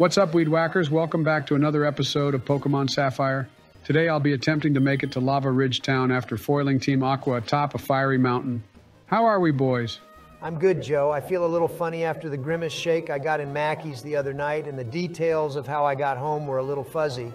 What's up, Weed Whackers? Welcome back to another episode of Pokemon Sapphire. Today I'll be attempting to make it to Lavaridge Town after foiling Team Aqua atop a fiery mountain. How are we, boys? I'm good, Joe. I feel a little funny after the grimace shake I got in Mackey's the other night, and the details of how I got home were a little fuzzy.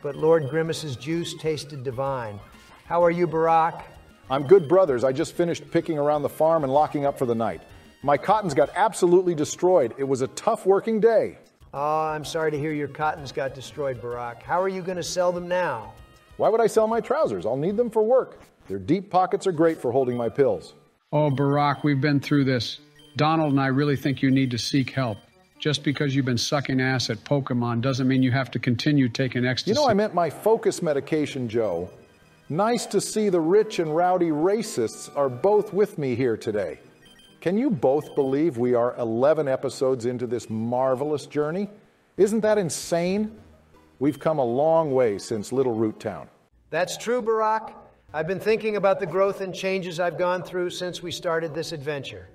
But Lord Grimace's juice tasted divine. How are you, Barack? I'm good, brothers. I just finished picking around the farm and locking up for the night. My cottons got absolutely destroyed. It was a tough working day. Oh, I'm sorry to hear your cottons got destroyed, Barack. How are you going to sell them now? Why would I sell my trousers? I'll need them for work. Their deep pockets are great for holding my pills. Oh, Barack, we've been through this. Donald and I really think you need to seek help. Just because you've been sucking ass at Pokemon doesn't mean you have to continue taking ecstasy. You know, I meant my focus medication, Joe. Nice to see the rich and rowdy racists are both with me here today. Can you both believe we are 11 episodes into this marvelous journey? Isn't that insane? We've come a long way since Littleroot Town. That's true, Barack. I've been thinking about the growth and changes I've gone through since we started this adventure.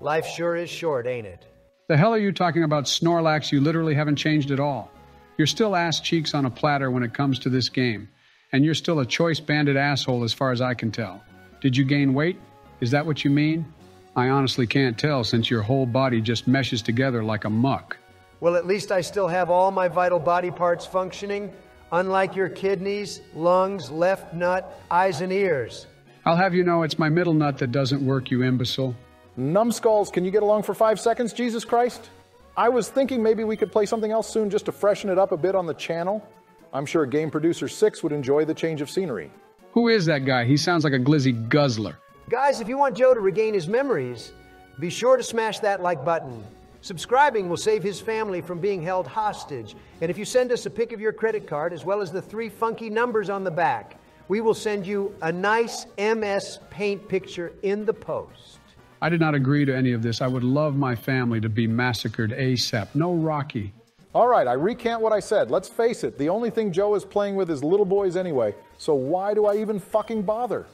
Life sure is short, ain't it? The hell are you talking about, Snorlax? You literally haven't changed at all. You're still ass cheeks on a platter when it comes to this game, and you're still a choice banded asshole as far as I can tell. Did you gain weight? Is that what you mean? I honestly can't tell since your whole body just meshes together like a muck. Well, at least I still have all my vital body parts functioning, unlike your kidneys, lungs, left nut, eyes, and ears. I'll have you know it's my middle nut that doesn't work, you imbecile. Numbskulls, can you get along for five seconds, Jesus Christ? I was thinking maybe we could play something else soon just to freshen it up a bit on the channel. I'm sure Game Producer 6 would enjoy the change of scenery. Who is that guy? He sounds like a glizzy guzzler. Guys, if you want Joe to regain his memories, be sure to smash that like button. Subscribing will save his family from being held hostage. And if you send us a pic of your credit card as well as the three funky numbers on the back, we will send you a nice MS Paint picture in the post. I did not agree to any of this. I would love my family to be massacred ASAP. No Rocky. All right, I recant what I said. Let's face it, the only thing Joe is playing with is little boys anyway, so why do I even fucking bother?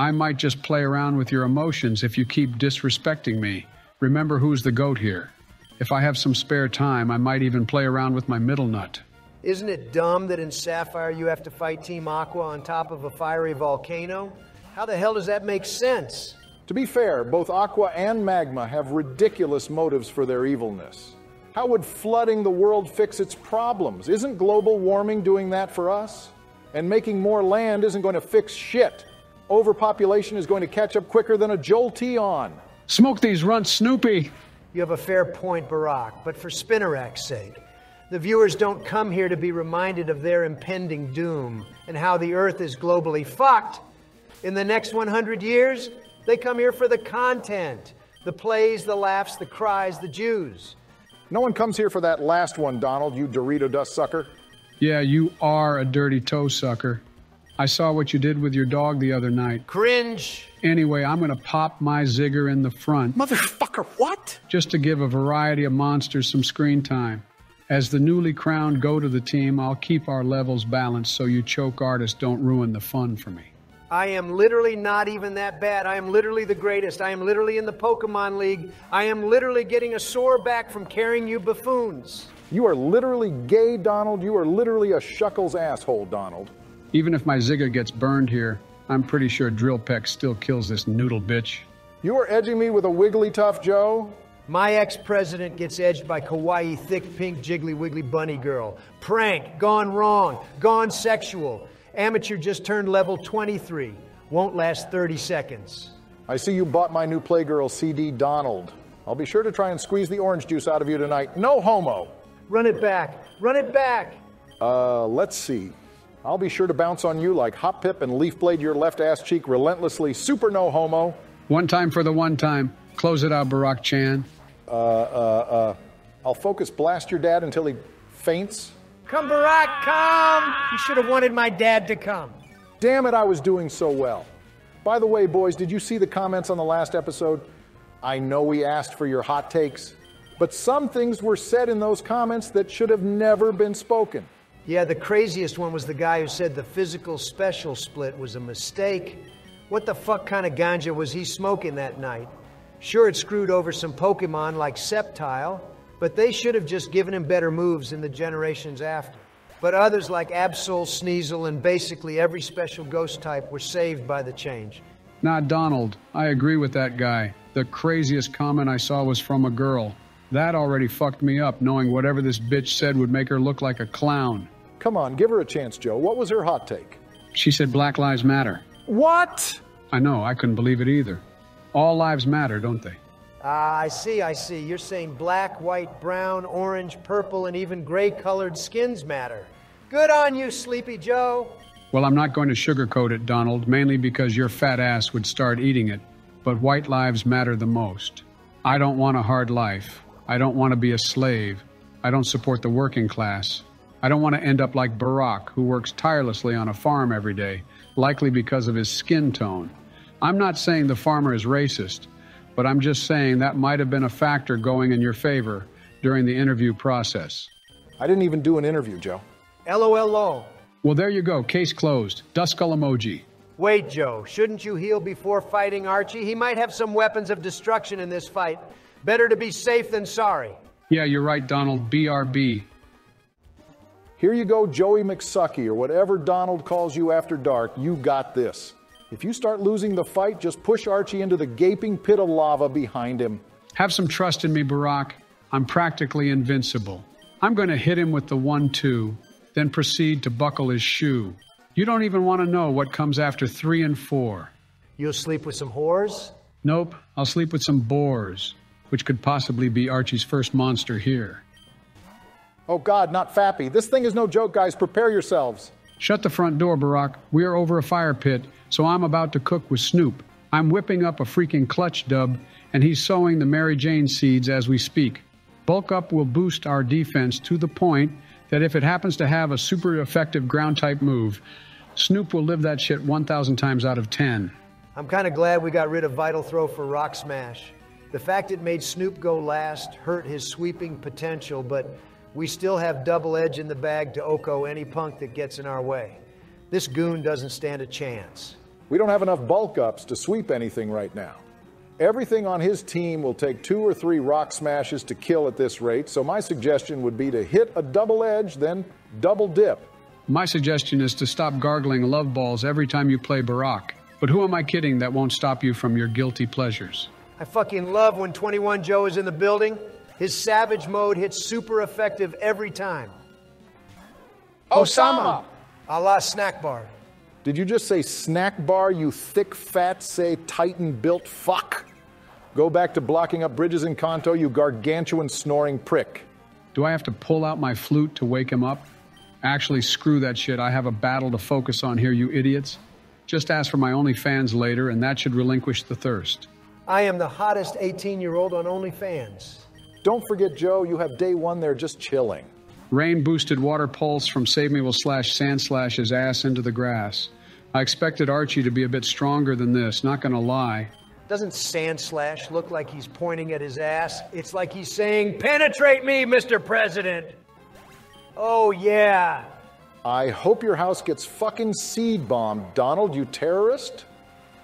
I might just play around with your emotions if you keep disrespecting me. Remember who's the goat here. If I have some spare time, I might even play around with my middle nut. Isn't it dumb that in Sapphire you have to fight Team Aqua on top of a fiery volcano? How the hell does that make sense? To be fair, both Aqua and Magma have ridiculous motives for their evilness. How would flooding the world fix its problems? Isn't global warming doing that for us? And making more land isn't going to fix shit overpopulation is going to catch up quicker than a Jolteon. Smoke these runts, Snoopy. You have a fair point, Barack, but for Spinarak's sake, the viewers don't come here to be reminded of their impending doom and how the Earth is globally fucked. In the next 100 years, they come here for the content the plays, the laughs, the cries, the Jews. No one comes here for that last one, Donald, you Dorito dust sucker. Yeah, you are a dirty toe sucker. I saw what you did with your dog the other night. Cringe. Anyway, I'm going to pop my zigger in the front. Motherfucker, what? Just to give a variety of monsters some screen time. As the newly crowned go to the team, I'll keep our levels balanced so you choke artists don't ruin the fun for me. I am literally not even that bad. I am literally the greatest. I am literally in the Pokemon League. I am literally getting a sore back from carrying you buffoons. You are literally gay, Donald. You are literally a Shuckles asshole, Donald. Even if my Zigga gets burned here, I'm pretty sure Drill Peck still kills this noodle bitch. You are edging me with a Wigglytuff, Joe? My ex president gets edged by kawaii, thick, pink, jiggly, wiggly bunny girl. Prank, gone wrong, gone sexual. Amateur just turned level 23. Won't last 30 seconds. I see you bought my new Playgirl CD, Donald. I'll be sure to try and squeeze the orange juice out of you tonight. No homo. Run it back. Run it back. Uh, let's see. I'll be sure to bounce on you like Hoppip and Leaf Blade your left ass cheek relentlessly. Super no homo. One time for the one time. Close it out, Barack Chan. Uh, uh, uh. I'll focus blast your dad until he faints. Come, Barack, come! You should have wanted my dad to come. Damn it, I was doing so well. By the way, boys, did you see the comments on the last episode? I know we asked for your hot takes, but some things were said in those comments that should have never been spoken. Yeah, the craziest one was the guy who said the physical special split was a mistake. What the fuck kind of ganja was he smoking that night? Sure, it screwed over some Pokemon like Sceptile, but they should have just given him better moves in the generations after. But others like Absol, Sneasel, and basically every special ghost type were saved by the change. Not Donald. I agree with that guy. The craziest comment I saw was from a girl. That already fucked me up, knowing whatever this bitch said would make her look like a clown. Come on, give her a chance, Joe. What was her hot take? She said Black Lives Matter. What? I know, I couldn't believe it either. All lives matter, don't they? Ah, I see, I see. You're saying black, white, brown, orange, purple, and even gray colored skins matter. Good on you, Sleepy Joe. Well, I'm not going to sugarcoat it, Donald, mainly because your fat ass would start eating it. But white lives matter the most. I don't want a hard life. I don't want to be a slave. I don't support the working class. I don't want to end up like Barack, who works tirelessly on a farm every day, likely because of his skin tone. I'm not saying the farmer is racist, but I'm just saying that might have been a factor going in your favor during the interview process. I didn't even do an interview, Joe. LOL. Well, there you go. Case closed. Duskull emoji. Wait, Joe. Shouldn't you heal before fighting Archie? He might have some weapons of destruction in this fight. Better to be safe than sorry. Yeah, you're right, Donald. BRB. Here you go, Joey McSucky, or whatever Donald calls you after dark. You got this. If you start losing the fight, just push Archie into the gaping pit of lava behind him. Have some trust in me, Barack. I'm practically invincible. I'm going to hit him with the one two, then proceed to buckle his shoe. You don't even want to know what comes after three and four. You'll sleep with some whores? Nope, I'll sleep with some boars, which could possibly be Archie's first monster here. Oh God, not Fappy. This thing is no joke, guys. Prepare yourselves. Shut the front door, Barack. We are over a fire pit, so I'm about to cook with Snoop. I'm whipping up a freaking clutch dub, and he's sowing the Mary Jane seeds as we speak. Bulk up will boost our defense to the point that if it happens to have a super effective ground type move, Snoop will live that shit 1,000 times out of 10. I'm kind of glad we got rid of Vital Throw for Rock Smash. The fact it made Snoop go last hurt his sweeping potential, but we still have double edge in the bag to OHKO any punk that gets in our way. This goon doesn't stand a chance. We don't have enough bulk ups to sweep anything right now. Everything on his team will take two or three rock smashes to kill at this rate, so my suggestion would be to hit a double edge, then double dip. My suggestion is to stop gargling love balls every time you play Barack. But who am I kidding that won't stop you from your guilty pleasures? I fucking love when 21 Joe is in the building. His savage mode hits super effective every time. Osama! A la snack bar. Did you just say snack bar, you thick, fat, say Titan built fuck? Go back to blocking up bridges in Kanto, you gargantuan snoring prick. Do I have to pull out my flute to wake him up? Actually, screw that shit. I have a battle to focus on here, you idiots. Just ask for my OnlyFans later, and that should relinquish the thirst. I am the hottest 18 year old on OnlyFans. Don't forget, Joe, you have day one there just chilling. Rain boosted water pulse from Save Me will slash Sandslash his ass into the grass. I expected Archie to be a bit stronger than this, not gonna lie. Doesn't Sandslash look like he's pointing at his ass? It's like he's saying, Penetrate me, Mr. President! Oh, yeah. I hope your house gets fucking seed bombed, Donald, you terrorist.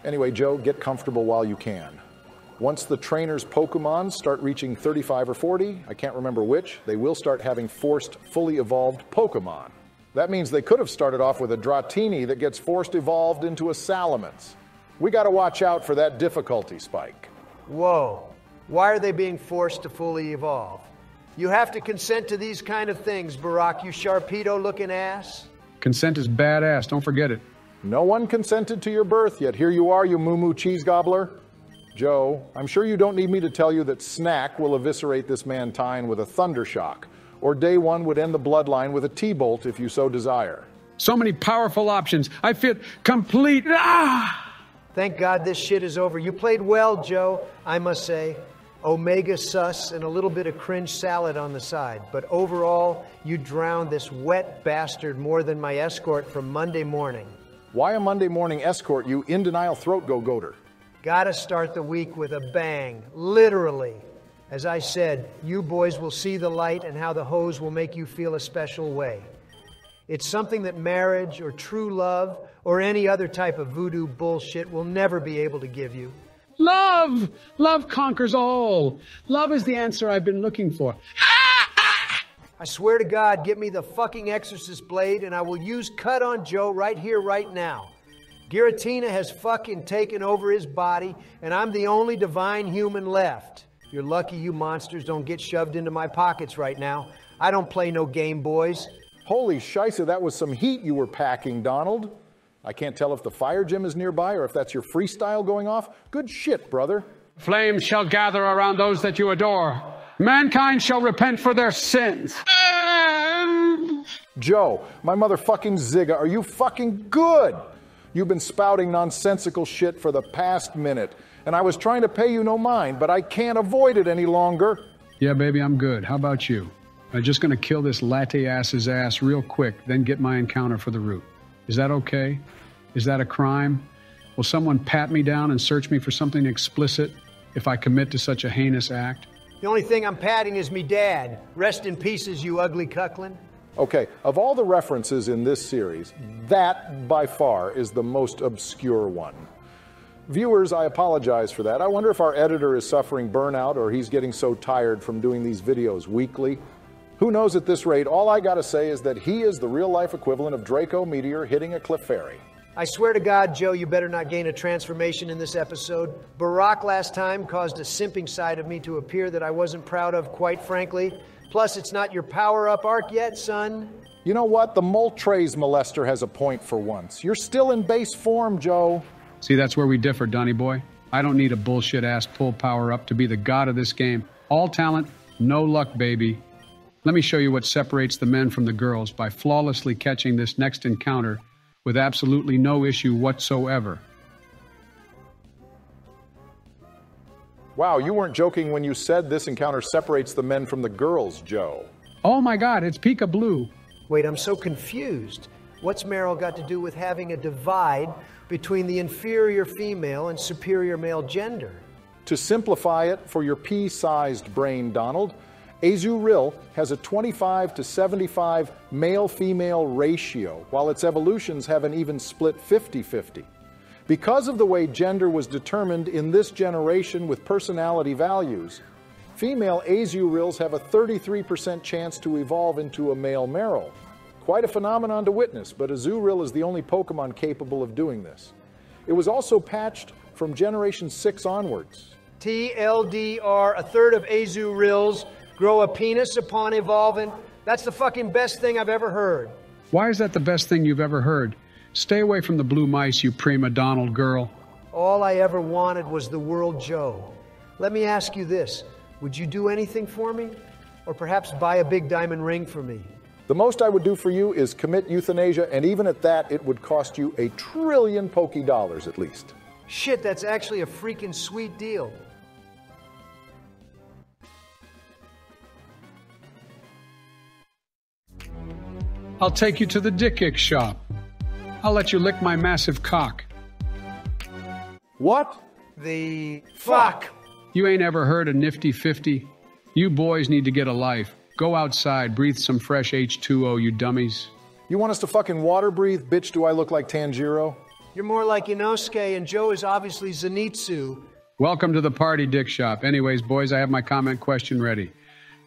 Anyway, Joe, get comfortable while you can. Once the trainer's Pokemon start reaching 35 or 40, I can't remember which, they will start having forced, fully evolved Pokemon. That means they could have started off with a Dratini that gets forced evolved into a Salamence. We got to watch out for that difficulty spike. Whoa. Why are they being forced to fully evolve? You have to consent to these kind of things, Barack, you Sharpedo looking ass. Consent is badass, don't forget it. No one consented to your birth, yet here you are, you moo moo cheese gobbler. Joe, I'm sure you don't need me to tell you that Snack will eviscerate this Mantine with a thunder shock, or Day One would end the bloodline with a T bolt if you so desire. So many powerful options. I feel complete. Ah! Thank God this shit is over. You played well, Joe, I must say. Omega sus and a little bit of cringe salad on the side. But overall, you drowned this wet bastard more than my escort from Monday morning. Why a Monday morning escort, you in denial throat go goater? Gotta start the week with a bang, literally. As I said, you boys will see the light and how the hose will make you feel a special way. It's something that marriage or true love or any other type of voodoo bullshit will never be able to give you. Love! Love conquers all. Love is the answer I've been looking for. I swear to God, get me the fucking exorcist blade and I will use cut on Joe right here, right now. Giratina has fucking taken over his body, and I'm the only divine human left. You're lucky you monsters don't get shoved into my pockets right now. I don't play no game, boys. Holy scheisse, that was some heat you were packing, Donald. I can't tell if the fire gym is nearby or if that's your freestyle going off. Good shit, brother. Flames shall gather around those that you adore. Mankind shall repent for their sins. Joe, my motherfucking Zigga, are you fucking good? You've been spouting nonsensical shit for the past minute, and I was trying to pay you no mind, but I can't avoid it any longer. Yeah, baby, I'm good. How about you? I'm just gonna kill this latte ass's ass real quick, then get my encounter for the root. Is that okay? Is that a crime? Will someone pat me down and search me for something explicit if I commit to such a heinous act? The only thing I'm patting is me dad. Rest in pieces, you ugly cucklin. Okay, of all the references in this series, that by far is the most obscure one. Viewers, I apologize for that. I wonder if our editor is suffering burnout or he's getting so tired from doing these videos weekly. Who knows at this rate? All I gotta say is that he is the real life equivalent of Draco Meteor hitting a cliff Clefairy. I swear to God, Joe, you better not gain a transformation in this episode. Barack last time caused a simping side of me to appear that I wasn't proud of, quite frankly. Plus, it's not your power up arc yet, son. You know what? The Moltres molester has a point for once. You're still in base form, Joe. See, that's where we differ, Donny boy. I don't need a bullshit ass pull power up to be the god of this game. All talent, no luck, baby. Let me show you what separates the men from the girls by flawlessly catching this next encounter with absolutely no issue whatsoever. Wow, you weren't joking when you said this encounter separates the men from the girls, Joe. Oh my god, it's Pika Blue. Wait, I'm so confused. What's Marill got to do with having a divide between the inferior female and superior male gender? To simplify it for your pea sized brain, Donald, Azurill has a 25 to 75 male female ratio, while its evolutions have an even split 50 50. Because of the way gender was determined in this generation with personality values, female Azurills have a 33% chance to evolve into a male Marill. Quite a phenomenon to witness, but Azurill is the only Pokemon capable of doing this. It was also patched from Generation 6 onwards. TLDR, a third of Azurills grow a penis upon evolving. That's the fucking best thing I've ever heard. Why is that the best thing you've ever heard? Stay away from the blue mice, you prima Donald girl. All I ever wanted was the world Joe. Let me ask you this Would you do anything for me? Or perhaps buy a big diamond ring for me? The most I would do for you is commit euthanasia, and even at that, it would cost you a trillion pokey dollars at least. Shit, that's actually a freaking sweet deal. I'll take you to the Dickick shop. I'll let you lick my massive cock. What? The fuck. You ain't ever heard of Nifty 50? You boys need to get a life. Go outside, breathe some fresh H2O, you dummies. You want us to fucking water breathe? Bitch, do I look like Tanjiro? You're more like Inosuke, and Joe is obviously Zenitsu. Welcome to the party, Dick Shop. Anyways, boys, I have my comment question ready.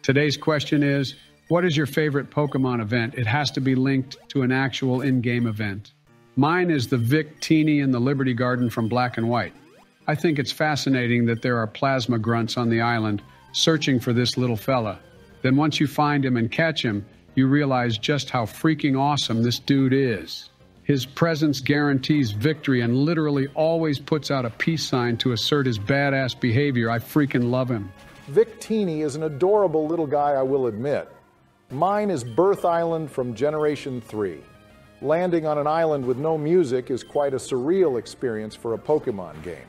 Today's question is What is your favorite Pokemon event? It has to be linked to an actual in game event. Mine is the Victini in the Liberty Garden from Black and White. I think it's fascinating that there are plasma grunts on the island searching for this little fella. Then once you find him and catch him, you realize just how freaking awesome this dude is. His presence guarantees victory and literally always puts out a peace sign to assert his badass behavior. I freaking love him. Victini is an adorable little guy, I will admit. Mine is Birth Island from Generation 3. Landing on an island with no music is quite a surreal experience for a Pokemon game.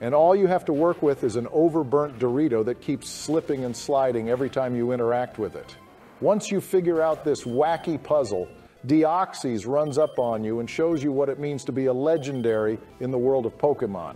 And all you have to work with is an overburnt Dorito that keeps slipping and sliding every time you interact with it. Once you figure out this wacky puzzle, Deoxys runs up on you and shows you what it means to be a legendary in the world of Pokemon.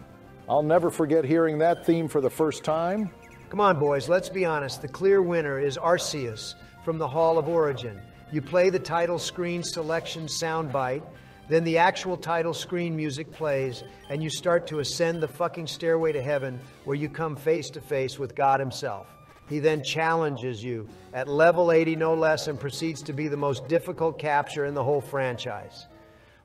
I'll never forget hearing that theme for the first time. Come on, boys, let's be honest. The clear winner is Arceus from the Hall of Origin. You play the title screen selection soundbite, then the actual title screen music plays, and you start to ascend the fucking stairway to heaven where you come face to face with God Himself. He then challenges you at level 80, no less, and proceeds to be the most difficult capture in the whole franchise.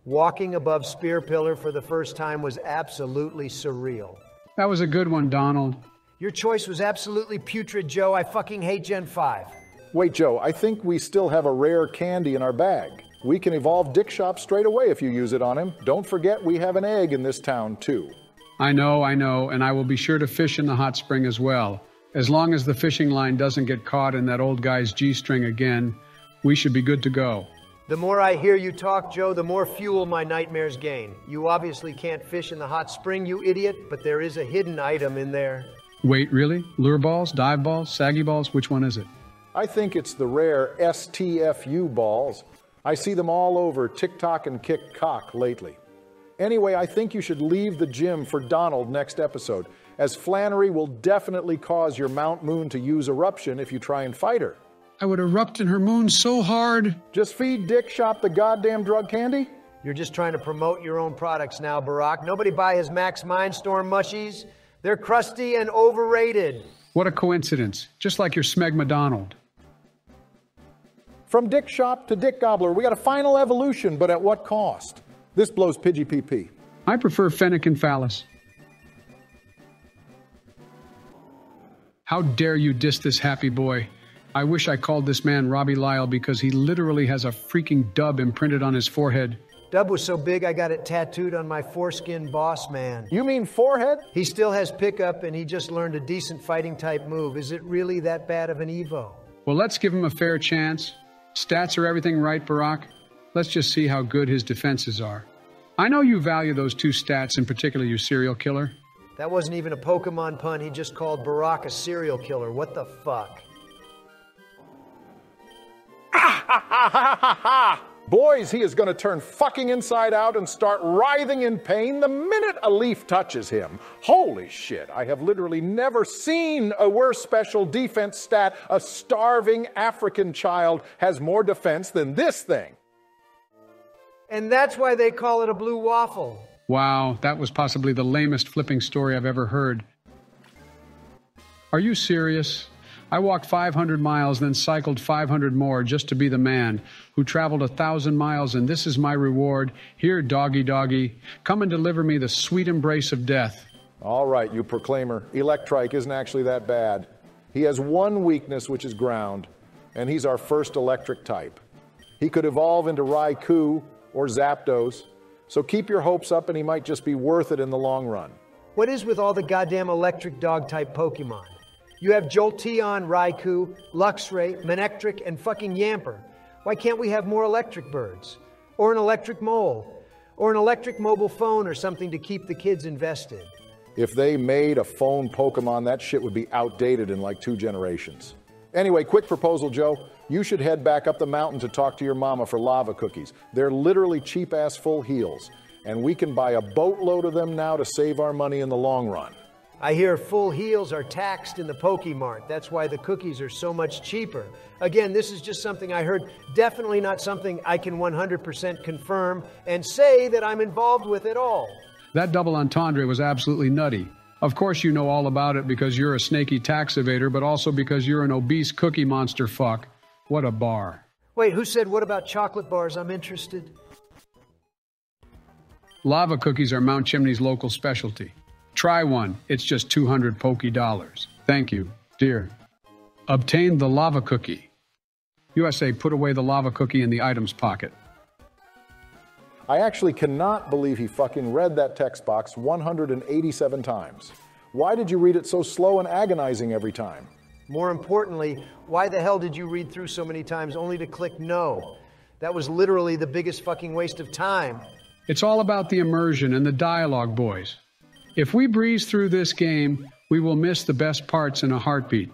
Walking above Spear Pillar for the first time was absolutely surreal. That was a good one, Donald. Your choice was absolutely putrid, Joe. I fucking hate Gen 5. Wait, Joe, I think we still have a rare candy in our bag. We can evolve Dick Shop straight away if you use it on him. Don't forget we have an egg in this town, too. I know, I know, and I will be sure to fish in the hot spring as well. As long as the fishing line doesn't get caught in that old guy's G string again, we should be good to go. The more I hear you talk, Joe, the more fuel my nightmares gain. You obviously can't fish in the hot spring, you idiot, but there is a hidden item in there. Wait, really? Lure balls, dive balls, saggy balls? Which one is it? I think it's the rare STFU balls. I see them all over TikTok and Kick Cock lately. Anyway, I think you should leave the gym for Donald next episode, as Flannery will definitely cause your Mount Moon to use eruption if you try and fight her. I would erupt in her moon so hard. Just feed Dick Shop the goddamn drug candy? You're just trying to promote your own products now, Barack. Nobody buy his Max Mindstorm mushies. They're crusty and overrated. What a coincidence. Just like your Smegma Donald. From Dick Shop to Dick Gobbler, we got a final evolution, but at what cost? This blows Pidgey PP. I prefer Fennec and Phallus. How dare you diss this happy boy? I wish I called this man Robbie Lyle because he literally has a freaking dub imprinted on his forehead. Dub was so big I got it tattooed on my foreskin boss man. You mean forehead? He still has pickup and he just learned a decent fighting type move. Is it really that bad of an Evo? Well, let's give him a fair chance. Stats are everything right, Barack. Let's just see how good his defenses are. I know you value those two stats, in particular, you serial killer. That wasn't even a Pokemon pun. He just called Barack a serial killer. What the fuck? Boys, he is going to turn fucking inside out and start writhing in pain the minute a leaf touches him. Holy shit, I have literally never seen a worse special defense stat. A starving African child has more defense than this thing. And that's why they call it a blue waffle. Wow, that was possibly the lamest flipping story I've ever heard. Are you serious? I walked 500 miles, then cycled 500 more just to be the man who traveled a thousand miles, and this is my reward. Here, doggy, doggy, come and deliver me the sweet embrace of death. All right, you proclaimer. Electrike isn't actually that bad. He has one weakness, which is ground, and he's our first electric type. He could evolve into Raikou or Zapdos, so keep your hopes up and he might just be worth it in the long run. What is with all the goddamn electric dog type Pokemon? You have Jolteon, Raikou, Luxray, Manectric, and fucking Yamper. Why can't we have more electric birds? Or an electric mole? Or an electric mobile phone or something to keep the kids invested? If they made a phone Pokemon, that shit would be outdated in like two generations. Anyway, quick proposal, Joe. You should head back up the mountain to talk to your mama for lava cookies. They're literally cheap ass full heals, and we can buy a boatload of them now to save our money in the long run. I hear full heals are taxed in the Pokemart. That's why the cookies are so much cheaper. Again, this is just something I heard. Definitely not something I can 100% confirm and say that I'm involved with at all. That double entendre was absolutely nutty. Of course, you know all about it because you're a snaky tax evader, but also because you're an obese cookie monster fuck. What a bar. Wait, who said what about chocolate bars? I'm interested. Lava cookies are Mount Chimney's local specialty. Try one. It's just 200 pokey dollars. Thank you, dear. Obtain the lava cookie. USA, put away the lava cookie in the items pocket. I actually cannot believe he fucking read that text box 187 times. Why did you read it so slow and agonizing every time? More importantly, why the hell did you read through so many times only to click no? That was literally the biggest fucking waste of time. It's all about the immersion and the dialogue, boys. If we breeze through this game, we will miss the best parts in a heartbeat.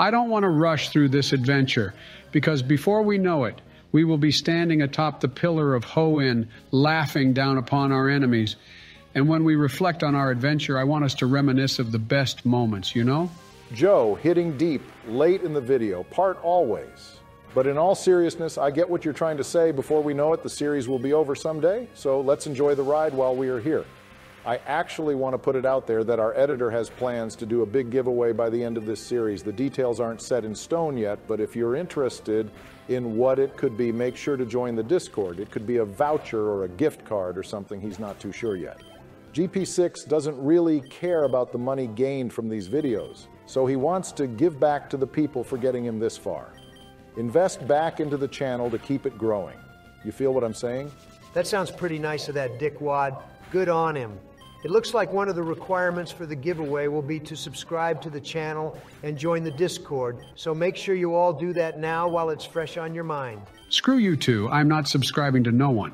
I don't want to rush through this adventure because before we know it, we will be standing atop the pillar of Hoenn, laughing down upon our enemies. And when we reflect on our adventure, I want us to reminisce of the best moments, you know? Joe hitting deep late in the video, part always. But in all seriousness, I get what you're trying to say. Before we know it, the series will be over someday. So let's enjoy the ride while we are here. I actually want to put it out there that our editor has plans to do a big giveaway by the end of this series. The details aren't set in stone yet, but if you're interested in what it could be, make sure to join the Discord. It could be a voucher or a gift card or something, he's not too sure yet. GP6 doesn't really care about the money gained from these videos, so he wants to give back to the people for getting him this far. Invest back into the channel to keep it growing. You feel what I'm saying? That sounds pretty nice of that dickwad. Good on him. It looks like one of the requirements for the giveaway will be to subscribe to the channel and join the Discord, so make sure you all do that now while it's fresh on your mind. Screw you two. I'm not subscribing to no one.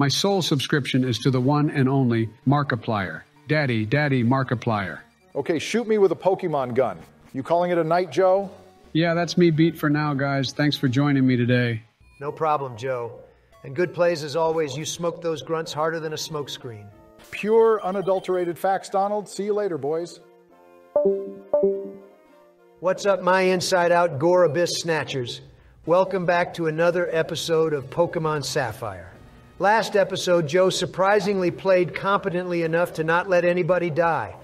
My sole subscription is to the one and only Markiplier. Daddy, Daddy Markiplier. Okay, shoot me with a Pokemon gun. You calling it a night, Joe? Yeah, that's me beat for now, guys. Thanks for joining me today. No problem, Joe. And good plays as always. You smoked those grunts harder than a smokescreen. Pure, unadulterated facts, Donald. See you later, boys. What's up, my inside out Gore Abyss Snatchers? Welcome back to another episode of Pokemon Sapphire. Last episode, Joe surprisingly played competently enough to not let anybody die.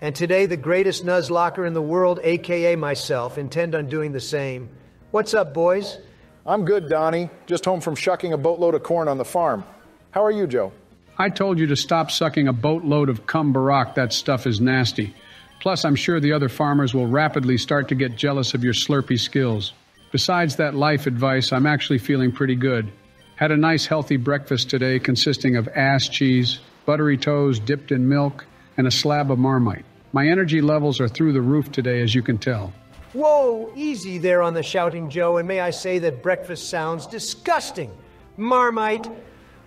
And today, the greatest Nuzlocker in the world, aka myself, intend on doing the same. What's up, boys? I'm good, Donnie. Just home from shucking a boatload of corn on the farm. How are you, Joe? I told you to stop sucking a boatload of cum. That stuff is nasty. Plus, I'm sure the other farmers will rapidly start to get jealous of your slurpy skills. Besides that life advice, I'm actually feeling pretty good. Had a nice healthy breakfast today consisting of ass cheese, buttery toes dipped in milk, and a slab of marmite. My energy levels are through the roof today, as you can tell. Whoa, easy there on the shouting Joe, and may I say that breakfast sounds disgusting. Marmite.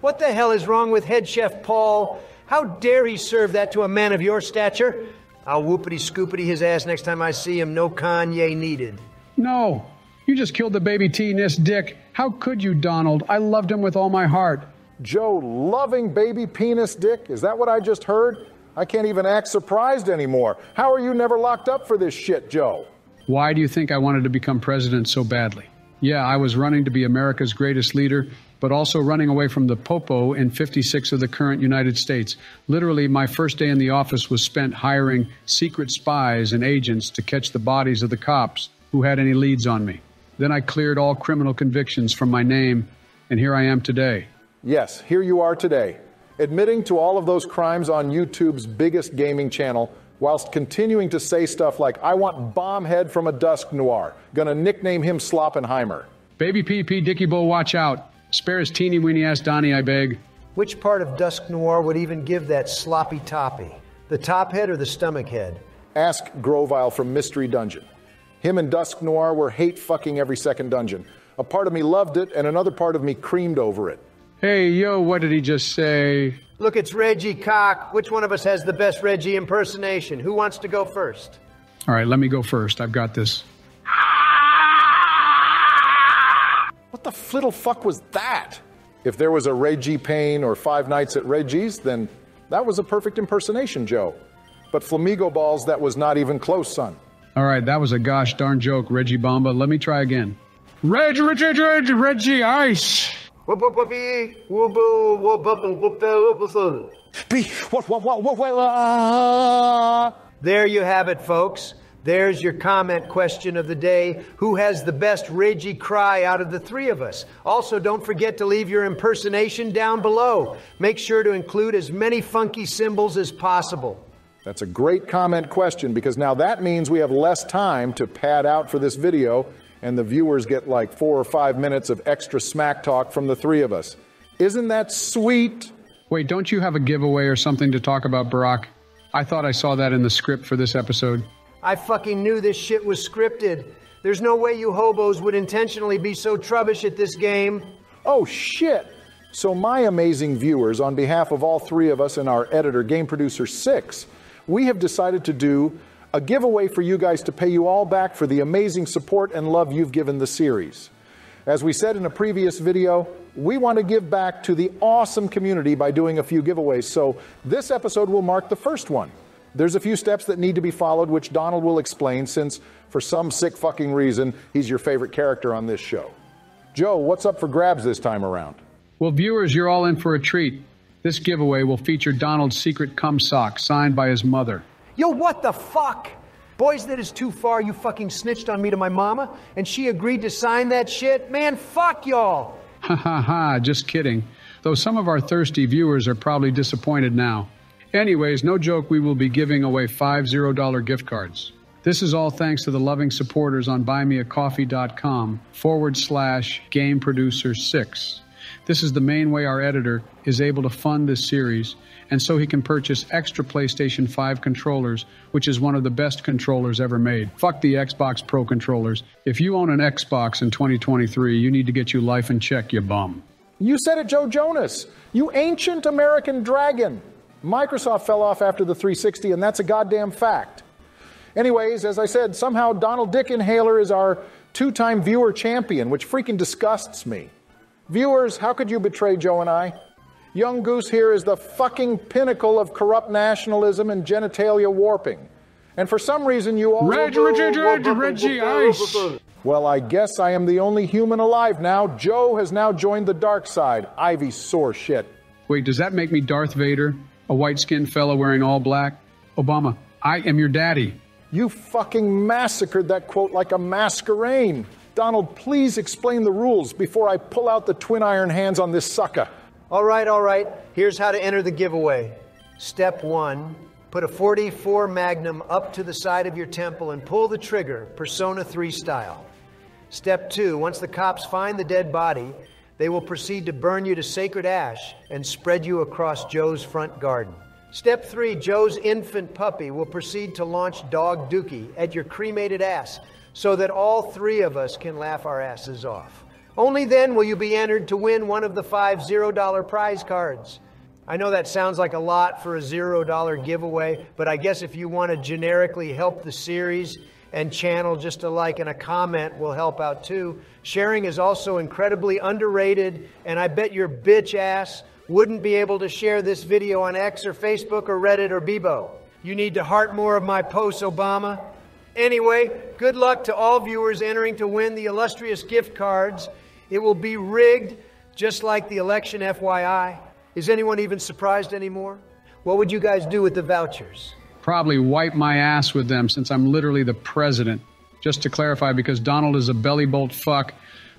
What the hell is wrong with head chef Paul? How dare he serve that to a man of your stature? I'll whoopity scoopity his ass next time I see him. No Kanye needed. No, you just killed the baby T Nist dick. How could you, Donald? I loved him with all my heart. Joe loving baby penis dick? Is that what I just heard? I can't even act surprised anymore. How are you never locked up for this shit, Joe? Why do you think I wanted to become president so badly? Yeah, I was running to be America's greatest leader, but also running away from the popo in 56 of the current United States. Literally, my first day in the office was spent hiring secret spies and agents to catch the bodies of the cops who had any leads on me. Then I cleared all criminal convictions from my name, and here I am today. Yes, here you are today, admitting to all of those crimes on YouTube's biggest gaming channel, whilst continuing to say stuff like, I want Bombhead from a Dusknoir, gonna nickname him Sloppenheimer. Baby PP Dicky Bull, watch out. Spare his teeny weeny ass Donnie, I beg. Which part of Dusknoir would even give that sloppy toppy? The top head or the stomach head? Ask Grovyle from Mystery Dungeon. Him and Dusknoir were hate fucking every second dungeon. A part of me loved it, and another part of me creamed over it. Hey, yo, what did he just say? Look, it's Reggie Cock. Which one of us has the best Reggie impersonation? Who wants to go first? All right, let me go first. I've got this. What the flittle fuck was that? If there was a Reggie Payne or Five Nights at Reggie's, then that was a perfect impersonation, Joe. But Flamingo Balls, that was not even close, son. All right, that was a gosh darn joke, Reggie Bomba. Let me try again. Reg, Reggie, Reggie, Reggie Ice. Whoop, whoop, whoopee. Whoop, whoop, whoop, whoop, whoop, whoop, Be, what, what, what, what, what, There you have it, folks. There's your comment question of the day. Who has the best Reggie cry out of the three of us? Also, don't forget to leave your impersonation down below. Make sure to include as many funky symbols as possible. That's a great comment question because now that means we have less time to pad out for this video and the viewers get like four or five minutes of extra smack talk from the three of us. Isn't that sweet? Wait, don't you have a giveaway or something to talk about, Barack? I thought I saw that in the script for this episode. I fucking knew this shit was scripted. There's no way you hobos would intentionally be so trubbish at this game. Oh shit! So, my amazing viewers, on behalf of all three of us and our editor, Game Producer 6, we have decided to do a giveaway for you guys to pay you all back for the amazing support and love you've given the series. As we said in a previous video, we want to give back to the awesome community by doing a few giveaways. So, this episode will mark the first one. There's a few steps that need to be followed, which Donald will explain, since for some sick fucking reason, he's your favorite character on this show. Joe, what's up for grabs this time around? Well, viewers, you're all in for a treat. This giveaway will feature Donald's secret cum sock signed by his mother. Yo, what the fuck? Boys, that is too far. You fucking snitched on me to my mama, and she agreed to sign that shit? Man, fuck y'all. Ha ha ha, just kidding. Though some of our thirsty viewers are probably disappointed now. Anyways, no joke, we will be giving away five $0 gift cards. This is all thanks to the loving supporters on buymeacoffee.com forward slash game producer six. This is the main way our editor is able to fund this series, and so he can purchase extra PlayStation 5 controllers, which is one of the best controllers ever made. Fuck the Xbox Pro controllers. If you own an Xbox in 2023, you need to get your life in check, you bum. You said it, Joe Jonas. You ancient American dragon. Microsoft fell off after the 360, and that's a goddamn fact. Anyways, as I said, somehow Donald Dick Inhaler is our two time viewer champion, which freaking disgusts me. Viewers, how could you betray Joe and I? Young Goose here is the fucking pinnacle of corrupt nationalism and genitalia warping. And for some reason, you all. Reggie, Reggie, Reggie, Reggie, Ice. Well, I guess I am the only human alive now. Joe has now joined the dark side. Ivy sore shit. Wait, does that make me Darth Vader? A white skinned fella wearing all black? Obama, I am your daddy. You fucking massacred that quote like a masquerade. Donald, please explain the rules before I pull out the twin iron hands on this sucker. All right, all right. Here's how to enter the giveaway. Step one put a 44 Magnum up to the side of your temple and pull the trigger, Persona 3 style. Step two once the cops find the dead body, they will proceed to burn you to sacred ash and spread you across Joe's front garden. Step three Joe's infant puppy will proceed to launch Dog Dookie at your cremated ass so that all three of us can laugh our asses off. Only then will you be entered to win one of the five $0 prize cards. I know that sounds like a lot for a $0 giveaway, but I guess if you want to generically help the series and channel, just a like and a comment will help out too. Sharing is also incredibly underrated, and I bet your bitch ass wouldn't be able to share this video on X or Facebook or Reddit or Bebo. You need to heart more of my posts, Obama. Anyway, good luck to all viewers entering to win the illustrious gift cards. It will be rigged just like the election, FYI. Is anyone even surprised anymore? What would you guys do with the vouchers? Probably wipe my ass with them since I'm literally the president. Just to clarify, because Donald is a belly bolt fuck,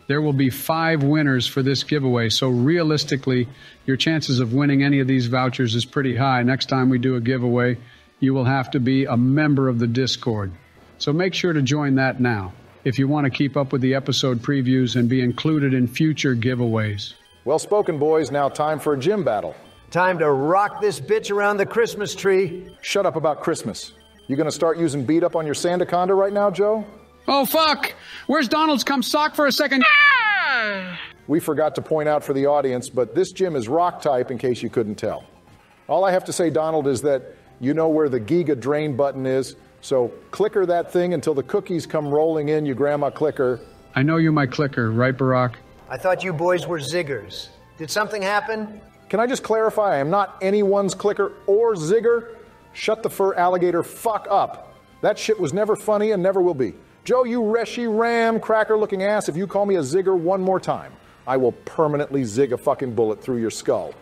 there will be five winners for this giveaway. So realistically, your chances of winning any of these vouchers is pretty high. Next time we do a giveaway, you will have to be a member of the Discord. So make sure to join that now if you want to keep up with the episode previews and be included in future giveaways. Well spoken, boys. Now time for a gym battle. Time to rock this bitch around the Christmas tree. Shut up about Christmas. You gonna start using beat up on your Sandaconda right now, Joe? Oh, fuck! Where's Donald's come sock for a second? We forgot to point out for the audience, but this gym is rock type in case you couldn't tell. All I have to say, Donald, is that you know where the Giga drain button is, so clicker that thing until the cookies come rolling in, you grandma clicker. I know you're my clicker, right, Barack? I thought you boys were ziggers. Did something happen? Can I just clarify? I am not anyone's clicker or zigger. Shut the fur alligator fuck up. That shit was never funny and never will be. Joe, you Reshiram cracker looking ass, if you call me a zigger one more time, I will permanently zig a fucking bullet through your skull.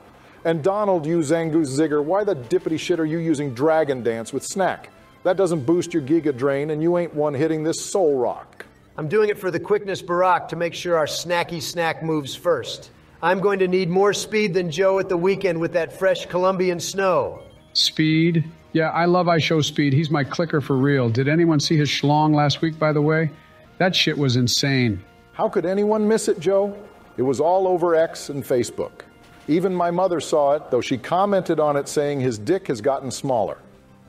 And Donald, you Zangoose zigger, why the dippity shit are you using Dragon Dance with Snack? That doesn't boost your Giga Drain, and you ain't one hitting this Solrock. I'm doing it for the quickness, Barack, to make sure our snacky snack moves first. I'm going to need more speed than Joe at the weekend with that fresh Colombian snow. Speed? Yeah, I love IShowSpeed. He's my clicker for real. Did anyone see his schlong last week, by the way? That shit was insane. How could anyone miss it, Joe? It was all over X and Facebook. Even my mother saw it, though she commented on it saying his dick has gotten smaller.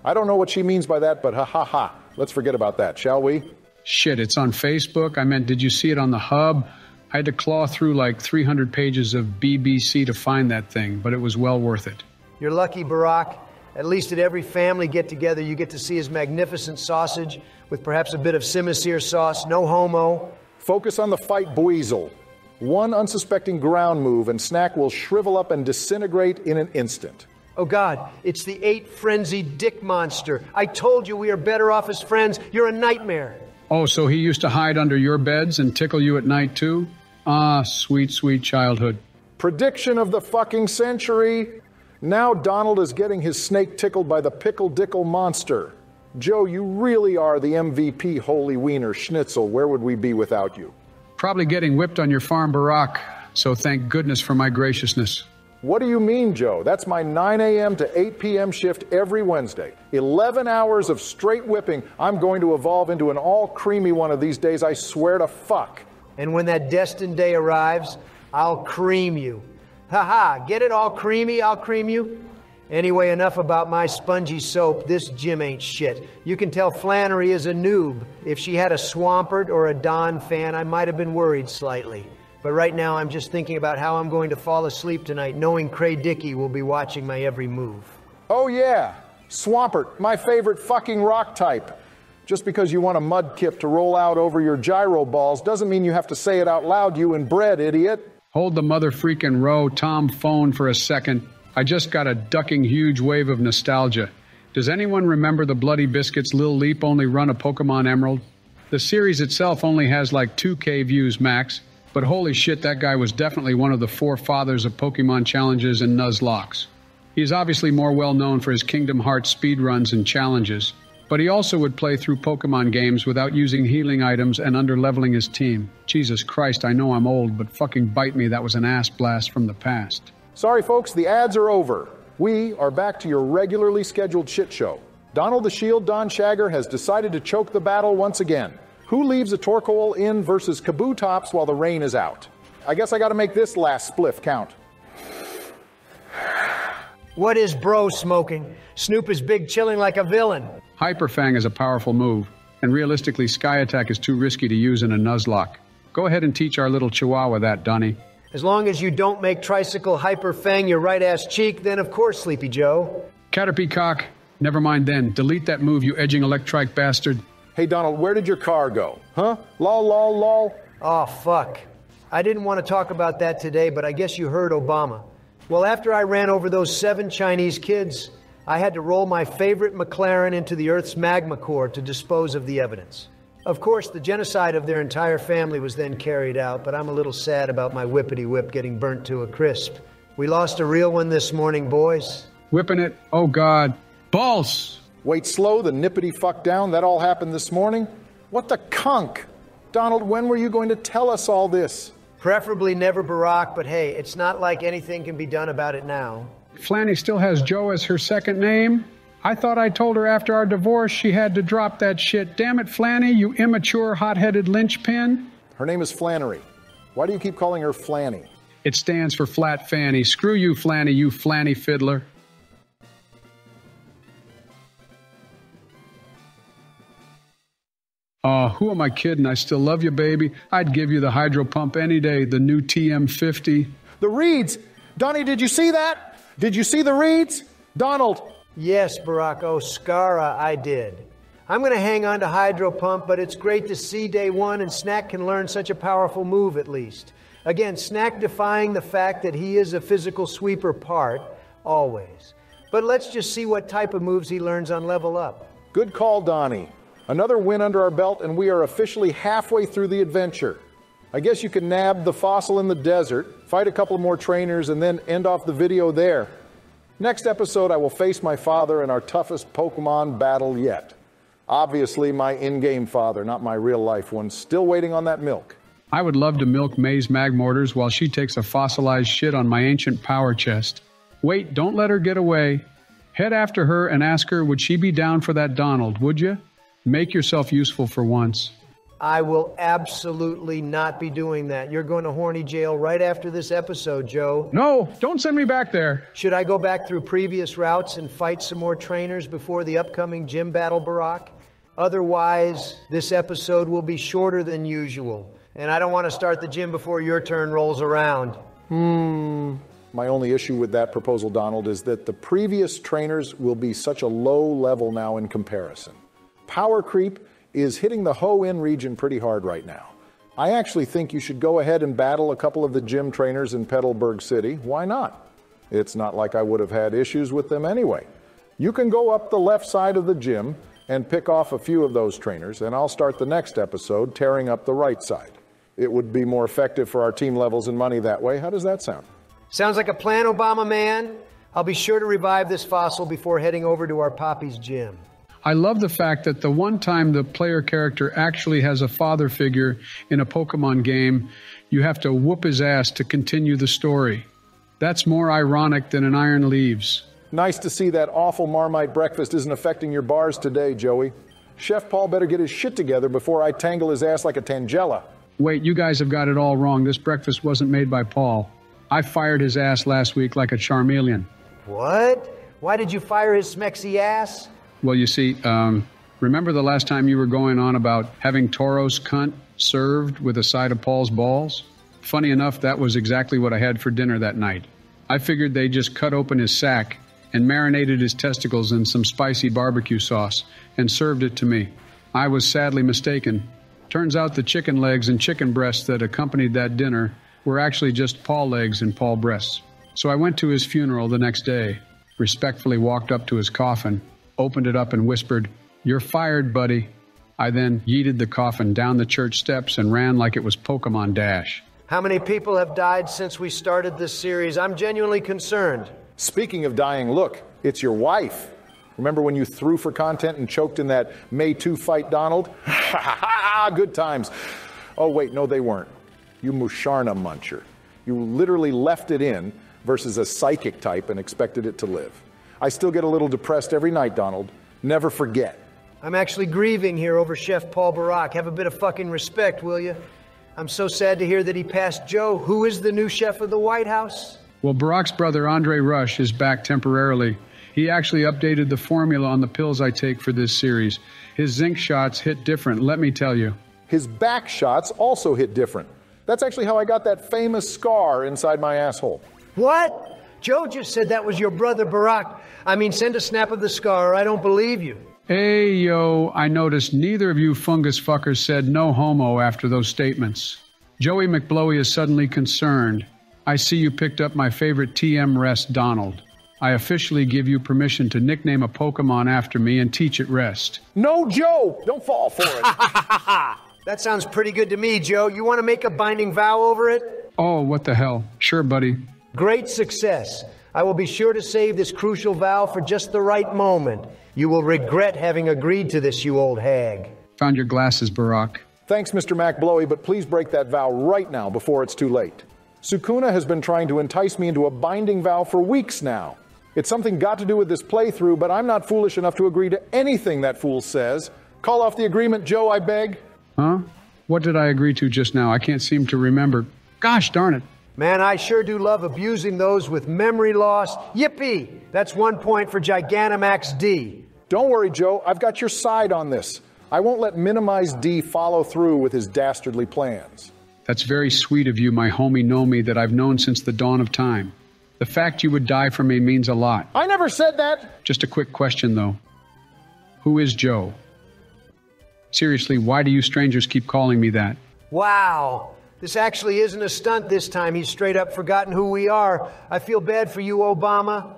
I don't know what she means by that, but ha ha ha. Let's forget about that, shall we? Shit, it's on Facebook. I meant, did you see it on the hub? I had to claw through like 300 pages of BBC to find that thing, but it was well worth it. You're lucky, Barack. At least at every family get together, you get to see his magnificent sausage with perhaps a bit of Simicere sauce, no homo. Focus on the fight, Buizel. One unsuspecting ground move, and Snack will shrivel up and disintegrate in an instant. Oh God, it's the eight frenzied dick monster. I told you we are better off as friends. You're a nightmare. Oh, so he used to hide under your beds and tickle you at night too? Ah, sweet, sweet childhood. Prediction of the fucking century. Now Donald is getting his snake tickled by the pickle dickle monster. Joe, you really are the MVP holy wiener schnitzel. Where would we be without you? Probably getting whipped on your farm, Barack. So thank goodness for my graciousness. What do you mean, Joe? That's my 9 a.m. to 8 p.m. shift every Wednesday. 11 hours of straight whipping. I'm going to evolve into an Alcremie one of these days, I swear to fuck. And when that destined day arrives, I'll cream you. Ha ha, get it all creamy, I'll cream you? Anyway, enough about my spongy soap. This gym ain't shit. You can tell Flannery is a noob. If she had a Swampert or a Donphan, I might have been worried slightly. But right now, I'm just thinking about how I'm going to fall asleep tonight, knowing Cray Dickey will be watching my every move. Oh, yeah. Swampert, my favorite fucking rock type. Just because you want a Mudkip to roll out over your gyro balls doesn't mean you have to say it out loud, you inbred idiot. Hold the mother freaking row, Tom phone for a second. I just got a ducking huge wave of nostalgia. Does anyone remember the Bloody Biscuits Lil Leap only run a Pokemon Emerald? The series itself only has like 2k views max, but holy shit, that guy was definitely one of the forefathers of Pokemon challenges and Nuzlockes. He is obviously more well known for his Kingdom Hearts speedruns and challenges, but he also would play through Pokemon games without using healing items and underleveling his team. Jesus Christ, I know I'm old, but fucking bite me, that was an ass blast from the past. Sorry, folks, the ads are over. We are back to your regularly scheduled shit show. Donald the Shield Don Shagger has decided to choke the battle once again. Who leaves a Torkoal in versus Kabutops while the rain is out? I guess I gotta make this last spliff count. What is bro smoking? Snoop is big chilling like a villain. Hyperfang is a powerful move, and realistically, Sky Attack is too risky to use in a Nuzlocke. Go ahead and teach our little Chihuahua that, Donnie. As long as you don't make Tricycle Hyperfang your right ass cheek, then of course, Sleepy Joe. Caterpie cock, never mind then. Delete that move, you edging electrike bastard. Hey, Donald, where did your car go? Huh? Lol, lol, lol. Oh, ah, fuck. I didn't want to talk about that today, but I guess you heard Obama. Well, after I ran over those seven Chinese kids, I had to roll my favorite McLaren into the Earth's magma core to dispose of the evidence. Of course, the genocide of their entire family was then carried out, but I'm a little sad about my whippity whip getting burnt to a crisp. We lost a real one this morning, boys. Whipping it, oh God. Balls! Wait slow, the nippity fuck down, that all happened this morning? What the kunk? Donald, when were you going to tell us all this? Preferably never Barack, but hey, it's not like anything can be done about it now. Flanny still has Joe as her second name? I thought I told her after our divorce she had to drop that shit. Damn it, Flanny, you immature, hot headed linchpin. Her name is Flannery. Why do you keep calling her Flanny? It stands for Flat Fanny. Screw you, Flanny, you Flanny fiddler. Uh, who am I kidding? I still love you, baby. I'd give you the hydro pump any day, the new TM50. The reeds! Donnie, did you see that? Did you see the reeds? Donald! Yes, Barack Oscara, I did. I'm going to hang on to hydro pump, but it's great to see day one and Snack can learn such a powerful move at least. Again, Snack defying the fact that he is a physical sweeper part, always. But let's just see what type of moves he learns on level up. Good call, Donnie. Another win under our belt, and we are officially halfway through the adventure. I guess you can nab the fossil in the desert, fight a couple more trainers, and then end off the video there. Next episode, I will face my father in our toughest Pokemon battle yet. Obviously, my in game father, not my real life one, still waiting on that milk. I would love to milk May's Magmortars while she takes a fossilized shit on my ancient power chest. Wait, don't let her get away. Head after her and ask her, would she be down for that Donald, would you? Make yourself useful for once. I will absolutely not be doing that. You're going to horny jail right after this episode, Joe. No, don't send me back there. Should I go back through previous routes and fight some more trainers before the upcoming gym battle, Barack? Otherwise, this episode will be shorter than usual. And I don't want to start the gym before your turn rolls around. Hmm. My only issue with that proposal, Donald, is that the previous trainers will be such a low level now in comparison. Power creep is hitting the Hoenn region pretty hard right now. I actually think you should go ahead and battle a couple of the gym trainers in Petalburg City. Why not? It's not like I would have had issues with them anyway. You can go up the left side of the gym and pick off a few of those trainers, and I'll start the next episode tearing up the right side. It would be more effective for our team levels and money that way. How does that sound? Sounds like a plan, Obama man. I'll be sure to revive this fossil before heading over to our Poppy's gym. I love the fact that the one time the player character actually has a father figure in a Pokemon game, you have to whoop his ass to continue the story. That's more ironic than an iron leaves. Nice to see that awful Marmite breakfast isn't affecting your bars today, Joey. Chef Paul better get his shit together before I tangle his ass like a Tangela. Wait, you guys have got it all wrong. This breakfast wasn't made by Paul. I fired his ass last week like a Charmeleon. What? Why did you fire his smexy ass? Well, you see, um, remember the last time you were going on about having Toro's cunt served with a side of Paul's balls? Funny enough, that was exactly what I had for dinner that night. I figured they just cut open his sack and marinated his testicles in some spicy barbecue sauce and served it to me. I was sadly mistaken. Turns out the chicken legs and chicken breasts that accompanied that dinner were actually just Paul legs and Paul breasts. So I went to his funeral the next day, respectfully walked up to his coffin, opened it up, and whispered, You're fired, buddy. I then yeeted the coffin down the church steps and ran like it was Pokemon Dash. How many people have died since we started this series? I'm genuinely concerned. Speaking of dying, look, it's your wife. Remember when you threw for content and choked in that May 2 fight, Donald? Good times. Oh, wait, no, they weren't. You Musharna muncher. You literally left it in versus a psychic type and expected it to live. I still get a little depressed every night, Donald. Never forget. I'm actually grieving here over Chef Paul Barack. Have a bit of fucking respect, will you? I'm so sad to hear that he passed Joe. Who is the new chef of the White House? Well, Barack's brother, Andre Rush, is back temporarily. He actually updated the formula on the pills I take for this series. His zinc shots hit different, let me tell you. His back shots also hit different. That's actually how I got that famous scar inside my asshole. What? Joe just said that was your brother Barack. I mean, send a snap of the scar. I don't believe you. Hey, yo, I noticed neither of you fungus fuckers said no homo after those statements. Joey McBlowy is suddenly concerned. I see you picked up my favorite TM rest, Donald. I officially give you permission to nickname a Pokemon after me and teach it rest. No, Joe! Don't fall for it. that sounds pretty good to me, Joe. You want to make a binding vow over it? Oh, what the hell. Sure, buddy. Great success. I will be sure to save this crucial vow for just the right moment. You will regret having agreed to this, you old hag. Found your glasses, Barack. Thanks, Mr. MacBlowy, but please break that vow right now before it's too late. Sukuna has been trying to entice me into a binding vow for weeks now. It's something got to do with this playthrough, but I'm not foolish enough to agree to anything that fool says. Call off the agreement, Joe, I beg. Huh? What did I agree to just now? I can't seem to remember. Gosh darn it. Man, I sure do love abusing those with memory loss. Yippee! That's one point for Gigantamax D. Don't worry, Joe. I've got your side on this. I won't let Minimize D follow through with his dastardly plans. That's very sweet of you, my homie Nomi, that I've known since the dawn of time. The fact you would die for me means a lot. I never said that. Just a quick question, though. Who is Joe? Seriously, why do you strangers keep calling me that? Wow. This actually isn't a stunt this time. He's straight up forgotten who we are. I feel bad for you, Obama.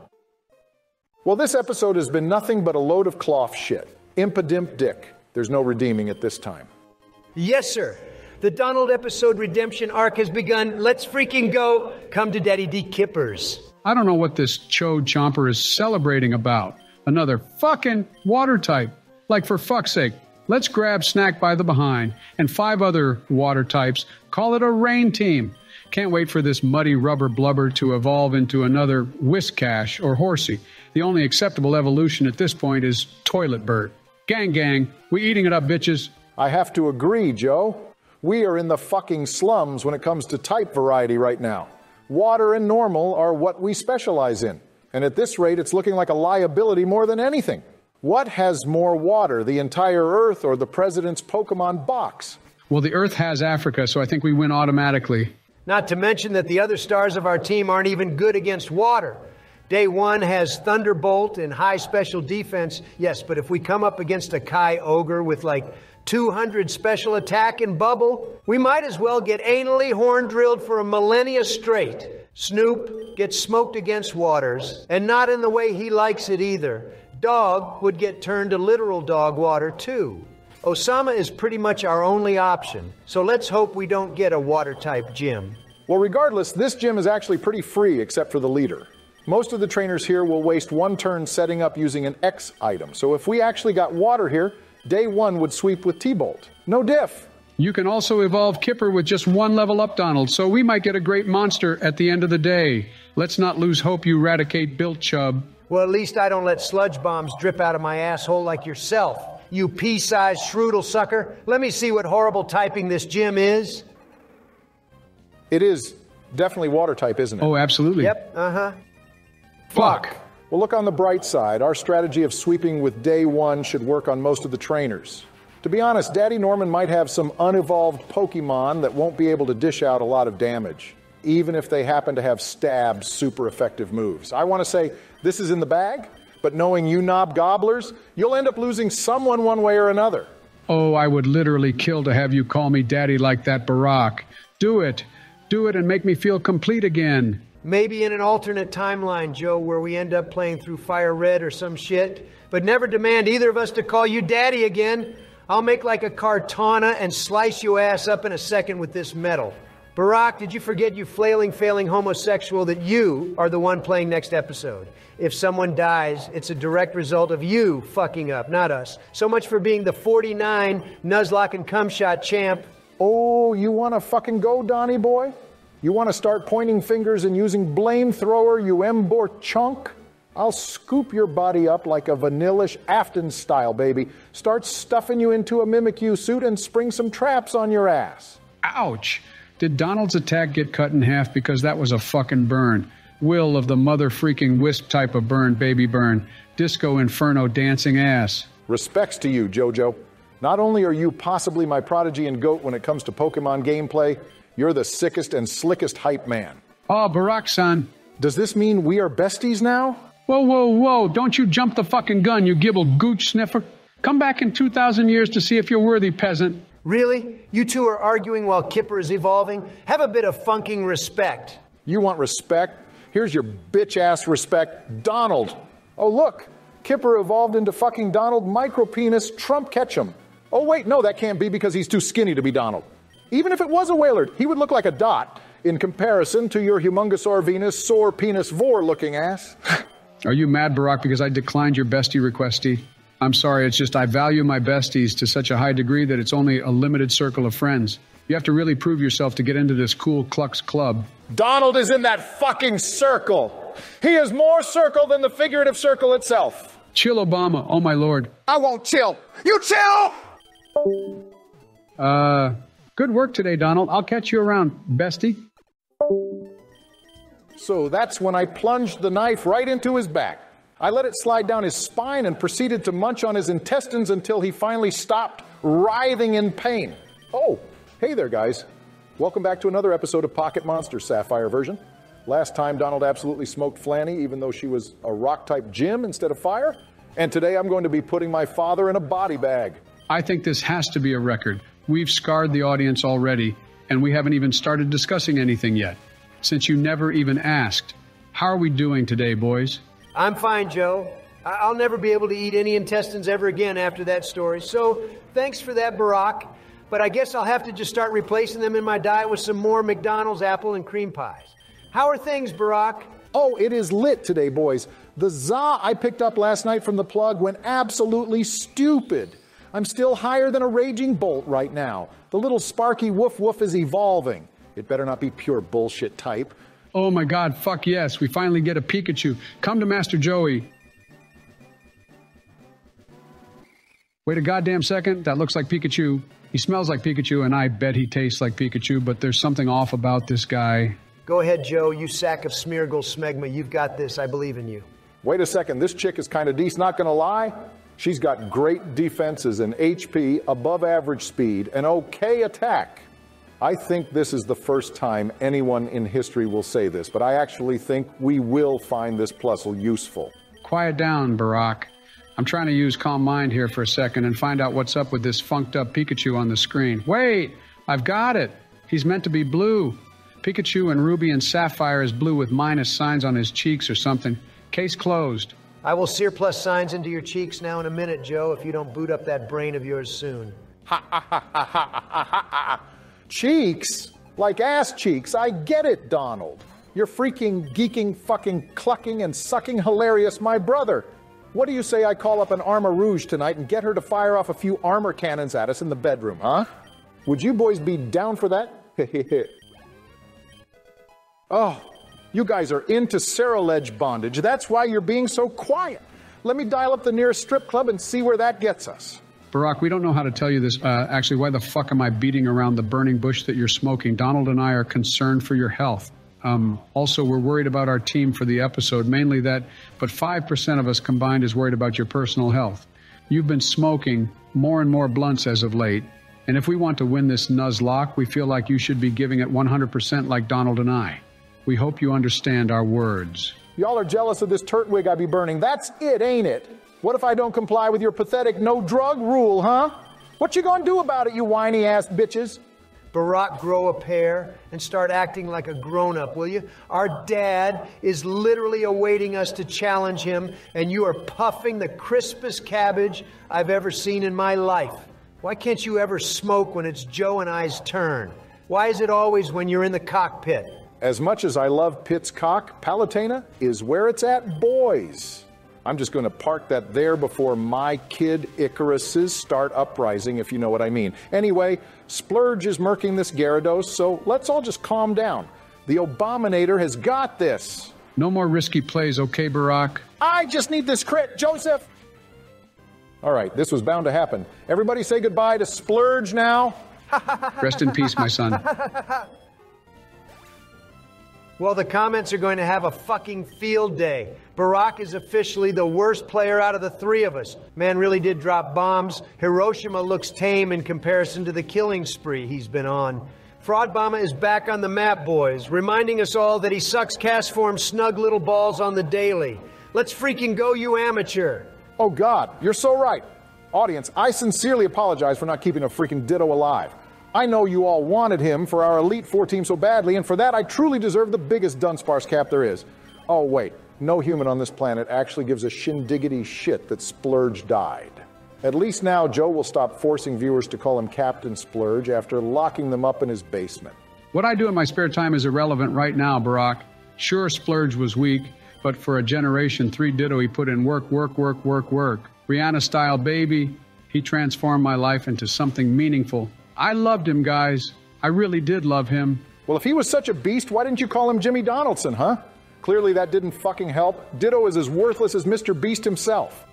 Well, this episode has been nothing but a load of cloth shit. Impidimp dick. There's no redeeming it this time. Yes, sir. The Donald episode redemption arc has begun. Let's freaking go. Come to Daddy D Kippers. I don't know what this chode chomper is celebrating about. Another fucking water type. Like, for fuck's sake, let's grab Snack by the behind and five other water types Call it a rain team. Can't wait for this muddy rubber blubber to evolve into another Whiscash or Horsea. The only acceptable evolution at this point is Toilet Bird. Gang, gang, we eating it up, bitches. I have to agree, Joe. We are in the fucking slums when it comes to type variety right now. Water and normal are what we specialize in. And at this rate, it's looking like a liability more than anything. What has more water, the entire Earth or the President's Pokemon box? Well, the Earth has Africa, so I think we win automatically. Not to mention that the other stars of our team aren't even good against water. Day one has Thunderbolt and high special defense. Yes, but if we come up against a Kyogre with like 200 special attack and bubble, we might as well get anally horn drilled for a millennia straight. Snoop gets smoked against waters, and not in the way he likes it either. Dog would get turned to literal dog water too. Osama is pretty much our only option, so let's hope we don't get a water type gym. Well, regardless, this gym is actually pretty free except for the leader. Most of the trainers here will waste one turn setting up using an X item. So if we actually got water here, day one would sweep with T-Bolt. No diff. You can also evolve Kipper with just one level up, Donald, so we might get a great monster at the end of the day. Let's not lose hope you eradicate Built Chub. Well, at least I don't let sludge bombs drip out of my asshole like yourself. You pea sized strudel sucker. Let me see what horrible typing this gym is. It is definitely water type, isn't it? Oh, absolutely. Yep, uh huh. Fuck. Well, look on the bright side. Our strategy of sweeping with day one should work on most of the trainers. To be honest, Daddy Norman might have some unevolved Pokemon that won't be able to dish out a lot of damage, even if they happen to have stab super effective moves. I want to say this is in the bag, but knowing you knob gobblers, you'll end up losing someone one way or another. Oh, I would literally kill to have you call me daddy like that, Barack. Do it. Do it and make me feel complete again. Maybe in an alternate timeline, Joe, where we end up playing through Fire Red or some shit. But never demand either of us to call you daddy again. I'll make like a Kartana and slice your ass up in a second with this metal. Barack, did you forget, you flailing, failing homosexual, that you are the one playing next episode? If someone dies, it's a direct result of you fucking up, not us. So much for being the 49 Nuzlocke and Cumshot champ. Oh, you want to fucking go, Donny boy? You want to start pointing fingers and using blame thrower, you Emboar chunk? I'll scoop your body up like a vanillish Afton style, baby. Start stuffing you into a Mimikyu suit and spring some traps on your ass. Ouch. Did Donald's attack get cut in half because that was a fucking burn? Will of the mother freaking wisp type of burn, baby burn. Disco Inferno dancing ass. Respects to you, JoJo. Not only are you possibly my prodigy and goat when it comes to Pokemon gameplay, you're the sickest and slickest hype man. Ah, oh, Barack son. Does this mean we are besties now? Whoa, whoa, whoa. Don't you jump the fucking gun, you gibble gooch sniffer. Come back in 2,000 years to see if you're worthy, peasant. Really? You two are arguing while Kipper is evolving? Have a bit of funking respect. You want respect? Here's your bitch ass respect, Donald. Oh, look. Kipper evolved into fucking Donald Micropenis Trump Ketchum. Oh, wait, no, that can't be because he's too skinny to be Donald. Even if it was a Wailord, he would look like a dot in comparison to your Humungosaur Venus, sore penis vor looking ass. Are you mad, Barack, because I declined your bestie requesty? I'm sorry, it's just I value my besties to such a high degree that it's only a limited circle of friends. You have to really prove yourself to get into this cool Klux Club. Donald is in that fucking circle. He is more circle than the figurative circle itself. Chill, Obama. Oh, my lord. I won't chill. You chill! Uh, good work today, Donald. I'll catch you around, bestie. So that's when I plunged the knife right into his back. I let it slide down his spine and proceeded to munch on his intestines until he finally stopped writhing in pain. Oh, hey there, guys. Welcome back to another episode of Pocket Monster Sapphire version. Last time, Donald absolutely smoked Flanny, even though she was a rock type gym instead of fire. And today, I'm going to be putting my father in a body bag. I think this has to be a record. We've scarred the audience already, and we haven't even started discussing anything yet, since you never even asked. How are we doing today, boys? I'm fine, Joe. I'll never be able to eat any intestines ever again after that story. So thanks for that, Barack. But I guess I'll have to just start replacing them in my diet with some more McDonald's apple and cream pies. How are things, Barack? Oh, it is lit today, boys. The za I picked up last night from the plug went absolutely stupid. I'm still higher than a raging bolt right now. The little sparky woof woof is evolving. It better not be pure bullshit type. Oh my god, fuck yes, we finally get a Pikachu. Come to Master Joey. Wait a goddamn second, that looks like Pikachu. He smells like Pikachu, and I bet he tastes like Pikachu, but there's something off about this guy. Go ahead, Joe. You sack of Smeargle smegma. You've got this. I believe in you. Wait a second, this chick is kind of decent, not gonna lie. She's got great defenses and HP, above average speed, and okay attack. I think this is the first time anyone in history will say this, but I actually think we will find this Plusle useful. Quiet down, Barack. I'm trying to use calm mind here for a second and find out what's up with this funked up Pikachu on the screen. Wait, I've got it. He's meant to be blue. Pikachu and Ruby and Sapphire is blue with minus signs on his cheeks or something. Case closed. I will sear plus signs into your cheeks now in a minute, Joe, if you don't boot up that brain of yours soon. Cheeks? Like ass cheeks. I get it, Donald. You're freaking, geeking, fucking, clucking, and sucking hilarious, my brother. What do you say I call up an Armarouge tonight and get her to fire off a few armor cannons at us in the bedroom, huh? Would you boys be down for that? oh, you guys are into Ledge bondage. That's why you're being so quiet. Let me dial up the nearest strip club and see where that gets us. Barack, we don't know how to tell you this. Uh, actually, why the fuck am I beating around the burning bush that you're smoking? Donald and I are concerned for your health. Um, also, we're worried about our team for the episode, mainly that, but 5% of us combined is worried about your personal health. You've been smoking more and more blunts as of late, and if we want to win this Nuzlocke, we feel like you should be giving it 100% like Donald and I. We hope you understand our words. Y'all are jealous of this turtwig I be burning. That's it, ain't it? What if I don't comply with your pathetic no drug rule, huh? What you gonna do about it, you whiny ass bitches? Barack, grow a pair and start acting like a grown up, will you? Our dad is literally awaiting us to challenge him, and you are puffing the crispest cabbage I've ever seen in my life. Why can't you ever smoke when it's Joe and I's turn? Why is it always when you're in the cockpit? As much as I love Pit's cock, Palutena is where it's at, boys. I'm just going to park that there before my kid Icarus's start uprising, if you know what I mean. Anyway, Splurge is murking this Gyarados, so let's all just calm down. The Abominator has got this. No more risky plays, okay, Barack? I just need this crit, Joseph. All right, this was bound to happen. Everybody say goodbye to Splurge now. Rest in peace, my son. Well, the comments are going to have a fucking field day. Barack is officially the worst player out of the three of us. Man really did drop bombs. Hiroshima looks tame in comparison to the killing spree he's been on. Fraud Fraudbama is back on the map, boys, reminding us all that he sucks Castform snug little balls on the daily. Let's freaking go, you amateur. Oh, God, you're so right. Audience, I sincerely apologize for not keeping a freaking ditto alive. I know you all wanted him for our Elite Four team so badly, and for that I truly deserve the biggest Dunsparce cap there is. Oh, wait, no human on this planet actually gives a shindiggity shit that Splurge died. At least now Joe will stop forcing viewers to call him Captain Splurge after locking them up in his basement. What I do in my spare time is irrelevant right now, Barack. Sure, Splurge was weak, but for a generation, three Ditto, he put in work, work, work, work, work. Rihanna style baby, he transformed my life into something meaningful I loved him, guys. I really did love him. Well, if he was such a beast, why didn't you call him Jimmy Donaldson, huh? Clearly that didn't fucking help. Ditto is as worthless as Mr. Beast himself.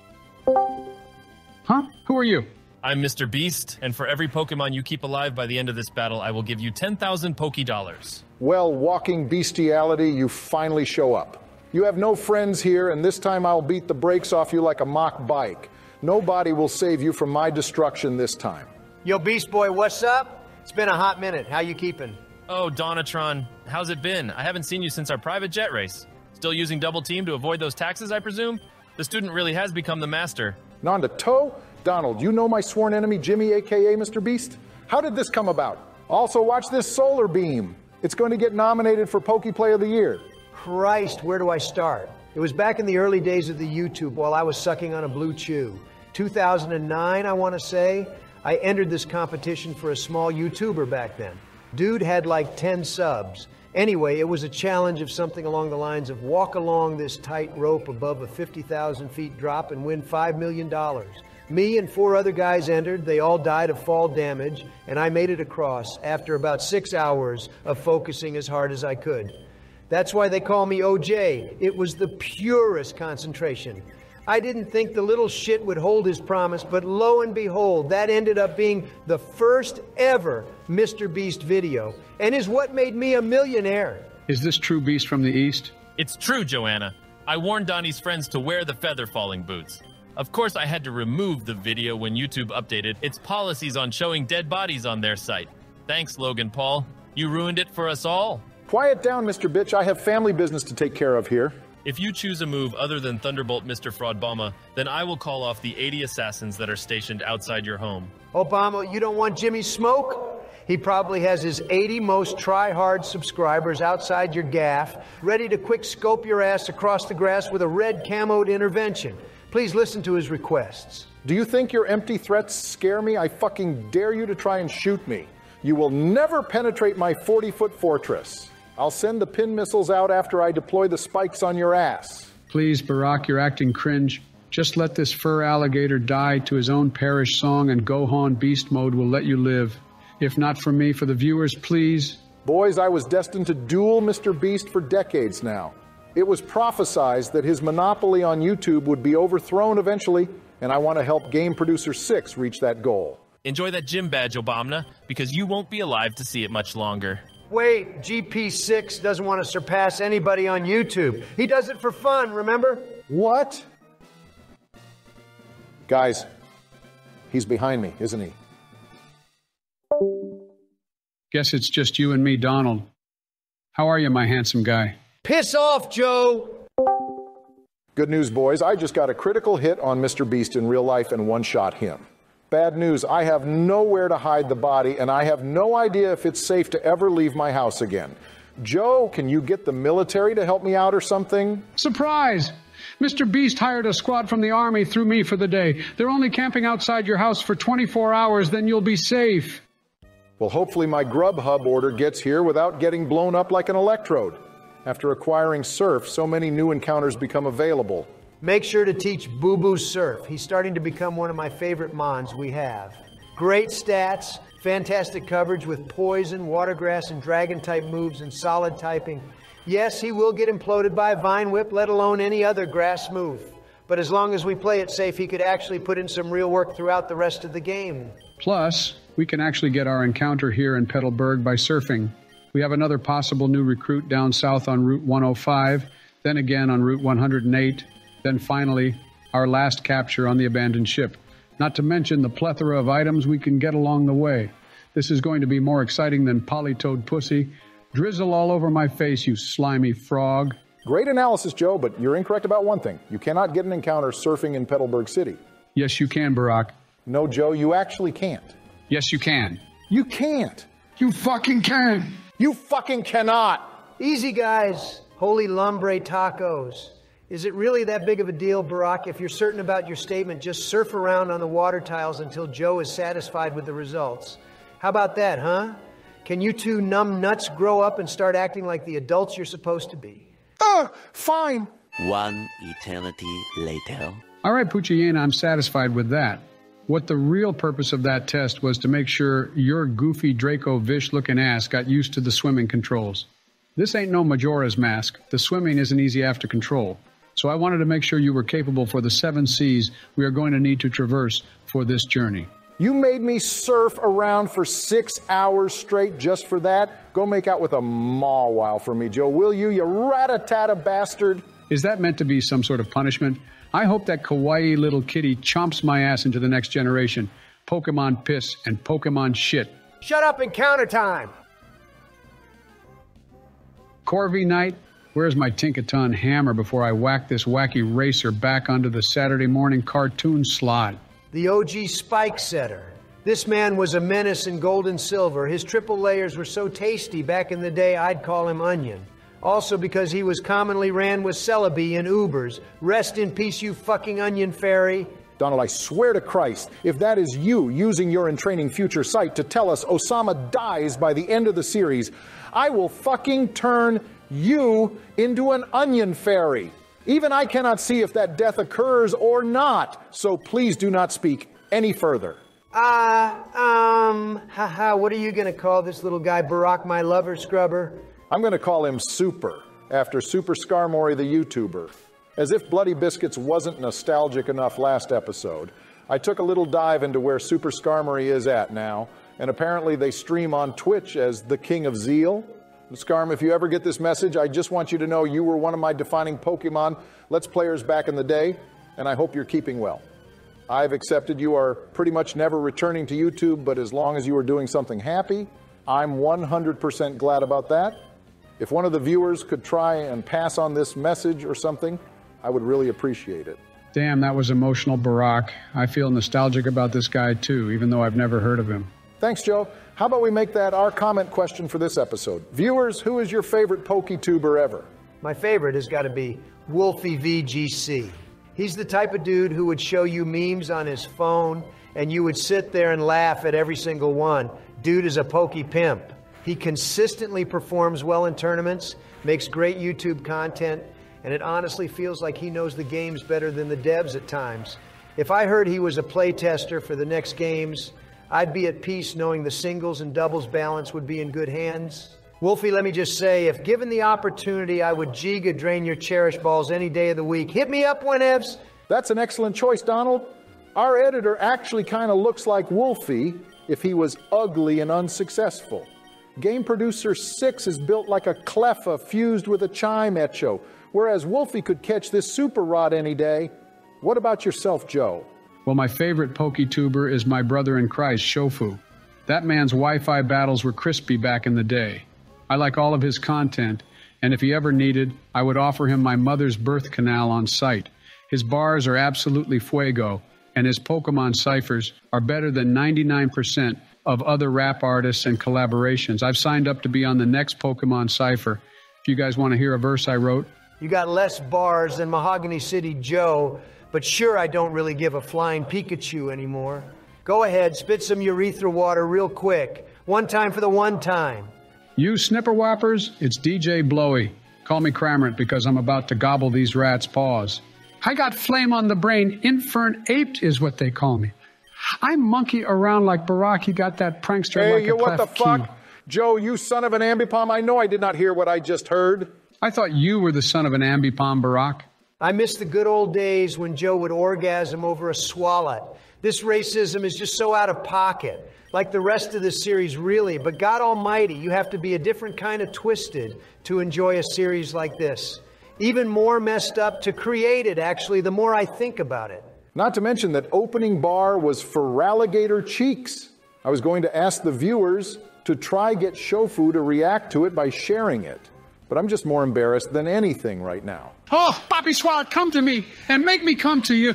Huh? Who are you? I'm Mr. Beast, and for every Pokemon you keep alive by the end of this battle, I will give you 10,000 Poke Dollars. Well, walking bestiality, you finally show up. You have no friends here, and this time I'll beat the brakes off you like a mock bike. Nobody will save you from my destruction this time. Yo, Beast Boy, what's up? It's been a hot minute. How you keeping? Oh, Donatron, how's it been? I haven't seen you since our private jet race. Still using double team to avoid those taxes, I presume? The student really has become the master. Nanda toe? Donald, you know my sworn enemy Jimmy, aka Mr. Beast? How did this come about? Also, watch this solar beam. It's going to get nominated for Poke Play of the Year. Christ, where do I start? It was back in the early days of the YouTube while I was sucking on a blue chew. 2009, I want to say. I entered this competition for a small YouTuber back then. Dude had like 10 subs. Anyway, it was a challenge of something along the lines of walk along this tight rope above a 50,000 feet drop and win $5 million. Me and four other guys entered. They all died of fall damage, and I made it across after about six hours of focusing as hard as I could. That's why they call me OJ. It was the purest concentration. I didn't think the little shit would hold his promise, but lo and behold, that ended up being the first ever Mr. Beast video and is what made me a millionaire. Is this true Beast from the East? It's true, Joanna. I warned Donnie's friends to wear the feather falling boots. Of course, I had to remove the video when YouTube updated its policies on showing dead bodies on their site. Thanks, Logan Paul. You ruined it for us all. Quiet down, Mr. Bitch. I have family business to take care of here. If you choose a move other than Thunderbolt Mr. Fraud Fraudbama, then I will call off the 80 assassins that are stationed outside your home. Obama, you don't want Jimmy Smoke? He probably has his 80 most try-hard subscribers outside your gaff, ready to quick scope your ass across the grass with a red camoed intervention. Please listen to his requests. Do you think your empty threats scare me? I fucking dare you to try and shoot me. You will never penetrate my 40 foot fortress. I'll send the pin missiles out after I deploy the spikes on your ass. Please, Barack, you're acting cringe. Just let this Feraligatr die to his own perish song, and Gohan Beast Mode will let you live. If not for me, for the viewers, please. Boys, I was destined to duel Mr. Beast for decades now. It was prophesized that his monopoly on YouTube would be overthrown eventually, and I want to help Game Producer 6 reach that goal. Enjoy that gym badge, Obama, because you won't be alive to see it much longer. Wait, GP6 doesn't want to surpass anybody on YouTube. He does it for fun, remember? What? Guys, he's behind me, isn't he? Guess it's just you and me, Donald. How are you, my handsome guy? Piss off, Joe! Good news, boys. I just got a critical hit on Mr. Beast in real life and one shot him. Bad news. I have nowhere to hide the body, and I have no idea if it's safe to ever leave my house again. Joe, can you get the military to help me out or something? Surprise! Mr. Beast hired a squad from the army through me for the day. They're only camping outside your house for 24 hours, then you'll be safe. Well, hopefully my Grubhub order gets here without getting blown up like an electrode. After acquiring Surf, so many new encounters become available. Make sure to teach Boo Boo Surf. He's starting to become one of my favorite Mons we have. Great stats, fantastic coverage with poison, watergrass, and dragon type moves and solid typing. Yes, he will get imploded by a vine whip, let alone any other grass move. But as long as we play it safe, he could actually put in some real work throughout the rest of the game. Plus, we can actually get our encounter here in Petalburg by surfing. We have another possible new recruit down south on Route 105, then again on Route 108, then finally, our last capture on the abandoned ship. Not to mention the plethora of items we can get along the way. This is going to be more exciting than Politoed pussy. Drizzle all over my face, you slimy frog. Great analysis, Joe, but you're incorrect about one thing. You cannot get an encounter surfing in Petalburg City. Yes, you can, Barack. No, Joe, you actually can't. Yes, you can. You can't. You fucking can. You fucking cannot. Easy, guys. Holy lumbre tacos. Is it really that big of a deal, Barack? If you're certain about your statement, just surf around on the water tiles until Joe is satisfied with the results. How about that, huh? Can you two numb nuts grow up and start acting like the adults you're supposed to be? Uh, fine. One eternity later. All right, Poochyena, I'm satisfied with that. What the real purpose of that test was to make sure your goofy Dracovish looking ass got used to the swimming controls. This ain't no Majora's Mask. The swimming isn't easy after control. So I wanted to make sure you were capable for the seven seas we are going to need to traverse for this journey. You made me surf around for six hours straight just for that? Go make out with a Mawile for me, Joe, will you, you rat-a-tat-a bastard? Is that meant to be some sort of punishment? I hope that kawaii little kitty chomps my ass into the next generation. Pokemon piss and Pokemon shit. Shut up and counter time! Corviknight, Where's my Tinkaton hammer before I whack this wacky racer back onto the Saturday morning cartoon slot? The OG spike setter. This man was a menace in gold and silver. His triple layers were so tasty back in the day, I'd call him onion. Also because he was commonly ran with Celebi in Ubers. Rest in peace, you fucking onion fairy. Donald, I swear to Christ, if that is you using your entraining future sight to tell us Osama dies by the end of the series, I will fucking turn you into an onion fairy. Even I cannot see if that death occurs or not, so please do not speak any further. Ah, uh, um, haha, what are you gonna call this little guy, Barack, my lover scrubber? I'm gonna call him Super, after Super Skarmory the YouTuber. As if Bloody Biscuits wasn't nostalgic enough last episode, I took a little dive into where Super Skarmory is at now, and apparently they stream on Twitch as the King of Zeal. Skarm, if you ever get this message, I just want you to know you were one of my defining Pokemon Let's Players back in the day, and I hope you're keeping well. I've accepted you are pretty much never returning to YouTube, but as long as you are doing something happy, I'm 100% glad about that. If one of the viewers could try and pass on this message or something, I would really appreciate it. Damn, that was emotional, Barack. I feel nostalgic about this guy too, even though I've never heard of him. Thanks, Joe. How about we make that our comment question for this episode? Viewers, who is your favorite PokeTuber ever? My favorite has got to be Wolfey VGC. He's the type of dude who would show you memes on his phone and you would sit there and laugh at every single one. Dude is a pokey pimp. He consistently performs well in tournaments, makes great YouTube content, and it honestly feels like he knows the games better than the devs at times. If I heard he was a playtester for the next games, I'd be at peace knowing the singles and doubles balance would be in good hands. Wolfey, let me just say, if given the opportunity, I would Giga drain your cherish balls any day of the week. Hit me up, Whenevs. That's an excellent choice, Donald. Our editor actually kind of looks like Wolfey if he was ugly and unsuccessful. Game Producer 6 is built like a cleffa fused with a Chimecho, whereas Wolfey could catch this super rod any day. What about yourself, Joe? Well, my favorite PokeTuber is my brother in Christ, Shofu. That man's Wi Fi battles were crispy back in the day. I like all of his content, and if he ever needed, I would offer him my mother's birth canal on site. His bars are absolutely fuego, and his Pokemon ciphers are better than 99% of other rap artists and collaborations. I've signed up to be on the next Pokemon cipher. If you guys want to hear a verse I wrote, You got less bars than Mahogany City Joe, but sure, I don't really give a flying Pikachu anymore. Go ahead, spit some urethra water real quick. One time for the one time. You snipper whoppers, it's DJ Blowy. Call me Cramorant because I'm about to gobble these rats' paws. I got flame on the brain, infern aped is what they call me. I monkey around like Barack, he got that prankster Hey, like you a what the cleft fuck? key. Joe, you son of an ambipom, I know I did not hear what I just heard. I thought you were the son of an ambipom, Barack. I miss the good old days when Joe would orgasm over a swallow. This racism is just so out of pocket. Like the rest of this series, really. But God Almighty, you have to be a different kind of twisted to enjoy a series like this. Even more messed up to create it, actually, the more I think about it. Not to mention that opening bar was for alligator cheeks. I was going to ask the viewers to try get Shofu to react to it by sharing it. But I'm just more embarrassed than anything right now. Oh, Bobby Swat, come to me and make me come to you.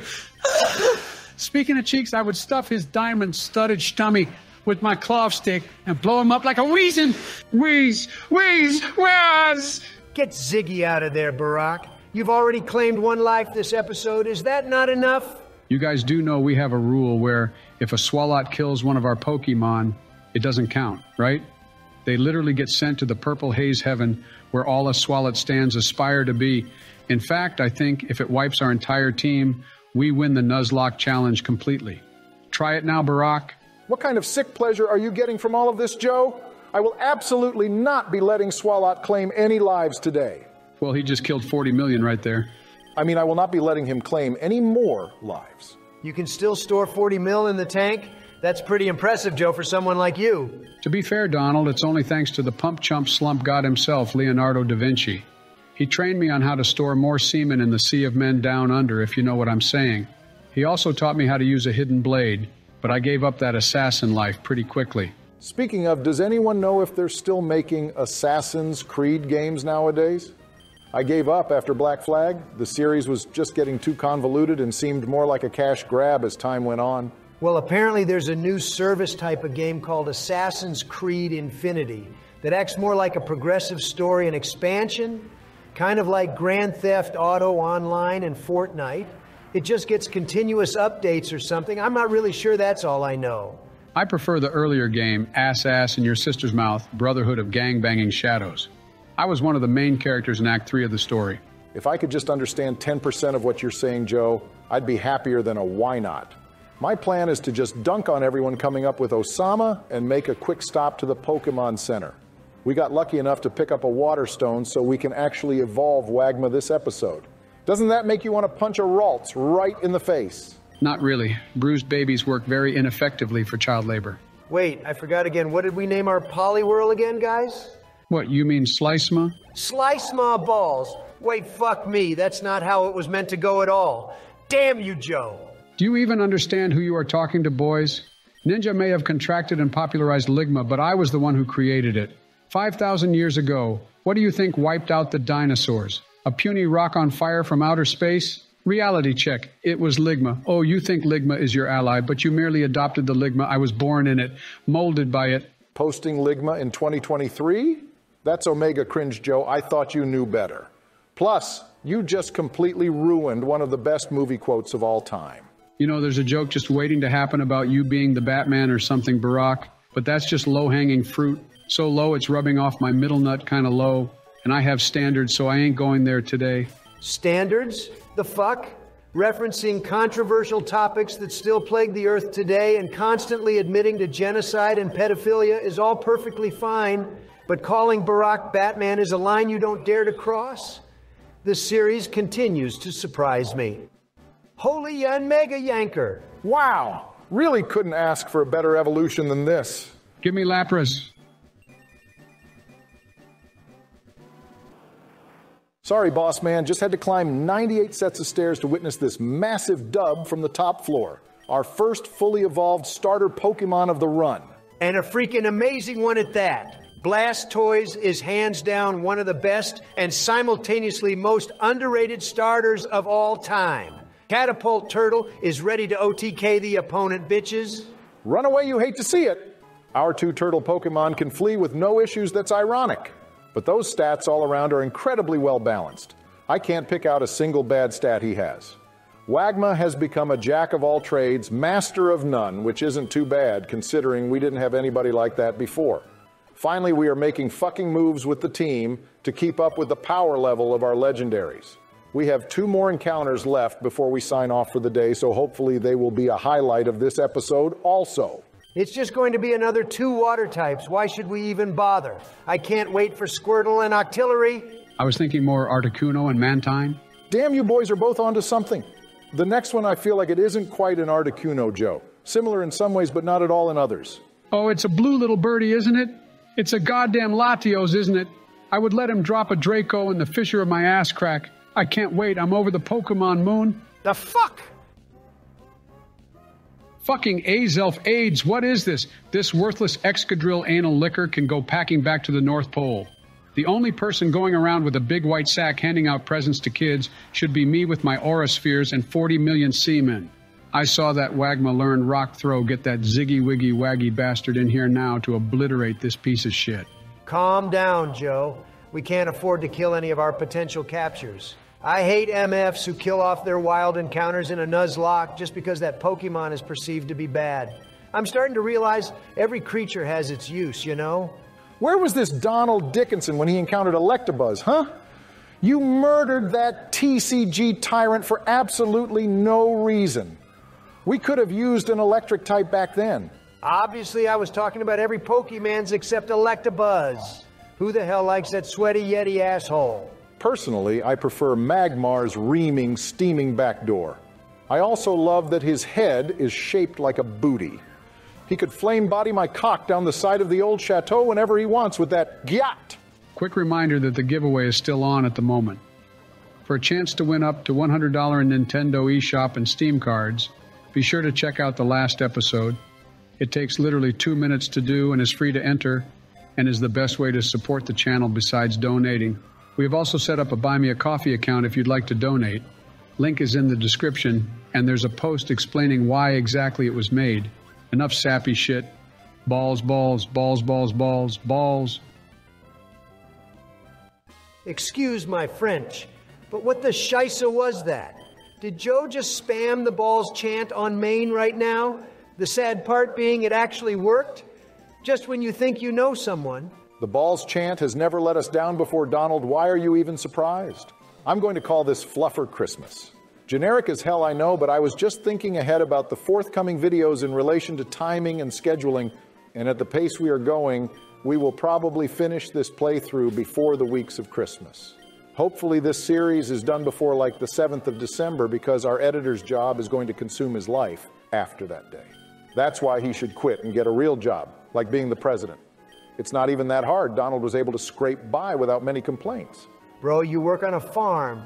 Speaking of cheeks, I would stuff his diamond studded stummy with my claw stick and blow him up like a wheezing. Wheeze, wheeze, wheeze. Get Ziggy out of there, Barack. You've already claimed one life this episode. Is that not enough? You guys do know we have a rule where if a Swalot kills one of our Pokemon, it doesn't count, right? They literally get sent to the purple haze heaven where all a Swalot stands aspire to be. In fact, I think if it wipes our entire team, we win the Nuzlocke challenge completely. Try it now, Barack. What kind of sick pleasure are you getting from all of this, Joe? I will absolutely not be letting Swalot claim any lives today. Well, he just killed 40 million right there. I mean, I will not be letting him claim any more lives. You can still store 40 mil in the tank? That's pretty impressive, Joe, for someone like you. To be fair, Donald, it's only thanks to the pump chump slump god himself, Leonardo da Vinci. He trained me on how to store more semen in the sea of men down under, if you know what I'm saying. He also taught me how to use a hidden blade, but I gave up that assassin life pretty quickly. Speaking of, does anyone know if they're still making Assassin's Creed games nowadays? I gave up after Black Flag. The series was just getting too convoluted and seemed more like a cash grab as time went on. Well, apparently there's a new service type of game called Assassin's Creed Infinity that acts more like a progressive story and expansion, kind of like Grand Theft Auto Online and Fortnite. It just gets continuous updates or something. I'm not really sure that's all I know. I prefer the earlier game, Ass Ass in Your Sister's Mouth Brotherhood of Gang Banging Shadows. I was one of the main characters in Act 3 of the story. If I could just understand 10% of what you're saying, Joe, I'd be happier than a why not. My plan is to just dunk on everyone coming up with Osama and make a quick stop to the Pokemon Center. We got lucky enough to pick up a water stone so we can actually evolve Wagma this episode. Doesn't that make you want to punch a Ralts right in the face? Not really. Bruised babies work very ineffectively for child labor. Wait, I forgot again. What did we name our Poliwhirl again, guys? What, you mean Slicema? Slice my balls. Wait, fuck me. That's not how it was meant to go at all. Damn you, Joe. Do you even understand who you are talking to, boys? Ninja may have contracted and popularized Ligma, but I was the one who created it. 5,000 years ago, what do you think wiped out the dinosaurs? A puny rock on fire from outer space? Reality check. It was Ligma. Oh, you think Ligma is your ally, but you merely adopted the Ligma. I was born in it, molded by it. Posting Ligma in 2023? That's Omega Cringe Joe. I thought you knew better. Plus, you just completely ruined one of the best movie quotes of all time. You know, there's a joke just waiting to happen about you being the Batman or something, Barack, but that's just low hanging fruit. So low it's rubbing off my middle nut kind of low, and I have standards, so I ain't going there today. Standards? The fuck? Referencing controversial topics that still plague the earth today and constantly admitting to genocide and pedophilia is all perfectly fine, but calling Barack Batman is a line you don't dare to cross? This series continues to surprise me. Holy Yan Mega Yanker! Wow! Really couldn't ask for a better evolution than this. Give me Lapras. Sorry, boss man, just had to climb 98 sets of stairs to witness this massive dub from the top floor. Our first fully evolved starter Pokemon of the run. And a freaking amazing one at that. Blastoise is hands down one of the best and simultaneously most underrated starters of all time. Catapult Turtle is ready to OTK the opponent, bitches. Run away, you hate to see it. Our two turtle Pokemon can flee with no issues that's ironic. But those stats all around are incredibly well balanced. I can't pick out a single bad stat he has. Wagma has become a jack of all trades, master of none, which isn't too bad considering we didn't have anybody like that before. Finally, we are making fucking moves with the team to keep up with the power level of our legendaries. We have two more encounters left before we sign off for the day, so hopefully they will be a highlight of this episode also. It's just going to be another two water types. Why should we even bother? I can't wait for Squirtle and Octillery. I was thinking more Articuno and Mantine. Damn, you boys are both onto something. The next one I feel like it isn't quite an Articuno, Joe. Similar in some ways, but not at all in others. Oh, it's a blue little birdie, isn't it? It's a goddamn Latios, isn't it? I would let him drop a Draco in the fissure of my ass crack. I can't wait. I'm over the Pokemon moon. The fuck? Fucking Azelf AIDS, what is this? This worthless Excadrill anal liquor can go packing back to the North Pole. The only person going around with a big white sack handing out presents to kids should be me with my aura spheres and 40 million seamen. I saw that Wagma learn rock throw get that ziggy wiggy waggy bastard in here now to obliterate this piece of shit. Calm down, Joe. We can't afford to kill any of our potential captures. I hate MFs who kill off their wild encounters in a Nuzlocke just because that Pokemon is perceived to be bad. I'm starting to realize every creature has its use, you know? Where was this Donald Dickinson when he encountered Electabuzz, huh? You murdered that TCG tyrant for absolutely no reason. We could have used an electric type back then. Obviously, I was talking about every Pokemans except Electabuzz. Who the hell likes that sweaty Yeti asshole? Personally, I prefer Magmar's reaming, steaming backdoor. I also love that his head is shaped like a booty. He could flame body my cock down the side of the old chateau whenever he wants with that gyat. Quick reminder that the giveaway is still on at the moment. For a chance to win up to $100 in Nintendo eShop and Steam cards, be sure to check out the last episode. It takes literally two minutes to do and is free to enter and is the best way to support the channel besides donating. We have also set up a Buy Me a Coffee account if you'd like to donate. Link is in the description, and there's a post explaining why exactly it was made. Enough sappy shit. Balls, balls, balls, balls, balls, balls. Excuse my French, but what the scheisse was that? Did Joe just spam the balls chant on main right now? The sad part being it actually worked? Just when you think you know someone. The balls chant has never let us down before, Donald. Why are you even surprised? I'm going to call this Fluffer Christmas. Generic as hell, I know, but I was just thinking ahead about the forthcoming videos in relation to timing and scheduling, and at the pace we are going, we will probably finish this playthrough before the weeks of Christmas. Hopefully, this series is done before like the 7th of December because our editor's job is going to consume his life after that day. That's why he should quit and get a real job, like being the president. It's not even that hard. Donald was able to scrape by without many complaints. Bro, you work on a farm.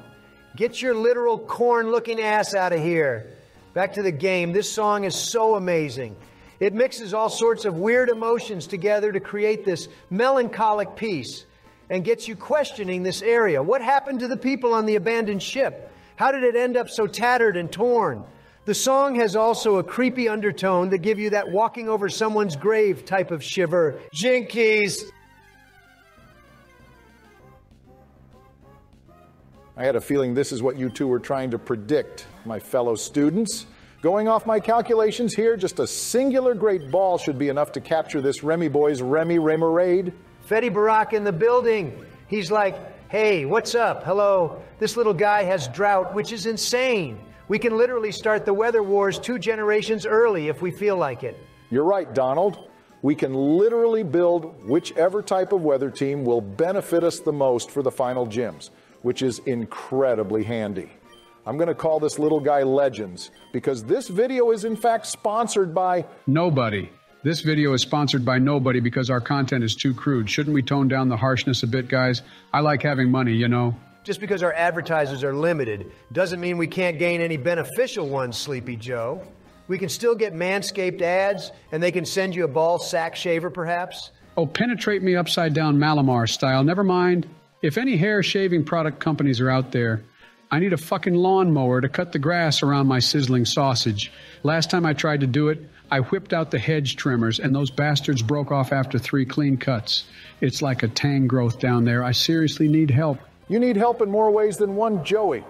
Get your literal corn looking ass out of here. Back to the game. This song is so amazing. It mixes all sorts of weird emotions together to create this melancholic piece and gets you questioning this area. What happened to the people on the abandoned ship? How did it end up so tattered and torn? The song has also a creepy undertone that give you that walking over someone's grave type of shiver. Jinkies! I had a feeling this is what you two were trying to predict, my fellow students. Going off my calculations here, just a singular great ball should be enough to capture this Remy boy's Remy Remoraid. Fetty Barak in the building. He's like, hey, what's up? Hello. This little guy has drought, which is insane. We can literally start the weather wars two generations early if we feel like it. You're right, Donald. We can literally build whichever type of weather team will benefit us the most for the final gyms, which is incredibly handy. I'm going to call this little guy Legends because this video is in fact sponsored by Nobody. This video is sponsored by nobody because our content is too crude. Shouldn't we tone down the harshness a bit, guys? I like having money, you know. Just because our advertisers are limited doesn't mean we can't gain any beneficial ones, Sleepy Joe. We can still get Manscaped ads, and they can send you a ball sack shaver, perhaps. Oh, penetrate me upside down Malamar style. Never mind. If any hair shaving product companies are out there, I need a fucking lawnmower to cut the grass around my sizzling sausage. Last time I tried to do it, I whipped out the hedge trimmers, and those bastards broke off after three clean cuts. It's like a Tangrowth down there. I seriously need help. You need help in more ways than one, Joey.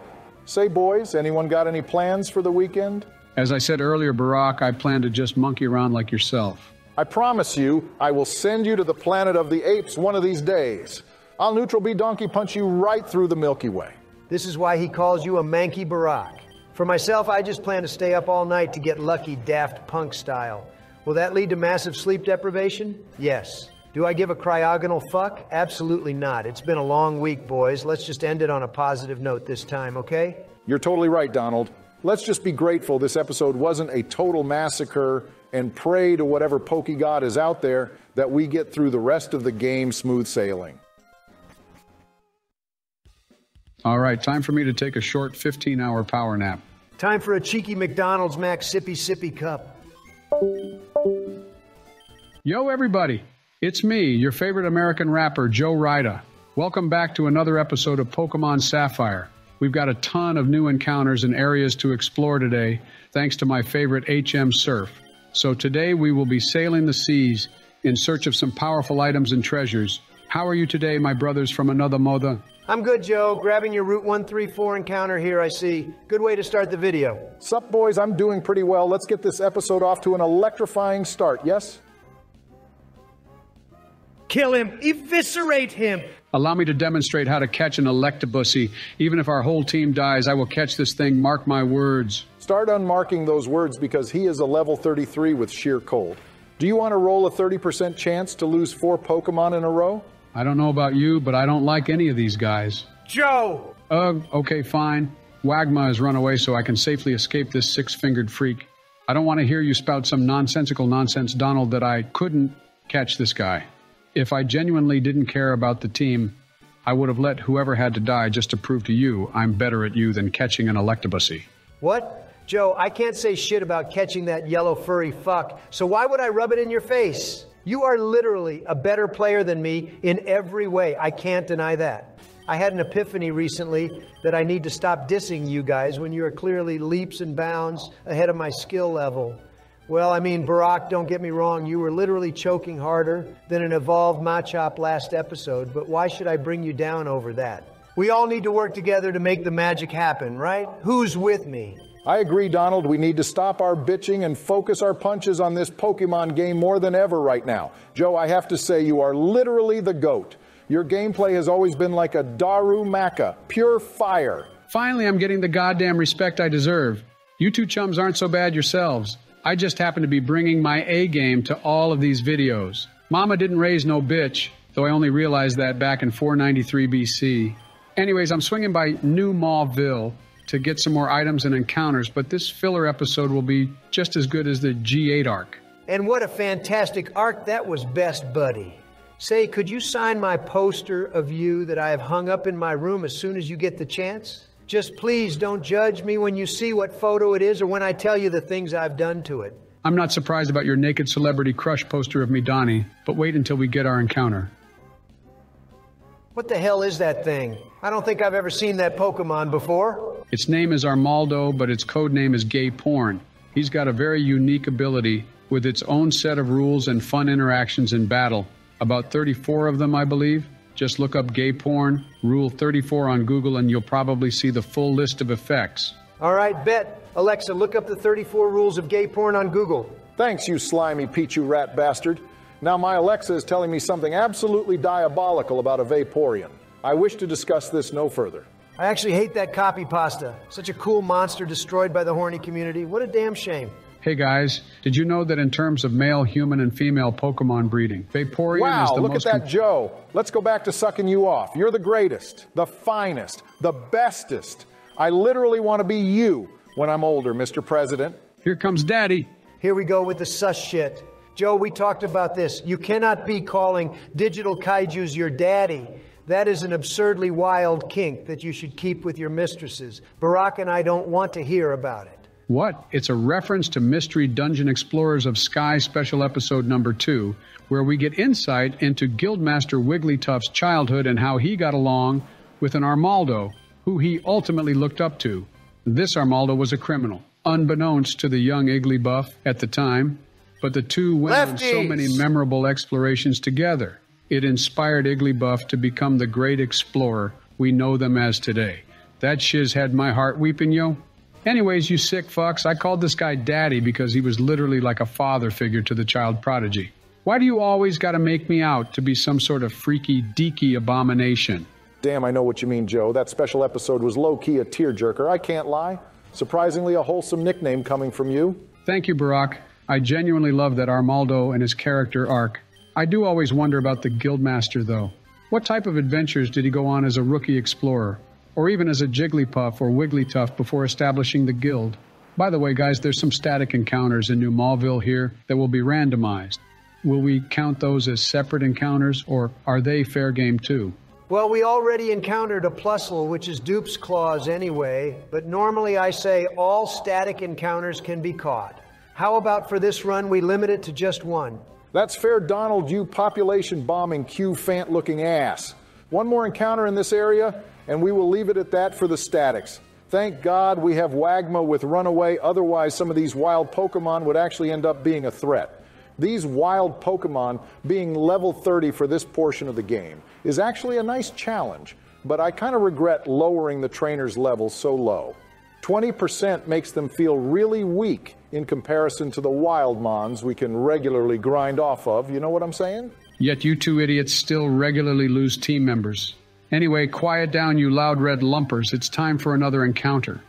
Say, boys, anyone got any plans for the weekend? As I said earlier, Barack, I plan to just monkey around like yourself. I promise you, I will send you to the planet of the apes one of these days. I'll neutral B donkey punch you right through the Milky Way. This is why he calls you a manky Barack. For myself, I just plan to stay up all night to get lucky Daft Punk style. Will that lead to massive sleep deprivation? Yes. Do I give a cryogonal fuck? Absolutely not. It's been a long week, boys. Let's just end it on a positive note this time, okay? You're totally right, Donald. Let's just be grateful this episode wasn't a total massacre and pray to whatever pokey god is out there that we get through the rest of the game smooth sailing. All right, time for me to take a short 15 hour power nap. Time for a cheeky McDonald's Mac Sippy Sippy Cup. Yo, everybody. It's me, your favorite American rapper, Joe Ryda. Welcome back to another episode of Pokemon Sapphire. We've got a ton of new encounters and areas to explore today, thanks to my favorite HM Surf. So today we will be sailing the seas in search of some powerful items and treasures. How are you today, my brothers from another mother? I'm good, Joe. Grabbing your Route 134 encounter here, I see. Good way to start the video. Sup, boys? I'm doing pretty well. Let's get this episode off to an electrifying start, yes? Kill him! Eviscerate him! Allow me to demonstrate how to catch an Electabuzz. Even if our whole team dies, I will catch this thing, mark my words. Start unmarking those words because he is a level 33 with sheer cold. Do you want to roll a 30% chance to lose four Pokemon in a row? I don't know about you, but I don't like any of these guys. Joe! Ugh, okay, fine. Wagma has run away so I can safely escape this six fingered freak. I don't want to hear you spout some nonsensical nonsense, Donald, that I couldn't catch this guy. If I genuinely didn't care about the team, I would have let whoever had to die just to prove to you I'm better at you than catching an Electabuzz. What? Joe, I can't say shit about catching that yellow furry fuck, so why would I rub it in your face? You are literally a better player than me in every way. I can't deny that. I had an epiphany recently that I need to stop dissing you guys when you are clearly leaps and bounds ahead of my skill level. Well, I mean, Barack, don't get me wrong, you were literally choking harder than an evolved Machop last episode, but why should I bring you down over that? We all need to work together to make the magic happen, right? Who's with me? I agree, Donald. We need to stop our bitching and focus our punches on this Pokemon game more than ever right now. Joe, I have to say, you are literally the GOAT. Your gameplay has always been like a Darumaka, pure fire. Finally, I'm getting the goddamn respect I deserve. You two chums aren't so bad yourselves. I just happen to be bringing my A game to all of these videos. Mama didn't raise no bitch, though I only realized that back in 493 BC. Anyways, I'm swinging by New Mauville to get some more items and encounters, but this filler episode will be just as good as the G8 arc. And what a fantastic arc that was, best buddy. Say, could you sign my poster of you that I have hung up in my room as soon as you get the chance? Just please don't judge me when you see what photo it is or when I tell you the things I've done to it. I'm not surprised about your naked celebrity crush poster of me, Donnie, but wait until we get our encounter. What the hell is that thing? I don't think I've ever seen that Pokemon before. Its name is Armaldo, but its code name is Gay Porn. He's got a very unique ability with its own set of rules and fun interactions in battle. About 34 of them, I believe. Just look up gay porn, rule 34 on Google, and you'll probably see the full list of effects. All right, bet. Alexa, look up the 34 rules of gay porn on Google. Thanks, you slimy Pichu rat bastard. Now my Alexa is telling me something absolutely diabolical about a Vaporeon. I wish to discuss this no further. I actually hate that copy pasta. Such a cool monster destroyed by the horny community. What a damn shame. Hey guys, did you know that in terms of male, human, and female Pokemon breeding, Vaporeon wow, is the look most. at that com- Joe. Let's go back to sucking you off. You're the greatest, the finest, the bestest. I literally want to be you when I'm older, Mr. President. Here comes Daddy. Here we go with the sus shit. Joe, we talked about this. You cannot be calling digital kaijus your daddy. That is an absurdly wild kink that you should keep with your mistresses. Barack and I don't want to hear about it. What? It's a reference to Mystery Dungeon Explorers of Sky special episode number two, where we get insight into Guildmaster Wigglytuff's childhood and how he got along with an Armaldo, who he ultimately looked up to. This Armaldo was a criminal, unbeknownst to the young Igglybuff at the time, but the two went on so many memorable explorations together. It inspired Igglybuff to become the great explorer we know them as today. That shiz had my heart weeping, yo. Anyways, you sick fucks, I called this guy daddy because he was literally like a father figure to the child prodigy. Why do you always gotta make me out to be some sort of freaky, deaky abomination? Damn, I know what you mean, Joe. That special episode was low key a tearjerker. I can't lie. Surprisingly, a wholesome nickname coming from you. Thank you, Barack. I genuinely love that Armaldo and his character arc. I do always wonder about the Guildmaster, though. What type of adventures did he go on as a rookie explorer? Or even as a Jigglypuff or Wigglytuff before establishing the Guild? By the way, guys, there's some static encounters in New Mauville here that will be randomized. Will we count those as separate encounters, or are they fair game too? Well, we already encountered a plusle, which is Dupes Clause anyway, but normally I say all static encounters can be caught. How about for this run we limit it to just one? That's fair, Donald, you population bombing Cufant looking ass. One more encounter in this area, and we will leave it at that for the statics. Thank God we have Wagma with Runaway, otherwise, some of these wild Pokemon would actually end up being a threat. These wild Pokemon being level 30 for this portion of the game is actually a nice challenge, but I kind of regret lowering the trainer's level so low. 20% makes them feel really weak in comparison to the wild mons we can regularly grind off of. You know what I'm saying? Yet you two idiots still regularly lose team members. Anyway, quiet down, you Loudred lumpers. It's time for another encounter.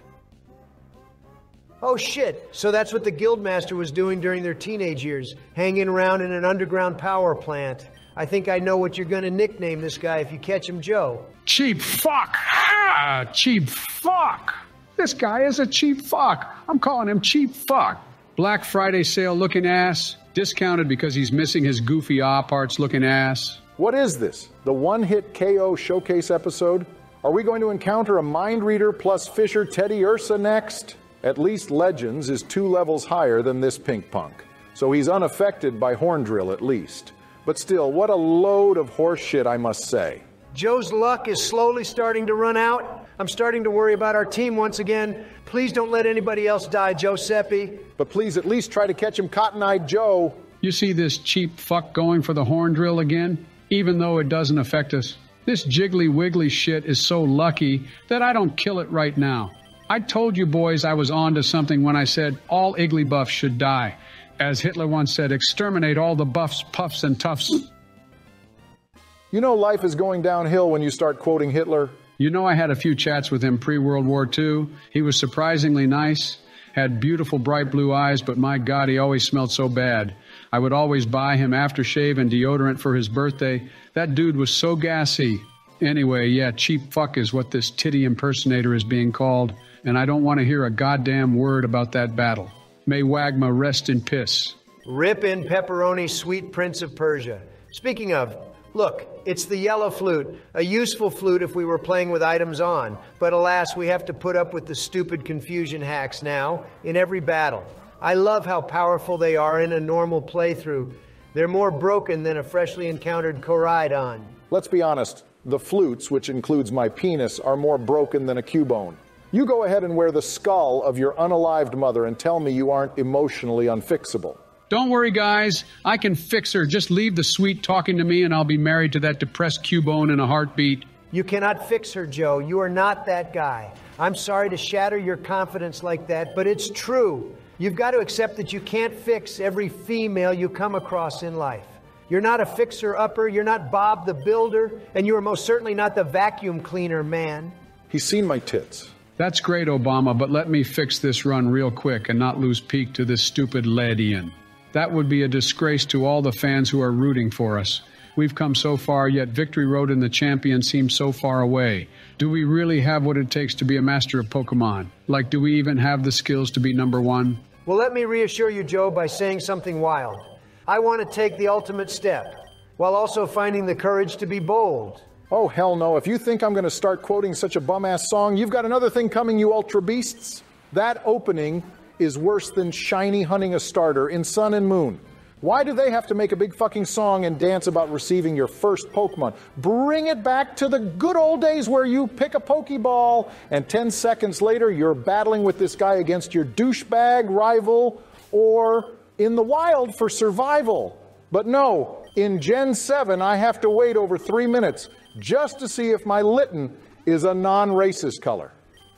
Oh shit, so that's what the Guildmaster was doing during their teenage years, hanging around in an underground power plant. I think I know what you're gonna nickname this guy if you catch him Joe. Cheap fuck! Ah, cheap fuck! This guy is a cheap fuck. I'm calling him cheap fuck. Black Friday sale looking ass. Discounted because he's missing his goofy ah parts looking ass. What is this? The one hit KO showcase episode? Are we going to encounter a mind reader plus Fissure Teddiursa next? At least Legends is two levels higher than this pink punk, so he's unaffected by horn drill at least. But still, what a load of horse shit, I must say. Joe's luck is slowly starting to run out. I'm starting to worry about our team once again. Please don't let anybody else die, Giuseppe. But please at least try to catch him Cotton Eyed Joe. You see this cheap fuck going for the horn drill again? Even though it doesn't affect us. This jiggly wiggly shit is so lucky that I don't kill it right now. I told you boys I was on to something when I said all Igglybuffs should die. As Hitler once said, exterminate all the buffs, puffs, and toughs. You know life is going downhill when you start quoting Hitler. You know, I had a few chats with him pre World War II. He was surprisingly nice, had beautiful bright blue eyes, but my God, he always smelled so bad. I would always buy him aftershave and deodorant for his birthday. That dude was so gassy. Anyway, yeah, cheap fuck is what this titty impersonator is being called, and I don't want to hear a goddamn word about that battle. May Wagma rest in piss. Rip in pepperoni, sweet prince of Persia. Speaking of, look, it's the yellow flute, a useful flute if we were playing with items on. But alas, we have to put up with the stupid confusion hacks now in every battle. I love how powerful they are in a normal playthrough. They're more broken than a freshly encountered Koraidon. Let's be honest, the flutes, which includes my penis, are more broken than a cubone. You go ahead and wear the skull of your unalived mother and tell me you aren't emotionally unfixable. Don't worry, guys. I can fix her. Just leave the sweet talking to me, and I'll be married to that depressed Cubone in a heartbeat. You cannot fix her, Joe. You are not that guy. I'm sorry to shatter your confidence like that, but it's true. You've got to accept that you can't fix every female you come across in life. You're not a fixer upper, you're not Bob the Builder, and you are most certainly not the vacuum cleaner man. He's seen my tits. That's great, Obama, but let me fix this run real quick and not lose peak to this stupid Ledian. That would be a disgrace to all the fans who are rooting for us. We've come so far, yet Victory Road and the champion seem so far away. Do we really have what it takes to be a master of Pokemon? Like, do we even have the skills to be number one? Well, let me reassure you, Joe, by saying something wild. I want to take the ultimate step while also finding the courage to be bold. Oh, hell no. If you think I'm going to start quoting such a bum ass song, you've got another thing coming, you ultra beasts. That opening is worse than Shiny hunting a starter in Sun and Moon. Why do they have to make a big fucking song and dance about receiving your first Pokemon? Bring it back to the good old days where you pick a Pokeball and 10 seconds later you're battling with this guy against your douchebag rival or in the wild for survival. But no, in Gen 7, I have to wait over three minutes just to see if my Litten is a non racist color.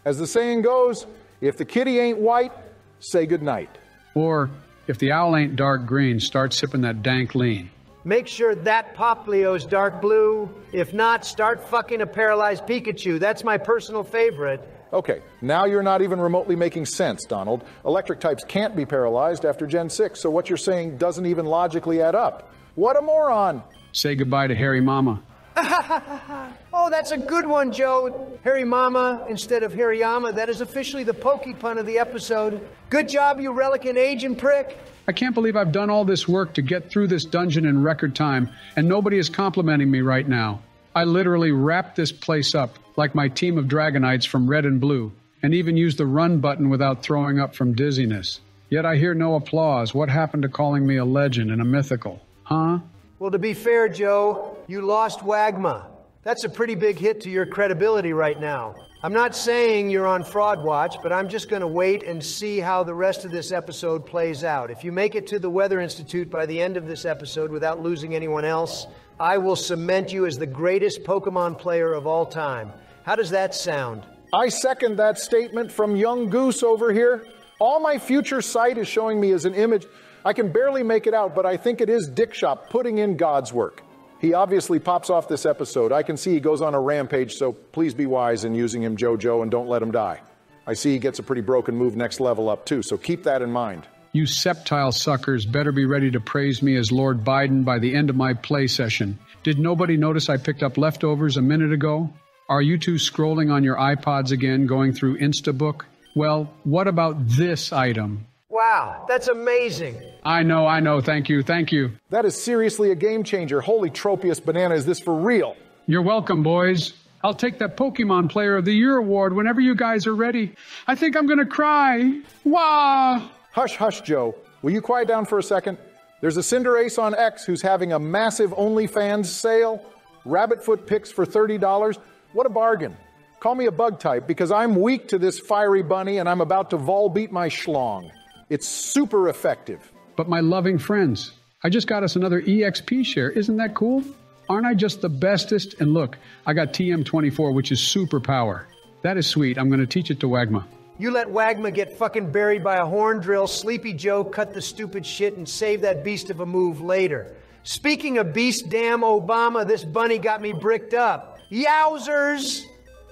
As the saying goes, if the kitty ain't white, say goodnight. Or, if the owl ain't dark green, start sipping that dank lean. Make sure that Poplio's dark blue. If not, start fucking a paralyzed Pikachu. That's my personal favorite. Okay, now you're not even remotely making sense, Donald. Electric types can't be paralyzed after Gen 6, so what you're saying doesn't even logically add up. What a moron! Say goodbye to Harry Mama. oh, that's a good one, Joe. Harry Mama instead of Hariyama. That is officially the pokey pun of the episode. Good job, you relic and agent prick. I can't believe I've done all this work to get through this dungeon in record time, and nobody is complimenting me right now. I literally wrapped this place up like my team of Dragonites from Red and Blue, and even used the run button without throwing up from dizziness. Yet I hear no applause. What happened to calling me a legend and a mythical? Huh? Well, to be fair, Joe, you lost Wagma. That's a pretty big hit to your credibility right now. I'm not saying you're on fraud watch, but I'm just going to wait and see how the rest of this episode plays out. If you make it to the Weather Institute by the end of this episode without losing anyone else, I will cement you as the greatest Pokemon player of all time. How does that sound? I second that statement from young Goose over here. All my future sight is showing me as an image. I can barely make it out, but I think it is Dick Shop putting in God's work. He obviously pops off this episode. I can see he goes on a rampage, so please be wise in using him, JoJo, and don't let him die. I see he gets a pretty broken move next level up, too, so keep that in mind. You Sceptile suckers better be ready to praise me as Lord Biden by the end of my play session. Did nobody notice I picked up leftovers a minute ago? Are you two scrolling on your iPods again, going through Instabook? Well, what about this item? Wow, that's amazing. I know, I know. Thank you, thank you. That is seriously a game changer. Holy Tropius banana, is this for real? You're welcome, boys. I'll take that Pokemon Player of the Year award whenever you guys are ready. I think I'm gonna cry. Wah! Hush, hush, Joe. Will you quiet down for a second? There's a Cinderace on X who's having a massive OnlyFans sale. Rabbitfoot picks for $30. What a bargain. Call me a bug type because I'm weak to this fiery bunny and I'm about to Volbeat my schlong. It's super effective. But my loving friends, I just got us another EXP share. Isn't that cool? Aren't I just the bestest? And look, I got TM24, which is super power. That is sweet. I'm going to teach it to Wagma. You let Wagma get fucking buried by a horn drill, Sleepy Joe cut the stupid shit and save that beast of a move later. Speaking of beast, damn Obama, this bunny got me bricked up. Yowzers!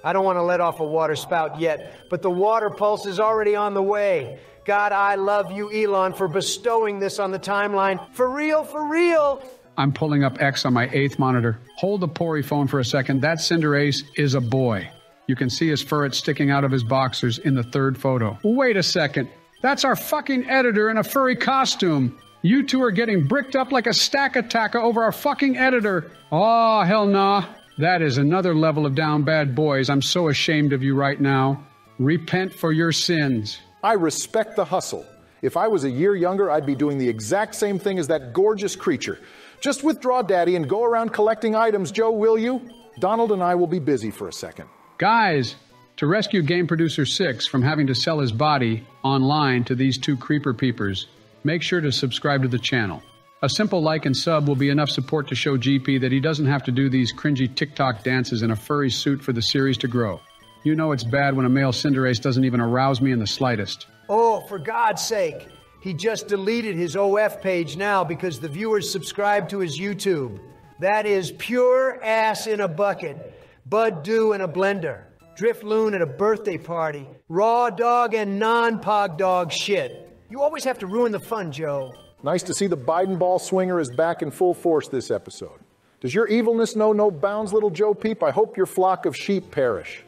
I don't want to let off a water spout yet, but the water pulse is already on the way. God, I love you, Elon, for bestowing this on the timeline. For real, for real. I'm pulling up X on my eighth monitor. Hold the Pori phone for a second. That Cinderace is a boy. You can see his furret sticking out of his boxers in the third photo. Wait a second. That's our fucking editor in a furry costume. You two are getting bricked up like a Stakataka over our fucking editor. Oh, hell nah. That is another level of down bad boys. I'm so ashamed of you right now. Repent for your sins. I respect the hustle. If I was a year younger, I'd be doing the exact same thing as that gorgeous creature. Just withdraw Daddy and go around collecting items, Joe, will you? Donald and I will be busy for a second. Guys, to rescue Game Producer 6 from having to sell his body online to these two creeper peepers, make sure to subscribe to the channel. A simple like and sub will be enough support to show GP that he doesn't have to do these cringy TikTok dances in a furry suit for the series to grow. You know it's bad when a male Cinderace doesn't even arouse me in the slightest. Oh, for God's sake. He just deleted his OF page now because the viewers subscribe to his YouTube. That is pure ass in a bucket, Budew in a blender, Drifloon at a birthday party, raw dog and non pog dog shit. You always have to ruin the fun, Joe. Nice to see the Biden ball swinger is back in full force this episode. Does your evilness know no bounds, little Joe Peep? I hope your flock of sheep perish.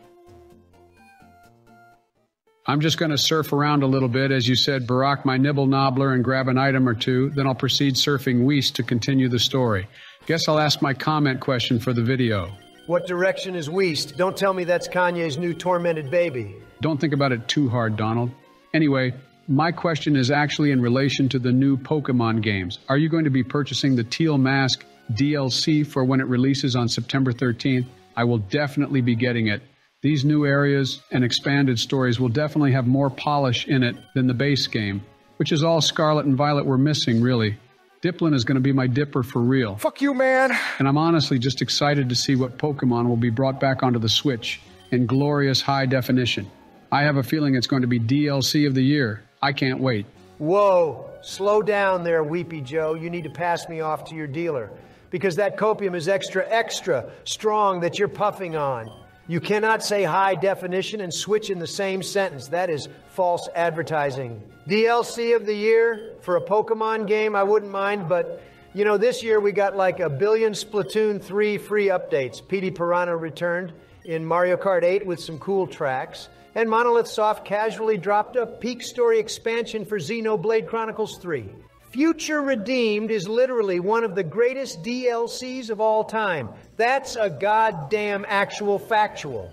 I'm just going to surf around a little bit, as you said, Barack my nibble nobbler and grab an item or two. Then I'll proceed surfing west to continue the story. Guess I'll ask my comment question for the video. What direction is west? Don't tell me that's Kanye's new tormented baby. Don't think about it too hard, Donald. Anyway, my question is actually in relation to the new Pokemon games. Are you going to be purchasing the Teal Mask DLC for when it releases on September 13th? I will definitely be getting it. These new areas and expanded stories will definitely have more polish in it than the base game, which is all Scarlet and Violet were missing, really. Dipplin is going to be my dipper for real. Fuck you, man. And I'm honestly just excited to see what Pokemon will be brought back onto the Switch in glorious high definition. I have a feeling it's going to be DLC of the year. I can't wait. Whoa, slow down there, Weepy Joe. You need to pass me off to your dealer because that copium is extra, extra strong that you're puffing on. You cannot say high definition and switch in the same sentence. That is false advertising. DLC of the year for a Pokemon game, I wouldn't mind, but you know, this year we got like a billion Splatoon 3 free updates. Petey Piranha returned in Mario Kart 8 with some cool tracks. And Monolith Soft casually dropped a peak story expansion for Xenoblade Chronicles 3. Future Redeemed is literally one of the greatest DLCs of all time. That's a goddamn actual factual.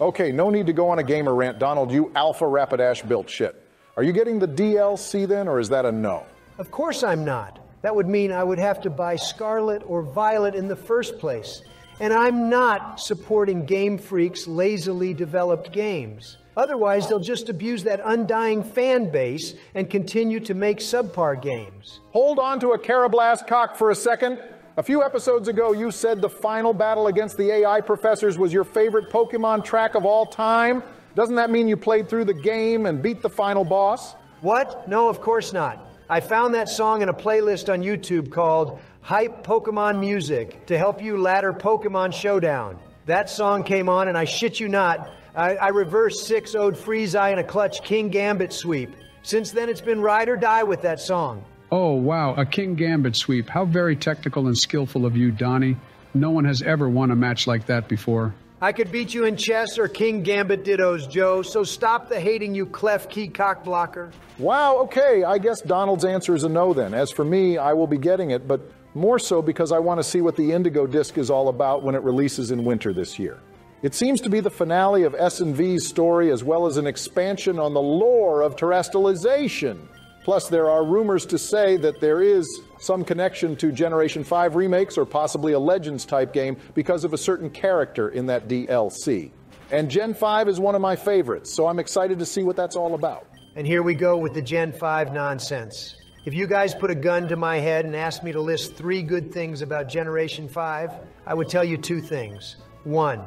Okay, no need to go on a gamer rant, Donald, you alpha Rapidash built shit. Are you getting the DLC then, or is that a no? Of course I'm not. That would mean I would have to buy Scarlet or Violet in the first place. And I'm not supporting Game Freak's lazily developed games. Otherwise, they'll just abuse that undying fan base and continue to make subpar games. Hold on to a Carablast cock for a second. A few episodes ago, you said the final battle against the AI professors was your favorite Pokemon track of all time. Doesn't that mean you played through the game and beat the final boss? What? No, of course not. I found that song in a playlist on YouTube called Hype Pokemon Music to help you ladder Pokemon Showdown. That song came on, and I shit you not, I, I reversed 6 0'd Freezeye in a clutch Kingambit sweep. Since then, it's been ride or die with that song. Oh, wow, a Kingambit sweep. How very technical and skillful of you, Donnie. No one has ever won a match like that before. I could beat you in chess or Kingambit dittos, Joe, so stop the hating, you Klefki cock blocker. Wow, okay, I guess Donald's answer is a no then. As for me, I will be getting it, but more so because I want to see what the Indigo Disc is all about when it releases in winter this year. It seems to be the finale of S&V's story as well as an expansion on the lore of Terastallization. Plus, there are rumors to say that there is some connection to Generation 5 remakes or possibly a Legends type game because of a certain character in that DLC. And Gen 5 is one of my favorites, so I'm excited to see what that's all about. And here we go with the Gen 5 nonsense. If you guys put a gun to my head and asked me to list three good things about Generation 5, I would tell you two things. One,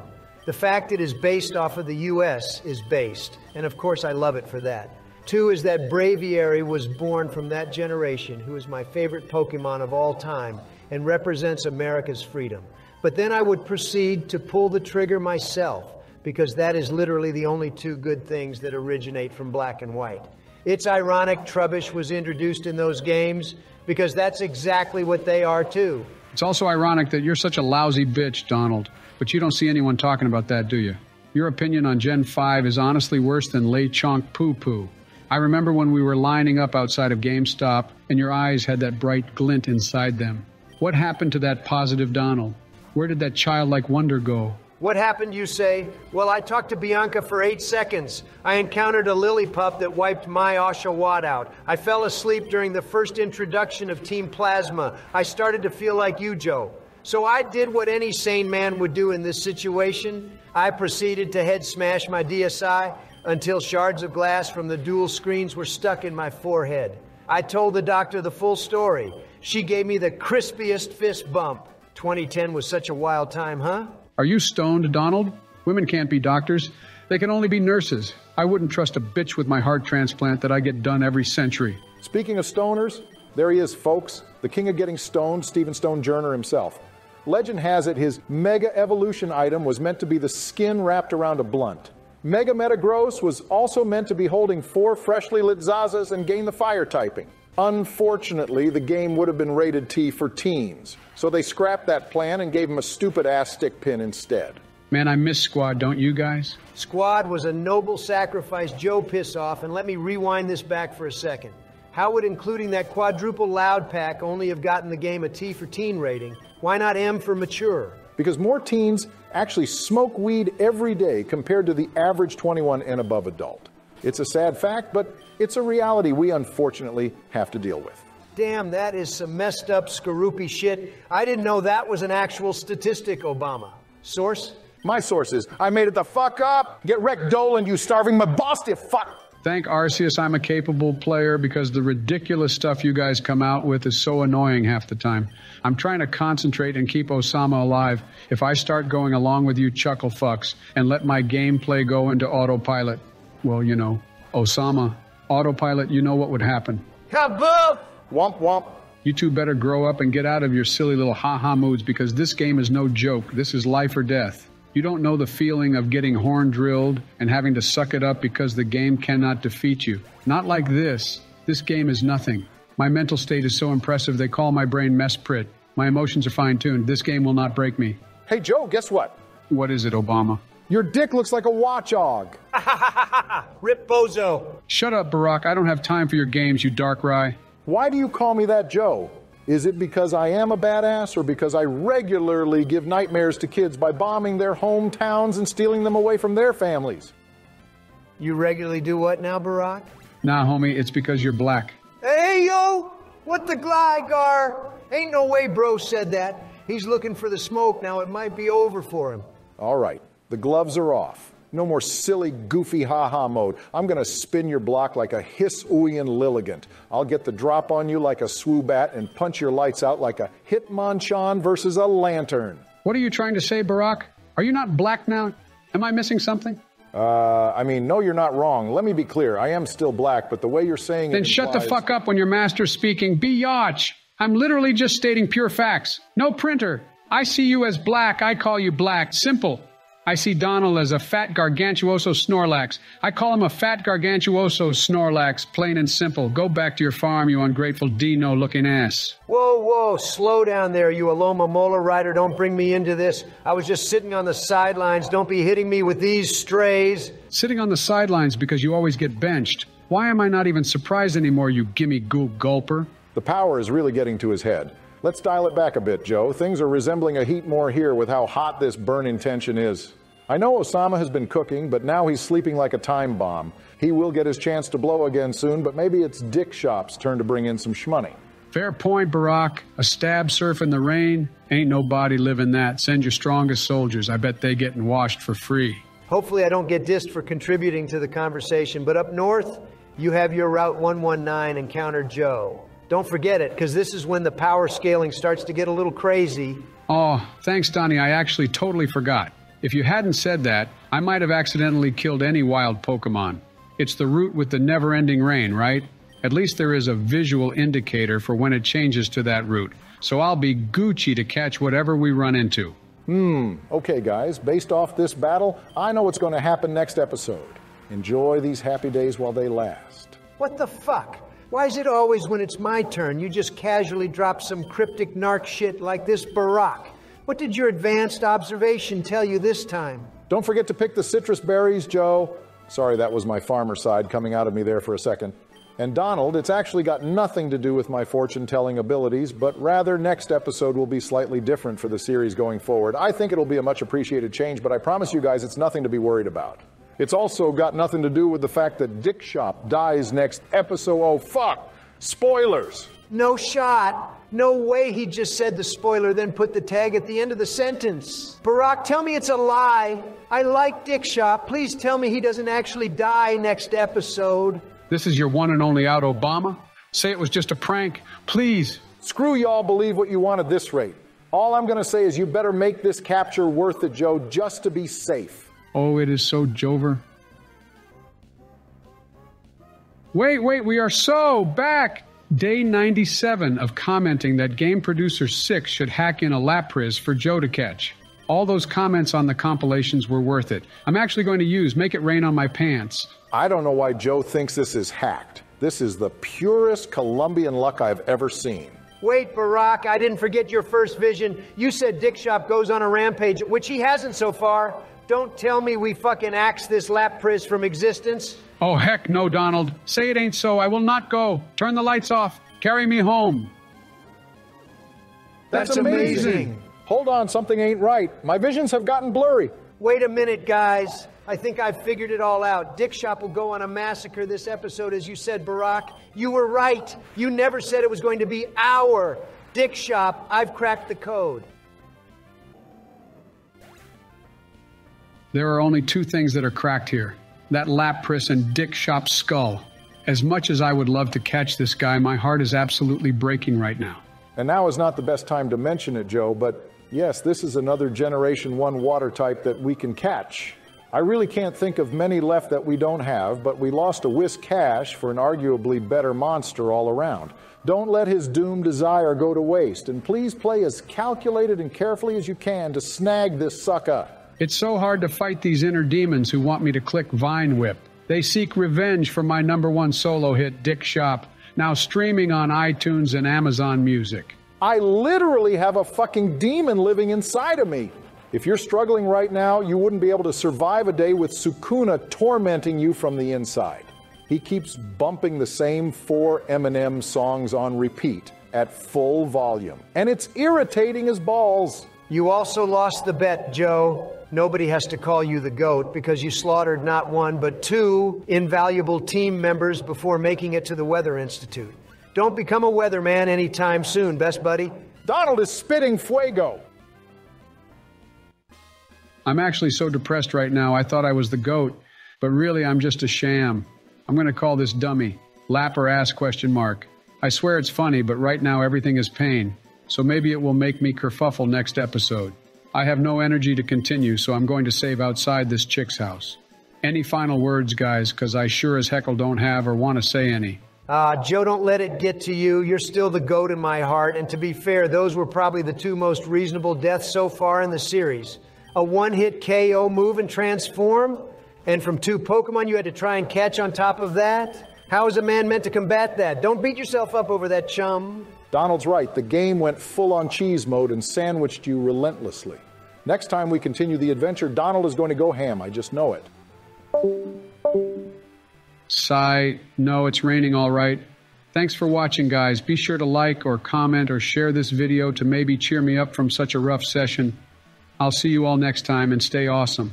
the fact it is based off of the US is based, and of course I love it for that. Two is that Braviary was born from that generation, who is my favorite Pokemon of all time and represents America's freedom. But then I would proceed to pull the trigger myself, because that is literally the only two good things that originate from black and white. It's ironic Trubbish was introduced in those games, because that's exactly what they are too. It's also ironic that you're such a lousy bitch, Donald. But you don't see anyone talking about that, do you? Your opinion on Gen 5 is honestly worse than Lechonk Poo Poo. I remember when we were lining up outside of GameStop and your eyes had that bright glint inside them. What happened to that positive Donald? Where did that childlike wonder go? What happened, you say? Well, I talked to Bianca for eight seconds. I encountered a Lillipup that wiped my Oshawott out. I fell asleep during the first introduction of Team Plasma. I started to feel like you, Joe. So I did what any sane man would do in this situation. I proceeded to head smash my DSi until shards of glass from the dual screens were stuck in my forehead. I told the doctor the full story. She gave me the crispiest fist bump. 2010 was such a wild time, huh? Are you stoned, Donald? Women can't be doctors. They can only be nurses. I wouldn't trust a bitch with my heart transplant that I get done every century. Speaking of stoners, there he is, folks, the king of getting stoned, Stephen Stonjourner himself. Legend has it his mega evolution item was meant to be the skin wrapped around a blunt. Mega Metagross was also meant to be holding four freshly lit Zazas and gain the fire typing. Unfortunately, the game would have been rated T for teens, so they scrapped that plan and gave him a stupid ass stick pin instead. Man, I miss Squad, don't you guys? Squad was a noble sacrifice, Joe piss off, and let me rewind this back for a second. How would including that quadruple loud pack only have gotten the game a T for teen rating? Why not M for mature? Because more teens actually smoke weed every day compared to the average 21 and above adult. It's a sad fact, but it's a reality we unfortunately have to deal with. Damn, that is some messed up Skaroopy shit. I didn't know that was an actual statistic, Obama. Source? My sources. I made it the fuck up. Get wrecked, Dolan, you starving Mabosstiff fuck. Thank Arceus I'm a capable player because the ridiculous stuff you guys come out with is so annoying half the time. I'm trying to concentrate and keep Osama alive. If I start going along with you chuckle fucks and let my gameplay go into autopilot, well, you know, Osama, autopilot, you know what would happen. Kaboom! Womp womp. You two better grow up and get out of your silly little ha ha moods because this game is no joke. This is life or death. You don't know the feeling of getting horn drilled and having to suck it up because the game cannot defeat you. Not like this. This game is nothing. My mental state is so impressive they call my brain Mesprit. My emotions are fine tuned. This game will not break me. Hey, Joe, guess what? What is it, Obama? Your dick looks like a watchog. Rip Bozo. Shut up, Barack. I don't have time for your games, you Darkrai. Why do you call me that, Joe? Is it because I am a badass or because I regularly give nightmares to kids by bombing their hometowns and stealing them away from their families? You regularly do what now, Barack? Nah, homie, it's because you're black. Hey, yo! What the gligar? Ain't no way bro said that. He's looking for the smoke now. It might be over for him. All right, the gloves are off. No more silly, goofy ha-ha mode. I'm going to spin your block like a hiss Hisuian Lilligant. I'll get the drop on you like a swoobat and punch your lights out like a Hitmonchan versus a lantern. What are you trying to say, Barack? Are you not black now? Am I missing something? Uh, I mean, no, you're not wrong. Let me be clear. I am still black, but the way you're saying Then it Then shut the fuck up when your master's speaking. Be yacht. I'm literally just stating pure facts. No printer. I see you as black. I call you black. Simple. I see Donald as a fat gargantuoso Snorlax. I call him a fat gargantuoso Snorlax, plain and simple. Go back to your farm, you ungrateful Dino looking ass. Whoa, whoa, slow down there, you Alomomola rider. Don't bring me into this. I was just sitting on the sidelines. Don't be hitting me with these strays. Sitting on the sidelines because you always get benched. Why am I not even surprised anymore, you gimme goo gulper? The power is really getting to his head. Let's dial it back a bit, Joe. Things are resembling a Heatmor here with how hot this burn intention is. I know Osama has been cooking, but now he's sleeping like a time bomb. He will get his chance to blow again soon, but maybe it's Dick Shop's turn to bring in some shmoney. Fair point, Barack. A stab surf in the rain? Ain't nobody living that. Send your strongest soldiers. I bet they getting washed for free. Hopefully, I don't get dissed for contributing to the conversation, but up north, you have your Route 119 Encounter Joe. Don't forget it, because this is when the power scaling starts to get a little crazy. Oh, thanks, Donnie. I actually totally forgot. If you hadn't said that, I might have accidentally killed any wild Pokemon. It's the route with the never ending rain, right? At least there is a visual indicator for when it changes to that route. So I'll be Gucci to catch whatever we run into. Hmm, okay, guys, based off this battle, I know what's going to happen next episode. Enjoy these happy days while they last. What the fuck? Why is it always when it's my turn you just casually drop some cryptic narc shit like this Barack? What did your advanced observation tell you this time? Don't forget to pick the citrus berries, Joe. Sorry, that was my farmer side coming out of me there for a second. And Donald, it's actually got nothing to do with my fortune telling abilities, but rather next episode will be slightly different for the series going forward. I think it'll be a much appreciated change, but I promise you guys it's nothing to be worried about. It's also got nothing to do with the fact that Dick Shop dies next episode. Oh, fuck! Spoilers! No shot. No way he just said the spoiler, then put the tag at the end of the sentence. Barack, tell me it's a lie. I like Dick Shop. Please tell me he doesn't actually die next episode. This is your one and only out, Obama? Say it was just a prank. Please. Screw y'all believe what you want at this rate. All I'm going to say is you better make this capture worth it, Joe, just to be safe. Oh, it is so Jover. Wait, wait, we are so back! Day 97 of commenting that Game Producer 6 should hack in a Lapras for Joe to catch. All those comments on the compilations were worth it. I'm actually going to use Make It Rain on My Pants. I don't know why Joe thinks this is hacked. This is the purest Colombian luck I've ever seen. Wait, Barack, I didn't forget your first vision. You said Dick Shop goes on a rampage, which he hasn't so far. Don't tell me we fucking axe this Lapras from existence. Oh, heck no, Donald. Say it ain't so. I will not go. Turn the lights off. Carry me home. That's, That's amazing. amazing. Hold on, something ain't right. My visions have gotten blurry. Wait a minute, guys. I think I've figured it all out. Dick Shop will go on a massacre this episode, as you said, Barack. You were right. You never said it was going to be our Dick Shop. I've cracked the code. There are only two things that are cracked here that Lapras and Dick Shop's skull. As much as I would love to catch this guy, my heart is absolutely breaking right now. And now is not the best time to mention it, Joe, but yes, this is another Generation 1 water type that we can catch. I really can't think of many left that we don't have, but we lost a Whiscash for an arguably better monster all around. Don't let his doomed desire go to waste, and please play as calculated and carefully as you can to snag this sucker. It's so hard to fight these inner demons who want me to click Vine Whip. They seek revenge for my number one solo hit, Dick Shop, now streaming on iTunes and Amazon Music. I literally have a fucking demon living inside of me. If you're struggling right now, you wouldn't be able to survive a day with Sukuna tormenting you from the inside. He keeps bumping the same four Eminem songs on repeat at full volume, and it's irritating as balls. You also lost the bet, Joe. Nobody has to call you the GOAT because you slaughtered not one, but two invaluable team members before making it to the Weather Institute. Don't become a weatherman anytime soon, best buddy. Donald is spitting fuego. I'm actually so depressed right now, I thought I was the GOAT, but really I'm just a sham. I'm going to call this dummy. Lap or ass question mark. I swear it's funny, but right now everything is pain. So maybe it will make me kerfuffle next episode. I have no energy to continue, so I'm going to save outside this chick's house. Any final words, guys, because I sure as heckle don't have or want to say any. Ah, Joe, don't let it get to you. You're still the goat in my heart. And to be fair, those were probably the two most reasonable deaths so far in the series. A one hit KO move and transform, and from two Pokemon you had to try and catch on top of that? How is a man meant to combat that? Don't beat yourself up over that, chum. Donald's right. The game went full on cheese mode and sandwiched you relentlessly. Next time we continue the adventure, Donald is going to go ham. I just know it. Sigh, no, it's raining all right. Thanks for watching, guys. Be sure to like or comment or share this video to maybe cheer me up from such a rough session. I'll see you all next time and stay awesome.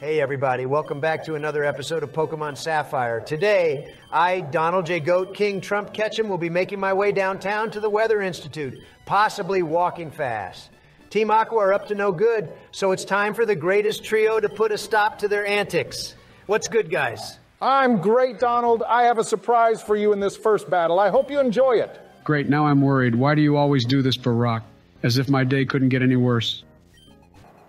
Hey, everybody, welcome back to another episode of Pokemon Sapphire. Today, I, Donald J. Goat King Trump Ketchum, will be making my way downtown to the Weather Institute, possibly walking fast. Team Aqua are up to no good, so it's time for the greatest trio to put a stop to their antics. What's good, guys? I'm great, Donald. I have a surprise for you in this first battle. I hope you enjoy it. Great, now I'm worried. Why do you always do this, Barack? As if my day couldn't get any worse.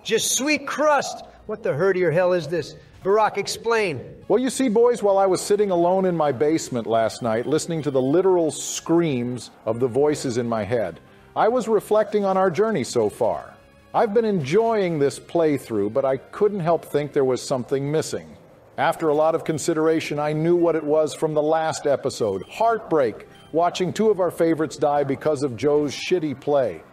Just sweet crust! What the hurtier hell is this? Barack, explain. Well, you see, boys, while I was sitting alone in my basement last night, listening to the literal screams of the voices in my head, I was reflecting on our journey so far. I've been enjoying this playthrough, but I couldn't help think there was something missing. After a lot of consideration, I knew what it was from the last episode heartbreak, watching two of our favorites die because of Joe's shitty play.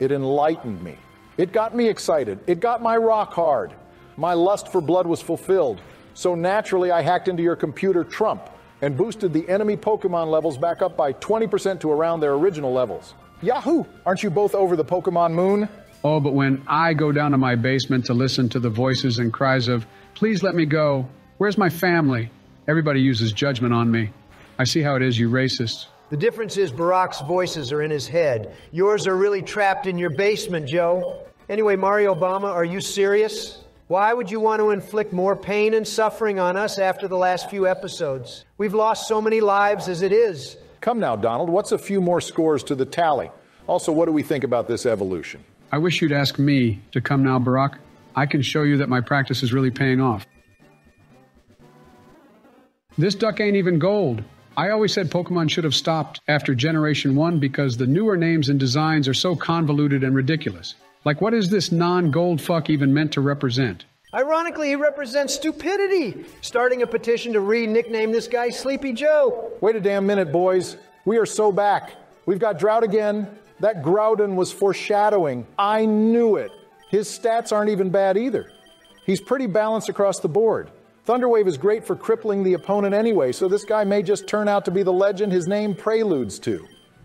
It enlightened me. It got me excited. It got my rock hard. My lust for blood was fulfilled. So naturally, I hacked into your computer Trump and boosted the enemy Pokemon levels back up by 20% to around their original levels. Yahoo! Aren't you both over the Pokemon moon? Oh, but when I go down to my basement to listen to the voices and cries of, please let me go, where's my family? Everybody uses judgment on me. I see how it is, you racists. The difference is Barack's voices are in his head. Yours are really trapped in your basement, Joe. Anyway, Mario Obama, are you serious? Why would you want to inflict more pain and suffering on us after the last few episodes? We've lost so many lives as it is. Come now, Donald, what's a few more scores to the tally? Also, what do we think about this evolution? I wish you'd ask me to come now, Barack. I can show you that my practice is really paying off. This duck ain't even gold. I always said Pokemon should have stopped after Generation 1 because the newer names and designs are so convoluted and ridiculous. Like, what is this non gold fuck even meant to represent? Ironically, he represents stupidity, starting a petition to re nickname this guy Sleepy Joe. Wait a damn minute, boys. We are so back. We've got Drought again. That Groudon was foreshadowing. I knew it. His stats aren't even bad either. He's pretty balanced across the board. Thunderwave is great for crippling the opponent anyway, so this guy may just turn out to be the legend his name preludes to.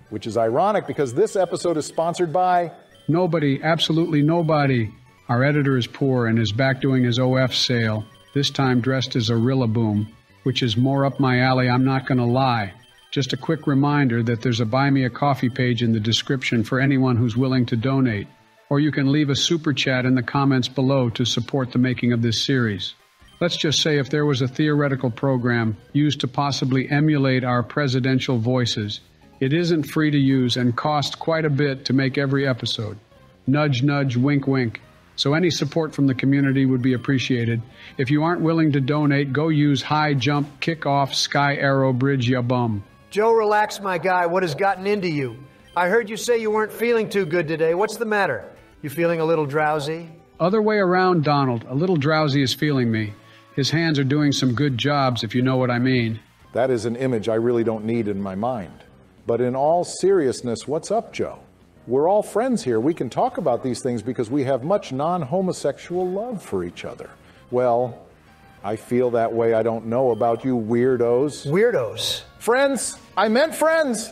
Which is ironic because this episode is sponsored by. Nobody, absolutely nobody. Our editor is poor and is back doing his OF sale, this time dressed as a Rillaboom, which is more up my alley, I'm not gonna lie. Just a quick reminder that there's a Buy Me a Coffee page in the description for anyone who's willing to donate, or you can leave a super chat in the comments below to support the making of this series. Let's just say if there was a theoretical program used to possibly emulate our presidential voices, it isn't free to use and costs quite a bit to make every episode. Nudge, nudge, wink, wink. So any support from the community would be appreciated. If you aren't willing to donate, go use high jump, kick off, sky arrow bridge, ya bum. Joe, relax, my guy. What has gotten into you? I heard you say you weren't feeling too good today. What's the matter? You feeling a little drowsy? Other way around, Donald. A little drowsy is feeling me. His hands are doing some good jobs, if you know what I mean. That is an image I really don't need in my mind. But in all seriousness, what's up, Joe? We're all friends here. We can talk about these things because we have much non homosexual love for each other. Well, I feel that way. I don't know about you weirdos. Weirdos. Friends! I meant friends!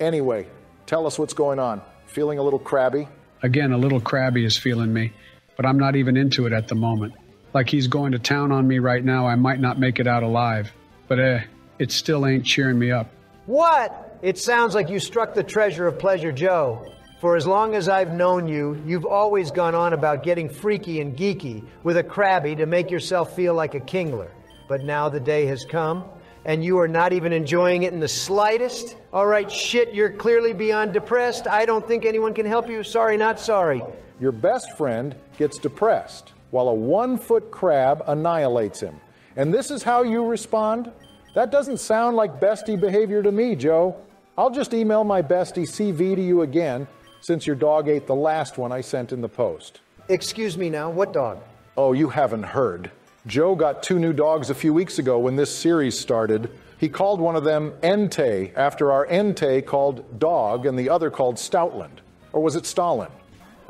Anyway, tell us what's going on. Feeling a little crabby? Again, a little crabby is feeling me, but I'm not even into it at the moment like he's going to town on me right now, I might not make it out alive. But eh, it still ain't cheering me up. What? It sounds like you struck the treasure of Pleasure Joe. For as long as I've known you, you've always gone on about getting freaky and geeky with a crabby to make yourself feel like a kingler. But now the day has come, and you are not even enjoying it in the slightest? All right, shit, you're clearly beyond depressed. I don't think anyone can help you. Sorry, not sorry. Your best friend gets depressed while a one foot crab annihilates him. And this is how you respond? That doesn't sound like bestie behavior to me, Joe. I'll just email my bestie CV to you again since your dog ate the last one I sent in the post. Excuse me now, what dog? Oh, you haven't heard. Joe got two new dogs a few weeks ago when this series started. He called one of them Entei after our Entei called Dog and the other called Stoutland. Or was it Stalin?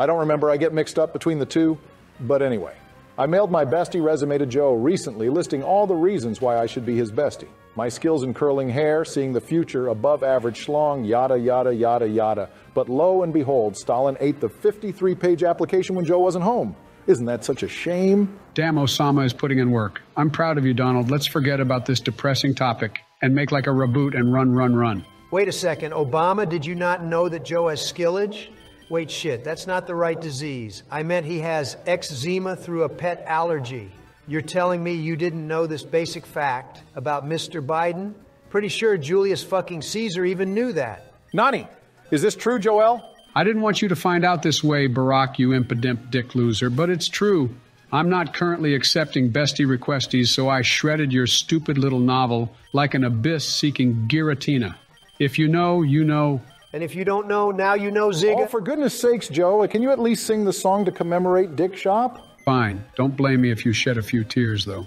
I don't remember. I get mixed up between the two. But anyway, I mailed my bestie resume to Joe recently, listing all the reasons why I should be his bestie. My skills in curling hair, seeing the future, above average schlong, yada, yada, yada, yada. But lo and behold, Stalin ate the 53 page application when Joe wasn't home. Isn't that such a shame? Damn, Osama is putting in work. I'm proud of you, Donald. Let's forget about this depressing topic and make like a reboot and run, run, run. Wait a second. Obama, did you not know that Joe has skillage? Wait, shit, that's not the right disease. I meant he has eczema through a pet allergy. You're telling me you didn't know this basic fact about Mr. Biden? Pretty sure Julius fucking Caesar even knew that. Nani, is this true, Joel? I didn't want you to find out this way, Barack, you impidimp dick loser, but it's true. I'm not currently accepting bestie requesties, so I shredded your stupid little novel like an abyss seeking Giratina. If you know, you know. And if you don't know, now you know Zig. Oh, for goodness sakes, Joe, can you at least sing the song to commemorate Dick Shop? Fine. Don't blame me if you shed a few tears, though.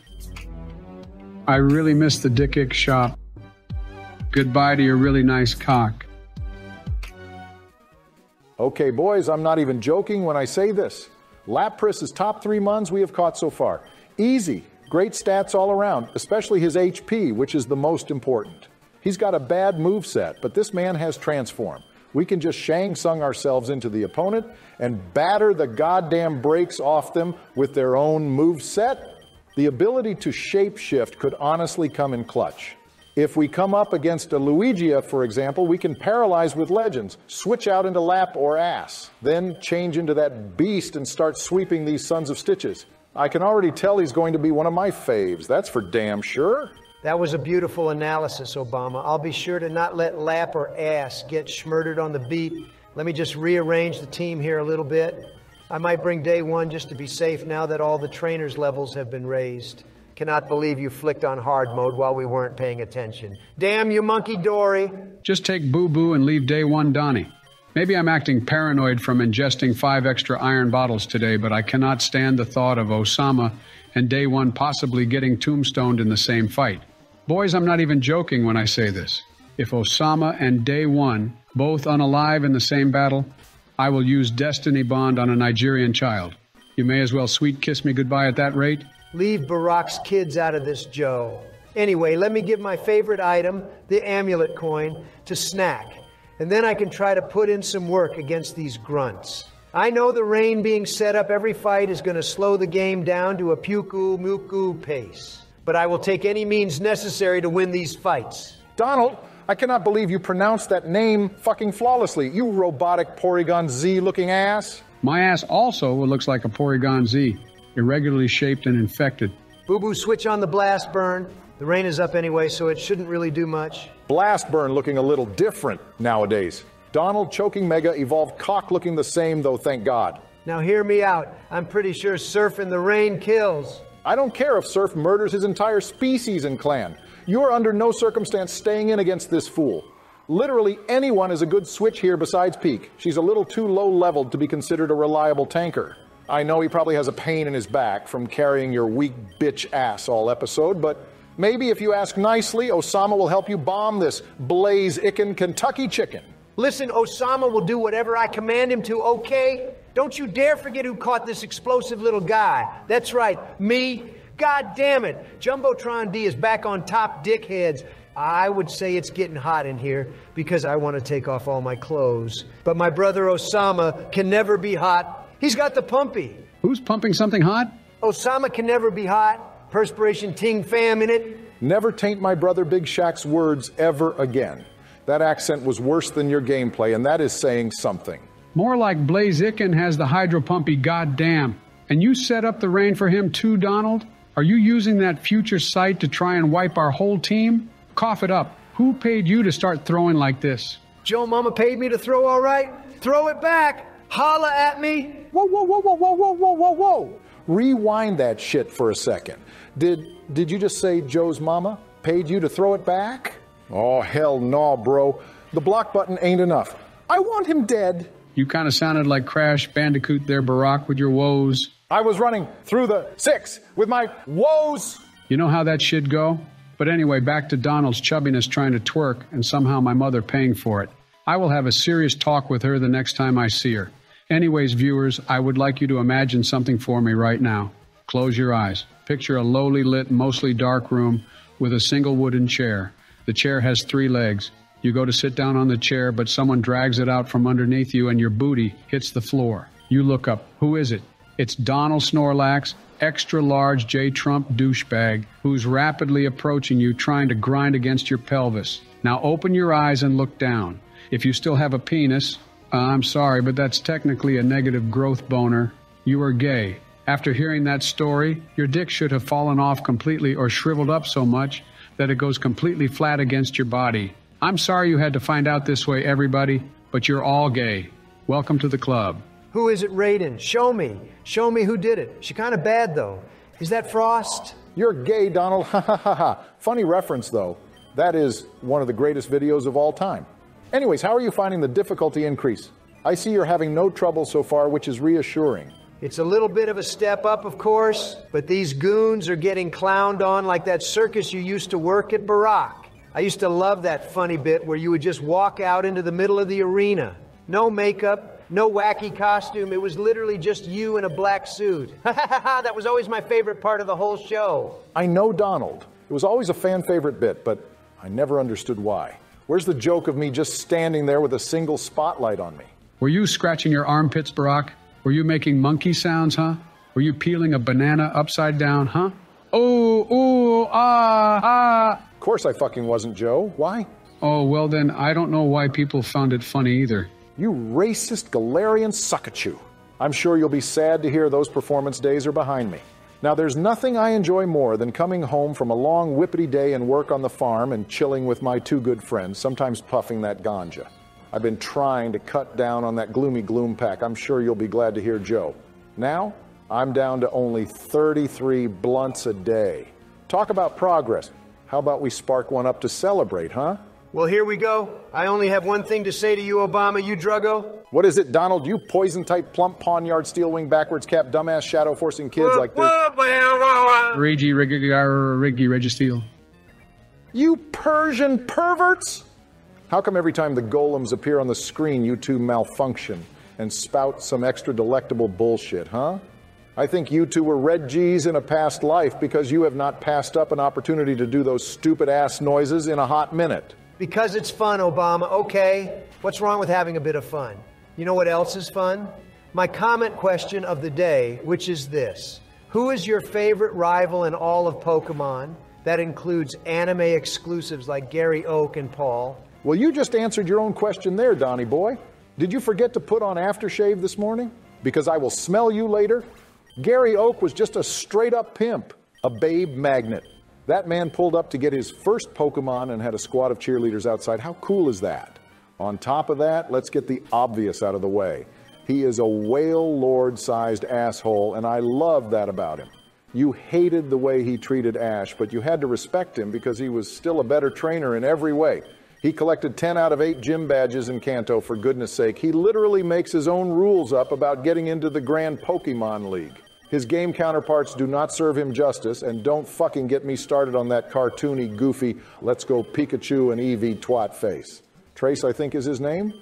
I really miss the Dick Ick shop. Goodbye to your really nice cock. Okay, boys, I'm not even joking when I say this. Lapris's top three muns we have caught so far. Easy, great stats all around, especially his HP, which is the most important. He's got a bad move set, but this man has transformed. We can just Shang Tsung ourselves into the opponent and batter the goddamn brakes off them with their own move set. The ability to shapeshift could honestly come in clutch. If we come up against a Lugia, for example, we can paralyze with legends, switch out into lap or ass, then change into that beast and start sweeping these sons of stitches. I can already tell he's going to be one of my faves, that's for damn sure. That was a beautiful analysis, Obama. I'll be sure to not let lap or ass get schmurdered on the beat. Let me just rearrange the team here a little bit. I might bring day one just to be safe now that all the trainers' levels have been raised. Cannot believe you flicked on hard mode while we weren't paying attention. Damn you, Monkey Dory. Just take Boo Boo and leave day one Donnie. Maybe I'm acting paranoid from ingesting five extra iron bottles today, but I cannot stand the thought of Osama and day one possibly getting tombstoned in the same fight. Boys, I'm not even joking when I say this. If Osama and day one both unalive in the same battle, I will use Destiny Bond on a Nigerian child. You may as well sweet kiss me goodbye at that rate. Leave Barack's kids out of this, Joe. Anyway, let me give my favorite item, the amulet coin, to Snack, and then I can try to put in some work against these grunts. I know the rain being set up every fight is going to slow the game down to a Pyukumuku pace, but I will take any means necessary to win these fights. Donald, I cannot believe you pronounced that name fucking flawlessly. You robotic Porygon Z looking ass. My ass also looks like a Porygon Z, irregularly shaped and infected. Boo Boo, switch on the blast burn. The rain is up anyway, so it shouldn't really do much. Blast burn looking a little different nowadays. Donald choking Mega evolved cock looking the same though, thank God. Now hear me out. I'm pretty sure surf in the rain kills. I don't care if Surf murders his entire species and clan. You're under no circumstance staying in against this fool. Literally anyone is a good switch here besides Peak. She's a little too low leveled to be considered a reliable tanker. I know he probably has a pain in his back from carrying your weak bitch ass all episode, but maybe if you ask nicely, Osama will help you bomb this Blaziken Kentucky chicken. Listen, Osama will do whatever I command him to, okay? Don't you dare forget who caught this explosive little guy. That's right, me. God damn it. Jumbotron D is back on top dickheads. I would say it's getting hot in here because I want to take off all my clothes. But my brother Osama can never be hot. He's got the pumpy. Who's pumping something hot? Osama can never be hot. Perspiration ting fam in it. Never taint my brother Big Shaq's words ever again. That accent was worse than your gameplay, and that is saying something. More like Blaziken has the hydropumpy goddamn. And you set up the rain for him too, Donald? Are you using that future sight to try and wipe our whole team? Cough it up. Who paid you to start throwing like this? Joe Mama paid me to throw all right. Throw it back. Holla at me. Whoa, whoa, whoa, whoa, whoa, whoa, whoa, whoa, whoa. Rewind that shit for a second. Did did you just say Joe's mama paid you to throw it back? Oh hell no, bro. The block button ain't enough. I want him dead. You kind of sounded like Crash Bandicoot there, Barack, with your woes. I was running through the six with my woes. You know how that should go? But anyway, back to Donald's chubbiness trying to twerk and somehow my mother paying for it. I will have a serious talk with her the next time I see her. Anyways, viewers, I would like you to imagine something for me right now. Close your eyes. Picture a lowly lit, mostly dark room with a single wooden chair. The chair has three legs. You go to sit down on the chair, but someone drags it out from underneath you and your booty hits the floor. You look up. Who is it? It's Donald Snorlax, extra large J Trump douchebag, who's rapidly approaching you, trying to grind against your pelvis. Now open your eyes and look down. If you still have a penis, uh, I'm sorry, but that's technically a negative growth boner. You are gay. After hearing that story, your dick should have fallen off completely or shriveled up so much that it goes completely flat against your body. I'm sorry you had to find out this way, everybody, but you're all gay. Welcome to the club. Who is it, Raiden? Show me. Show me who did it. She kind of bad, though. Is that Frost? You're gay, Donald. Ha ha ha ha. Funny reference, though. That is one of the greatest videos of all time. Anyways, how are you finding the difficulty increase? I see you're having no trouble so far, which is reassuring. It's a little bit of a step up, of course, but these goons are getting clowned on like that circus you used to work at Barack. I used to love that funny bit where you would just walk out into the middle of the arena. No makeup, no wacky costume. It was literally just you in a black suit. Ha ha, that was always my favorite part of the whole show. I know Donald. It was always a fan favorite bit, but I never understood why. Where's the joke of me just standing there with a single spotlight on me? Were you scratching your armpits, Barack? Were you making monkey sounds, huh? Were you peeling a banana upside down, huh? Oh, ooh, ah, ah. Of course I fucking wasn't, Joe. Why? Oh, well then, I don't know why people found it funny either. You racist Galarian suckachoo. I'm sure you'll be sad to hear those performance days are behind me. Now, there's nothing I enjoy more than coming home from a long whippity day and work on the farm and chilling with my two good friends, sometimes puffing that ganja. I've been trying to cut down on that gloomy gloom pack. I'm sure you'll be glad to hear Joe. Now, I'm down to only 33 blunts a day. Talk about progress. How about we spark one up to celebrate, huh? Well, here we go. I only have one thing to say to you, Obama, you druggo. What is it, Donald? You poison type, plump, Pawniard, steel wing, backwards cap, dumbass, shadow forcing kids like this. Rigi, Riggy, Riggy, Registeel. You Persian perverts! How come every time the golems appear on the screen, you two malfunction and spout some extra delectable bullshit, huh? I think you two were Regis in a past life because you have not passed up an opportunity to do those stupid ass noises in a hot minute. Because it's fun, Obama. Okay. What's wrong with having a bit of fun? You know what else is fun? My comment question of the day, which is this Who is your favorite rival in all of Pokemon? That includes anime exclusives like Gary Oak and Paul. Well, you just answered your own question there, Donnie boy. Did you forget to put on aftershave this morning? Because I will smell you later. Gary Oak was just a straight up pimp, a babe magnet. That man pulled up to get his first Pokemon and had a squad of cheerleaders outside. How cool is that? On top of that, let's get the obvious out of the way. He is a Wailord sized asshole, and I love that about him. You hated the way he treated Ash, but you had to respect him because he was still a better trainer in every way. He collected 10 out of 8 gym badges in Kanto, for goodness sake. He literally makes his own rules up about getting into the Grand Pokemon League. His game counterparts do not serve him justice, and don't fucking get me started on that cartoony, goofy, let's go Pikachu and Eevee twat face. Trace, I think, is his name?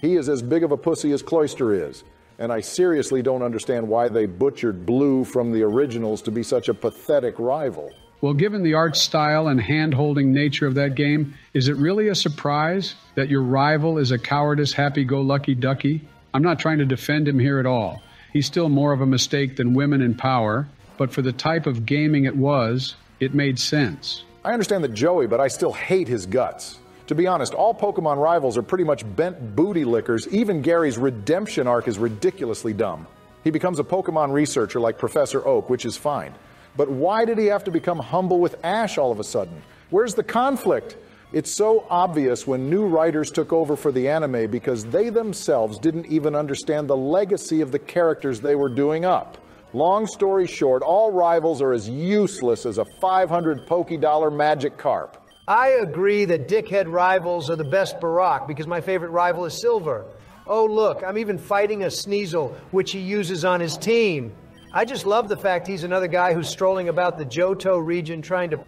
He is as big of a pussy as Cloyster is and I seriously don't understand why they butchered Blue from the originals to be such a pathetic rival. Well, given the art style and hand holding nature of that game, is it really a surprise that your rival is a cowardice, happy go lucky ducky? I'm not trying to defend him here at all. He's still more of a mistake than women in power, but for the type of gaming it was, it made sense. I understand that Joey, but I still hate his guts. To be honest, all Pokemon rivals are pretty much bent booty lickers. Even Gary's redemption arc is ridiculously dumb. He becomes a Pokemon researcher like Professor Oak, which is fine. But why did he have to become humble with Ash all of a sudden? Where's the conflict? It's so obvious when new writers took over for the anime because they themselves didn't even understand the legacy of the characters they were doing up. Long story short, all rivals are as useless as a 500 Poké Dollar magic carp. I agree that dickhead rivals are the best Barack because my favorite rival is Silver. Oh, look, I'm even fighting a Sneasel, which he uses on his team. I just love the fact he's another guy who's strolling about the Johto region trying to.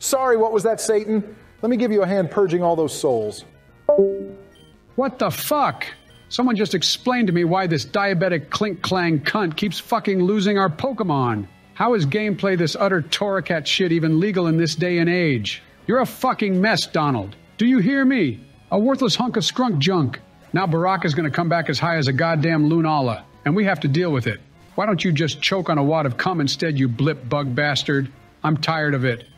Sorry, what was that, Satan? Let me give you a hand purging all those souls. What the fuck? Someone just explained to me why this diabetic Klinklang cunt keeps fucking losing our Pokemon. How is gameplay this utter Torracat shit even legal in this day and age? You're a fucking mess, Donald. Do you hear me? A worthless hunk of scrunk junk. Now Baraka's gonna come back as high as a goddamn Lunala, and we have to deal with it. Why don't you just choke on a wad of cum instead, you Blipbug bastard? I'm tired of it.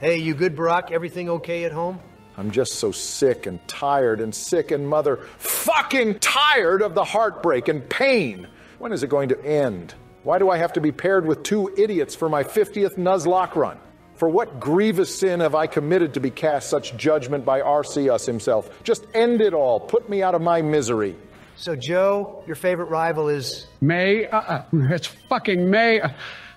Hey, you good, Barack? Everything okay at home? I'm just so sick and tired and sick and mother fucking tired of the heartbreak and pain. When is it going to end? Why do I have to be paired with two idiots for my 50th Nuzlocke run? For what grievous sin have I committed to be cast such judgment by Arceus himself? Just end it all. Put me out of my misery. So, Joe, your favorite rival is. May? Uh, uh, it's fucking May.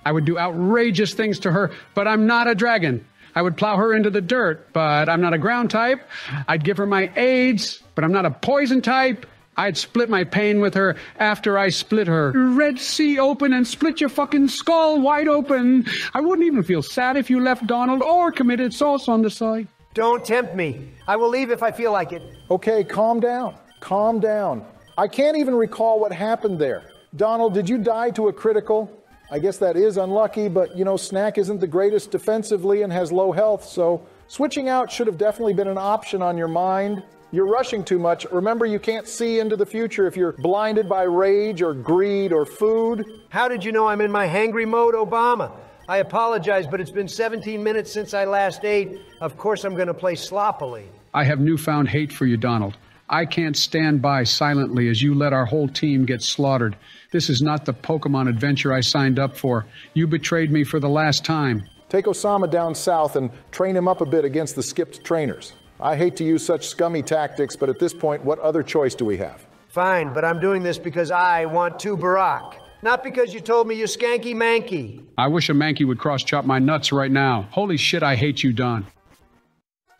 I would do outrageous things to her, but I'm not a dragon. I would plow her into the dirt, but I'm not a ground type. I'd give her my AIDS, but I'm not a poison type. I'd split my pain with her after I split her. Red Sea open and split your fucking skull wide open. I wouldn't even feel sad if you left Donald or committed sauce on the side. Don't tempt me. I will leave if I feel like it. Okay, calm down. Calm down. I can't even recall what happened there. Donald, did you die to a critical? I guess that is unlucky, but you know, Snack isn't the greatest defensively and has low health, so switching out should have definitely been an option on your mind. You're rushing too much. Remember, you can't see into the future if you're blinded by rage or greed or food. How did you know I'm in my hangry mode, Obama? I apologize, but it's been 17 minutes since I last ate. Of course, I'm going to play sloppily. I have newfound hate for you, Donald. I can't stand by silently as you let our whole team get slaughtered. This is not the Pokemon adventure I signed up for. You betrayed me for the last time. Take Osama down south and train him up a bit against the skipped trainers. I hate to use such scummy tactics, but at this point, what other choice do we have? Fine, but I'm doing this because I want to Barack. Not because you told me you skanky manky. I wish a Mankey would cross chop my nuts right now. Holy shit, I hate you, Don.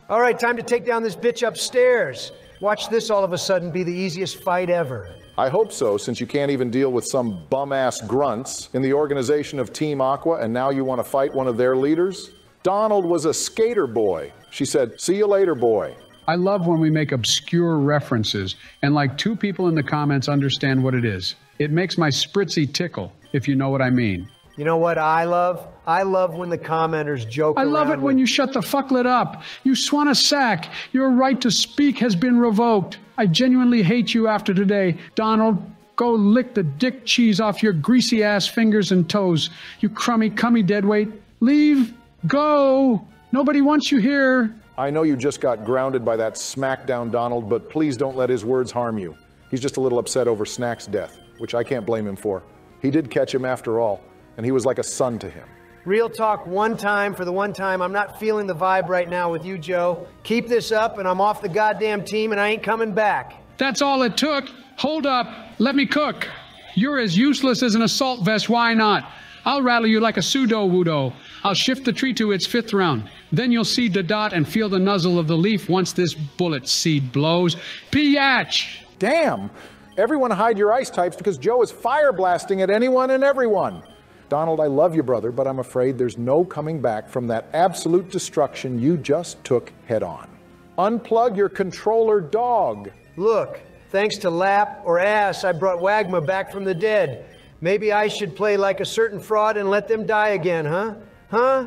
All right, time to take down this bitch upstairs. Watch this all of a sudden be the easiest fight ever. I hope so, since you can't even deal with some bum ass grunts in the organization of Team Aqua, and now you want to fight one of their leaders? Donald was a skater boy. She said, See you later, boy. I love when we make obscure references and like two people in the comments understand what it is. It makes my spritzy tickle, if you know what I mean. You know what I love? I love when the commenters joke I love it around when you shut the fucklet up. You swan a sack. Your right to speak has been revoked. I genuinely hate you after today. Donald, go lick the dick cheese off your greasy ass fingers and toes. You crummy, cummy deadweight. Leave. Go. Nobody wants you here. I know you just got grounded by that smackdown, Donald, but please don't let his words harm you. He's just a little upset over Snack's death, which I can't blame him for. He did catch him after all, and he was like a son to him. Real talk one time for the one time. I'm not feeling the vibe right now with you, Joe. Keep this up, and I'm off the goddamn team, and I ain't coming back. That's all it took. Hold up. Let me cook. You're as useless as an assault vest. Why not? I'll rattle you like a Sudowoodo. I'll shift the tree to its fifth round. Then you'll see the dot and feel the nuzzle of the leaf once this bullet seed blows. Piatch! Damn! Everyone hide your ice types because Joe is fire blasting at anyone and everyone. Donald, I love you, brother, but I'm afraid there's no coming back from that absolute destruction you just took head on. Unplug your controller dog. Look, thanks to Lap or Ass, I brought Wagma back from the dead. Maybe I should play like a certain fraud and let them die again, huh? Huh?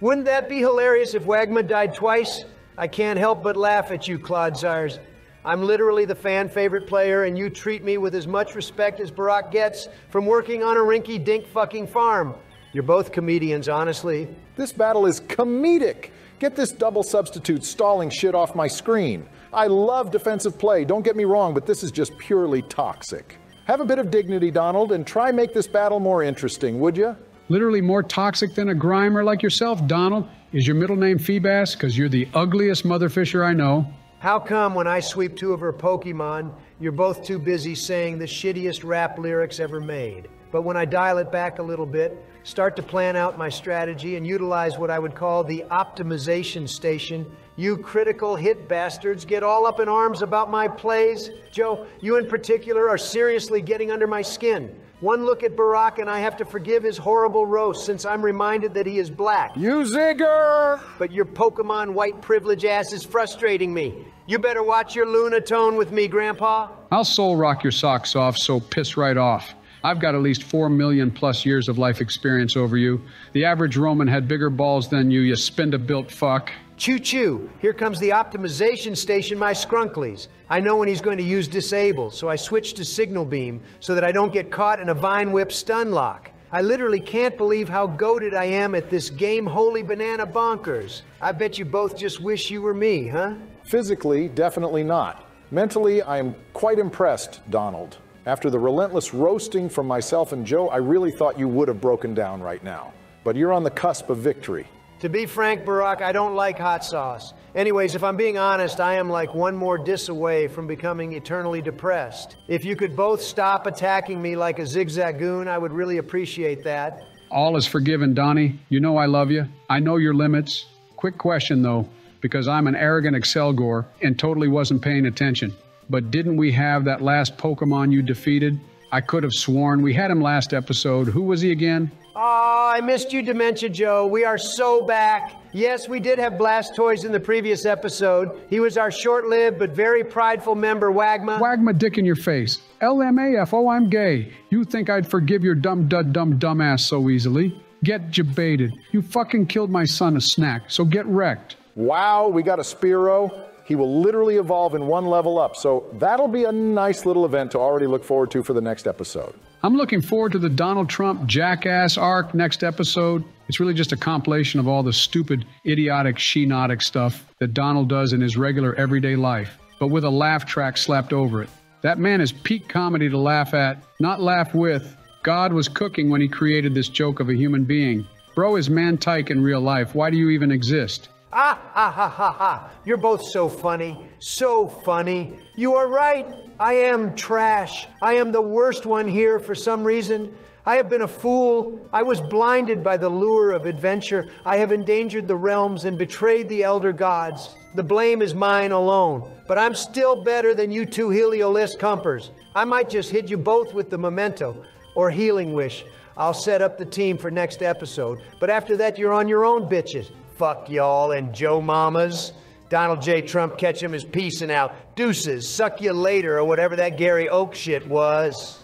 Wouldn't that be hilarious if Wagma died twice? I can't help but laugh at you, Claude Zars. I'm literally the fan favorite player, and you treat me with as much respect as Barack gets from working on a rinky dink fucking farm. You're both comedians, honestly. This battle is comedic. Get this double substitute stalling shit off my screen. I love defensive play, don't get me wrong, but this is just purely toxic. Have a bit of dignity, Donald, and try make this battle more interesting, would you? Literally more toxic than a grimer like yourself, Donald. Is your middle name Feebas? Because you're the ugliest motherfisher I know. How come when I sweep two of her Pokemon, you're both too busy saying the shittiest rap lyrics ever made? But when I dial it back a little bit, start to plan out my strategy, and utilize what I would call the optimization station, you critical hit bastards get all up in arms about my plays. Joe, you in particular are seriously getting under my skin. One look at Barack, and I have to forgive his horrible roast since I'm reminded that he is black. You zigger! But your Pokemon white privilege ass is frustrating me. You better watch your Lunatone with me, Grandpa. I'll Solrock your socks off, so piss right off. I've got at least four million plus years of life experience over you. The average Roman had bigger balls than you, you spend a built fuck. Choo choo. Here comes the optimization station, my scrunklies. I know when he's going to use disable, so I switch to signal beam so that I don't get caught in a vine whip stun lock. I literally can't believe how goaded I am at this game holy banana bonkers. I bet you both just wish you were me, huh? Physically, definitely not. Mentally, I am quite impressed, Donald. After the relentless roasting from myself and Joe, I really thought you would have broken down right now. But you're on the cusp of victory. To be frank, Barack, I don't like hot sauce. Anyways, if I'm being honest, I am like one more diss away from becoming eternally depressed. If you could both stop attacking me like a zigzagoon, I would really appreciate that. All is forgiven, Donnie. You know I love you. I know your limits. Quick question, though, because I'm an arrogant Excelgor and totally wasn't paying attention. But didn't we have that last Pokemon you defeated? I could have sworn we had him last episode. Who was he again? Oh, I missed you, Dementia Joe. We are so back. Yes, we did have Blastoise in the previous episode. He was our short lived but very prideful member, Wagma. Wagma, dick in your face. LMAF, oh, I'm gay. You think I'd forgive your dumb, dud, dumb, dumbass so easily? Get jebaited. You fucking killed my son a snack, so get wrecked. Wow, we got a Spearow. He will literally evolve in one level up, so that'll be a nice little event to already look forward to for the next episode. I'm looking forward to the Donald Trump jackass arc next episode. It's really just a compilation of all the stupid, idiotic, she-notic stuff that Donald does in his regular everyday life. but with a laugh track slapped over it. That man is peak comedy to laugh at, not laugh with. God was cooking when he created this joke of a human being. Bro is Mantyke in real life. Why do you even exist? Ah, ha, ha, ha, ha. You're both so funny. So funny. You are right. I am trash. I am the worst one here for some reason. I have been a fool. I was blinded by the lure of adventure. I have endangered the realms and betrayed the elder gods. The blame is mine alone. But I'm still better than you two Heliolisk compers. I might just hit you both with the memento or healing wish. I'll set up the team for next episode. But after that, you're on your own, bitches. Fuck y'all and Joe Mamas. Donald J. Trump catch him as peacing out. Deuces, suck you later, or whatever that Gary Oak shit was.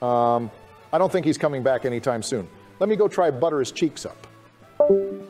Um, I don't think he's coming back anytime soon. Let me go try butter his cheeks up. Good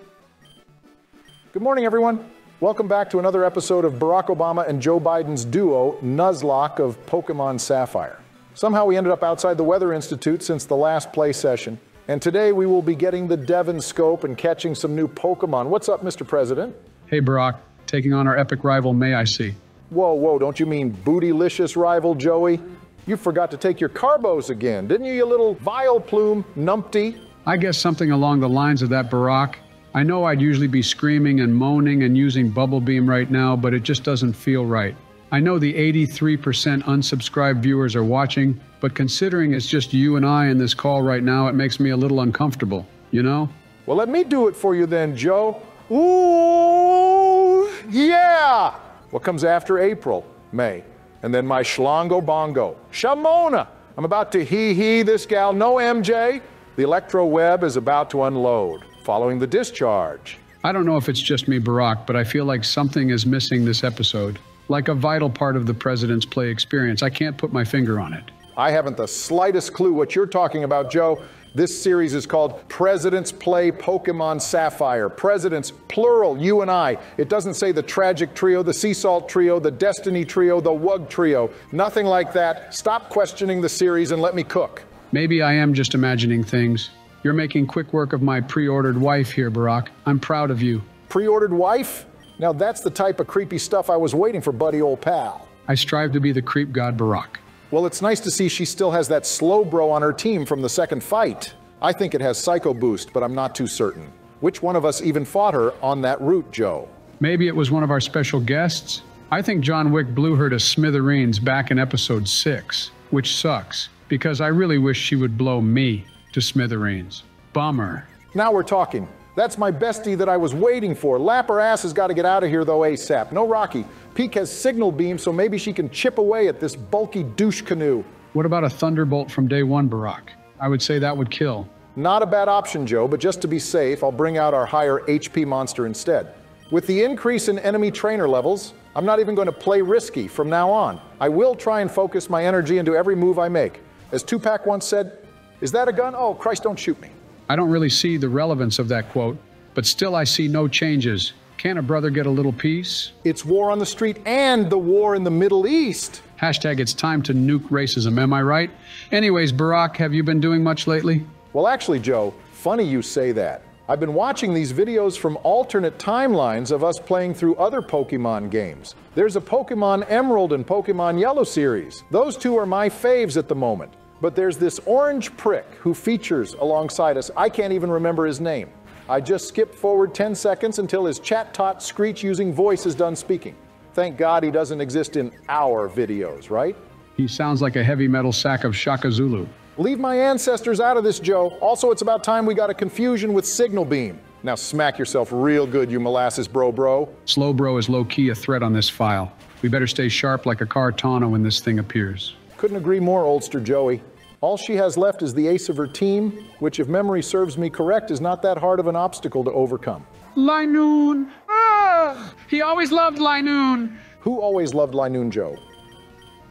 morning, everyone. Welcome back to another episode of Barack Obama and Joe Biden's duo, Nuzlocke of Pokemon Sapphire. Somehow we ended up outside the Weather Institute since the last play session, and today we will be getting the Devon scope and catching some new Pokemon. What's up, Mr. President? Hey, Barack, taking on our epic rival, May I See? Whoa, whoa, don't you mean bootylicious rival, Joey? You forgot to take your carbos again, didn't you, you little Vileplume numpty? I guess something along the lines of that, Barack. I know I'd usually be screaming and moaning and using Bubble Beam right now, but it just doesn't feel right. I know the 83% unsubscribed viewers are watching, but considering it's just you and I in this call right now, it makes me a little uncomfortable, you know? Well, let me do it for you then, Joe. Ooh, yeah! What comes after April? May. And then my Schlongo Bongo. Shamona! I'm about to hee hee this gal. No, MJ. The electro web is about to unload, following the discharge. I don't know if it's just me, Barack, but I feel like something is missing this episode. Like a vital part of the president's play experience. I can't put my finger on it. I haven't the slightest clue what you're talking about, Joe. This series is called Presidents Play Pokemon Sapphire. Presidents, plural, you and I. It doesn't say the Tragic Trio, the Sea Salt Trio, the Destiny Trio, the Wug Trio. Nothing like that. Stop questioning the series and let me cook. Maybe I am just imagining things. You're making quick work of my pre ordered wife here, Barack. I'm proud of you. Pre ordered wife? Now that's the type of creepy stuff I was waiting for, buddy old pal. I strive to be the creep god, Barack. Well, it's nice to see she still has that Slowbro on her team from the second fight. I think it has Psycho Boost, but I'm not too certain. Which one of us even fought her on that route, Joe? Maybe it was one of our special guests. I think John Wick blew her to smithereens back in episode 6, which sucks, because I really wish she would blow me to smithereens. Bummer. Now we're talking. That's my bestie that I was waiting for. Lapper ass has got to get out of here, though, ASAP. No Rocky. Peak has signal beam, so maybe she can chip away at this bulky douche canoe. What about a thunderbolt from day one, Barack? I would say that would kill. Not a bad option, Joe, but just to be safe, I'll bring out our higher HP monster instead. With the increase in enemy trainer levels, I'm not even going to play risky from now on. I will try and focus my energy into every move I make. As Tupac once said, Is that a gun? Oh, Christ, don't shoot me. I don't really see the relevance of that quote, but still I see no changes. Can a brother get a little peace? It's war on the street and the war in the Middle East. Hashtag it's time to nuke racism, am I right? Anyways, Barack, have you been doing much lately? Well, actually, Joe, funny you say that. I've been watching these videos from alternate timelines of us playing through other Pokemon games. There's a Pokemon Emerald and Pokemon Yellow series. Those two are my faves at the moment. But there's this orange prick who features alongside us. I can't even remember his name. I just skip forward 10 seconds until his chat tot screech using voice is done speaking. Thank God he doesn't exist in our videos, right? He sounds like a heavy metal sack of Shaka Zulu. Leave my ancestors out of this, Joe. Also, it's about time we got a confusion with Signal Beam. Now smack yourself real good, you molasses bro bro. Slowbro is low key a threat on this file. We better stay sharp like a Kartana when this thing appears. Couldn't agree more, oldster Joey. All she has left is the ace of her team, which, if memory serves me correct, is not that hard of an obstacle to overcome. Linoone! Ah! He always loved Linoone! Who always loved Linoone Joe?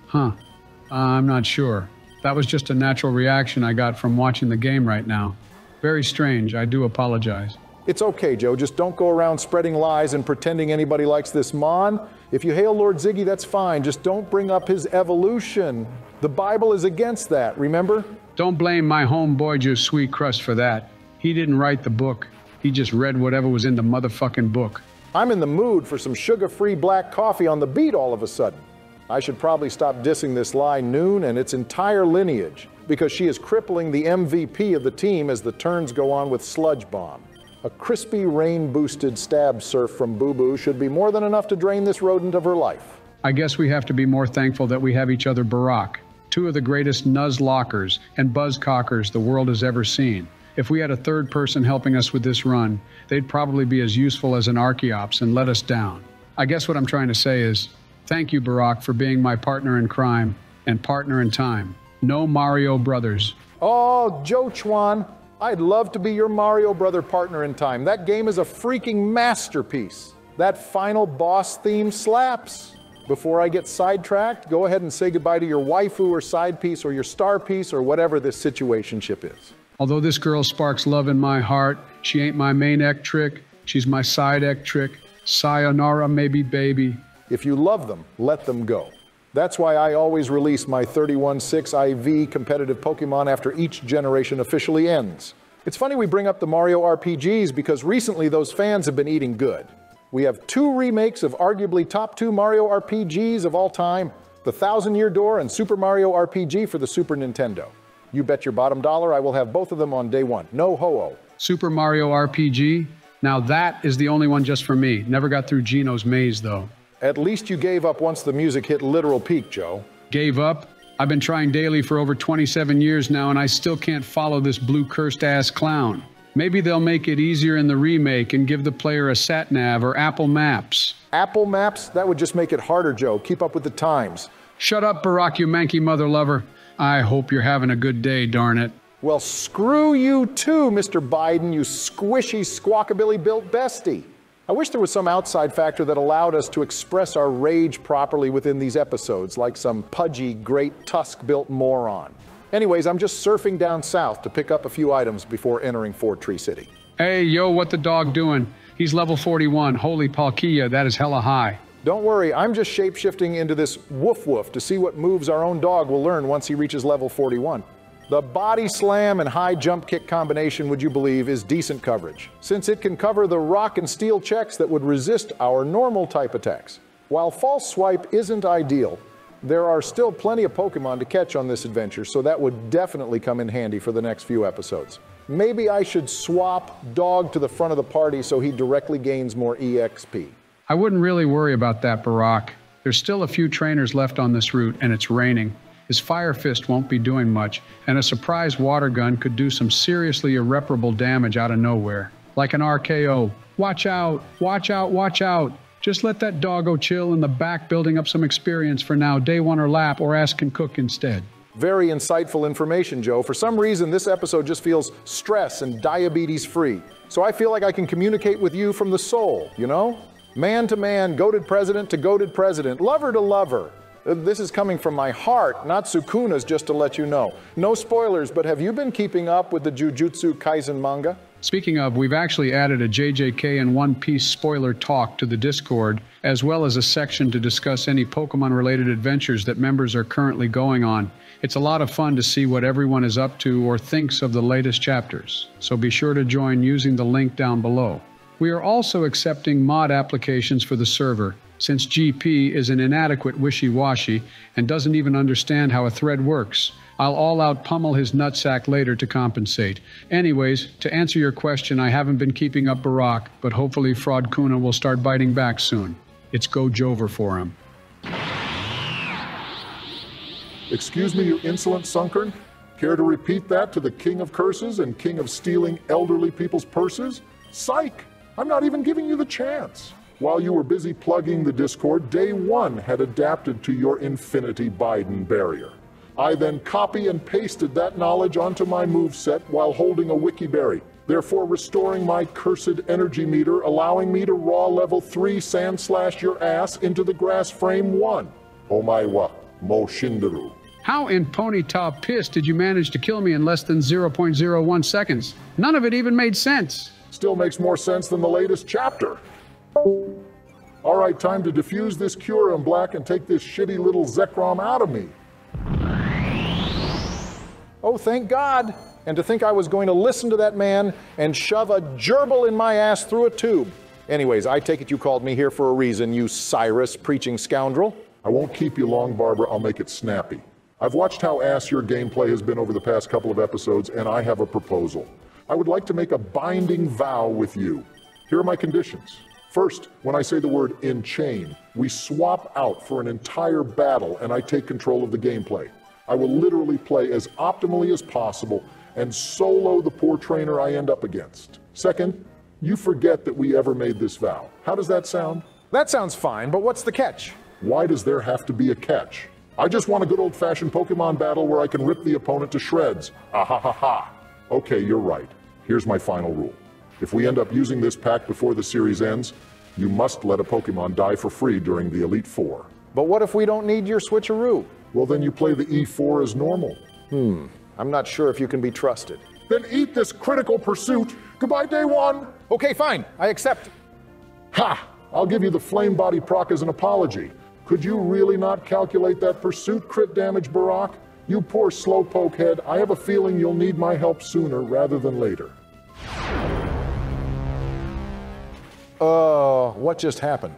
Huh. Uh, I'm not sure. That was just a natural reaction I got from watching the game right now. Very strange. I do apologize. It's okay, Joe. Just don't go around spreading lies and pretending anybody likes this Mon. If you hail Lord Ziggy, that's fine. Just don't bring up his evolution. The Bible is against that, remember? Don't blame my homeboy Just Sweet Crust for that. He didn't write the book. He just read whatever was in the motherfucking book. I'm in the mood for some sugar free black coffee on the beat all of a sudden. I should probably stop dissing this Linoone and its entire lineage because she is crippling the MVP of the team as the turns go on with Sludge Bomb. A crispy, rain boosted stab surf from Boo Boo should be more than enough to drain this rodent of her life. I guess we have to be more thankful that we have each other, Barack, two of the greatest nuzlockers and buzzcockers the world has ever seen. If we had a third person helping us with this run, they'd probably be as useful as an Archeops and let us down. I guess what I'm trying to say is thank you, Barack, for being my partner in crime and partner in time. No Mario Brothers. Oh, Joe Chuan, I'd love to be your Mario Brother partner in time. That game is a freaking masterpiece. That final boss theme slaps. Before I get sidetracked, go ahead and say goodbye to your waifu or side piece or your star piece or whatever this situationship is. Although this girl sparks love in my heart, she ain't my main act trick. She's my side act trick. Sayonara, maybe baby. If you love them, let them go. That's why I always release my 31.6 IV competitive Pokemon after each generation officially ends. It's funny we bring up the Mario RPGs because recently those fans have been eating good. We have two remakes of arguably top two Mario RPGs of all time The Thousand Year Door and Super Mario RPG for the Super Nintendo. You bet your bottom dollar I will have both of them on day one. No ho oh. Super Mario RPG? Now that is the only one just for me. Never got through Geno's maze, though. At least you gave up once the music hit literal peak, Joe. Gave up? I've been trying daily for over 27 years now, and I still can't follow this blue cursed ass clown. Maybe they'll make it easier in the remake and give the player a sat nav or Apple Maps. Apple Maps? That would just make it harder, Joe. Keep up with the times. Shut up, Barack, you manky mother lover. I hope you're having a good day, darn it. Well, screw you too, Mr. Biden, you squishy, squawkabilly built bestie. I wish there was some outside factor that allowed us to express our rage properly within these episodes, like some pudgy, great tusk built moron. Anyways, I'm just surfing down south to pick up a few items before entering Fortree City. Hey, yo, what the dog doing? He's level 41. Holy Palkia, that is hella high. Don't worry, I'm just shapeshifting into this woof woof to see what moves our own dog will learn once he reaches level 41. The body slam and high jump kick combination, would you believe, is decent coverage, since it can cover the rock and steel checks that would resist our normal type attacks. While false swipe isn't ideal, there are still plenty of Pokemon to catch on this adventure, so that would definitely come in handy for the next few episodes. Maybe I should swap Dog to the front of the party so he directly gains more EXP. I wouldn't really worry about that, Barack. There's still a few trainers left on this route, and it's raining. His Fire Fist won't be doing much, and a surprise water gun could do some seriously irreparable damage out of nowhere. Like an RKO. Watch out, watch out, watch out. Just let that doggo chill in the back, building up some experience for now, day one or lap, or ask and cook instead. Very insightful information, Joe. For some reason, this episode just feels stress and diabetes free. So I feel like I can communicate with you from the soul, you know? Man to man, goaded president to goaded president, lover to lover. This is coming from my heart, not Sukuna's, just to let you know. No spoilers, but have you been keeping up with the Jujutsu Kaisen manga? Speaking of, we've actually added a JJK and One Piece spoiler talk to the Discord, as well as a section to discuss any Pokemon related adventures that members are currently going on. It's a lot of fun to see what everyone is up to or thinks of the latest chapters, so be sure to join using the link down below. We are also accepting mod applications for the server, since GP is an inadequate wishy washy and doesn't even understand how a thread works. I'll all out pummel his nutsack later to compensate. Anyways, to answer your question, I haven't been keeping up Barack, but hopefully Fraud Kuna will start biting back soon. It's go Jover for him. Excuse me, you insolent sunkern? Care to repeat that to the king of curses and king of stealing elderly people's purses? Psych! I'm not even giving you the chance. While you were busy plugging the Discord, day one had adapted to your Infinity Biden barrier. I then copy and pasted that knowledge onto my moveset while holding a Wikiberry, therefore restoring my cursed energy meter, allowing me to raw level 3 sand slash your ass into the grass frame 1. Omaiwa, Mo Shindaru. How in ponytail piss did you manage to kill me in less than 0.01 seconds? None of it even made sense. Still makes more sense than the latest chapter. All right, time to defuse this cure in black and take this shitty little Zekrom out of me. Oh, thank God. And to think I was going to listen to that man and shove a gerbil in my ass through a tube. Anyways, I take it you called me here for a reason, you Cyrus preaching scoundrel. I won't keep you long, Barbara. I'll make it snappy. I've watched how ass your gameplay has been over the past couple of episodes, and I have a proposal. I would like to make a binding vow with you. Here are my conditions. First, when I say the word in chain, we swap out for an entire battle and I take control of the gameplay. I will literally play as optimally as possible and solo the poor trainer I end up against. Second, you forget that we ever made this vow. How does that sound? That sounds fine, but what's the catch? Why does there have to be a catch? I just want a good old fashioned Pokemon battle where I can rip the opponent to shreds. Ah ha ha ha. Okay, you're right. Here's my final rule. If we end up using this pack before the series ends, you must let a Pokemon die for free during the Elite Four. But what if we don't need your switcheroo? Well, then you play the E4 as normal. Hmm, I'm not sure if you can be trusted. Then eat this critical pursuit. Goodbye, day one. Okay, fine. I accept. Ha! I'll give you the flame body proc as an apology. Could you really not calculate that pursuit crit damage, Barack? You poor slowpoke head, I have a feeling you'll need my help sooner rather than later. Uh, what just happened?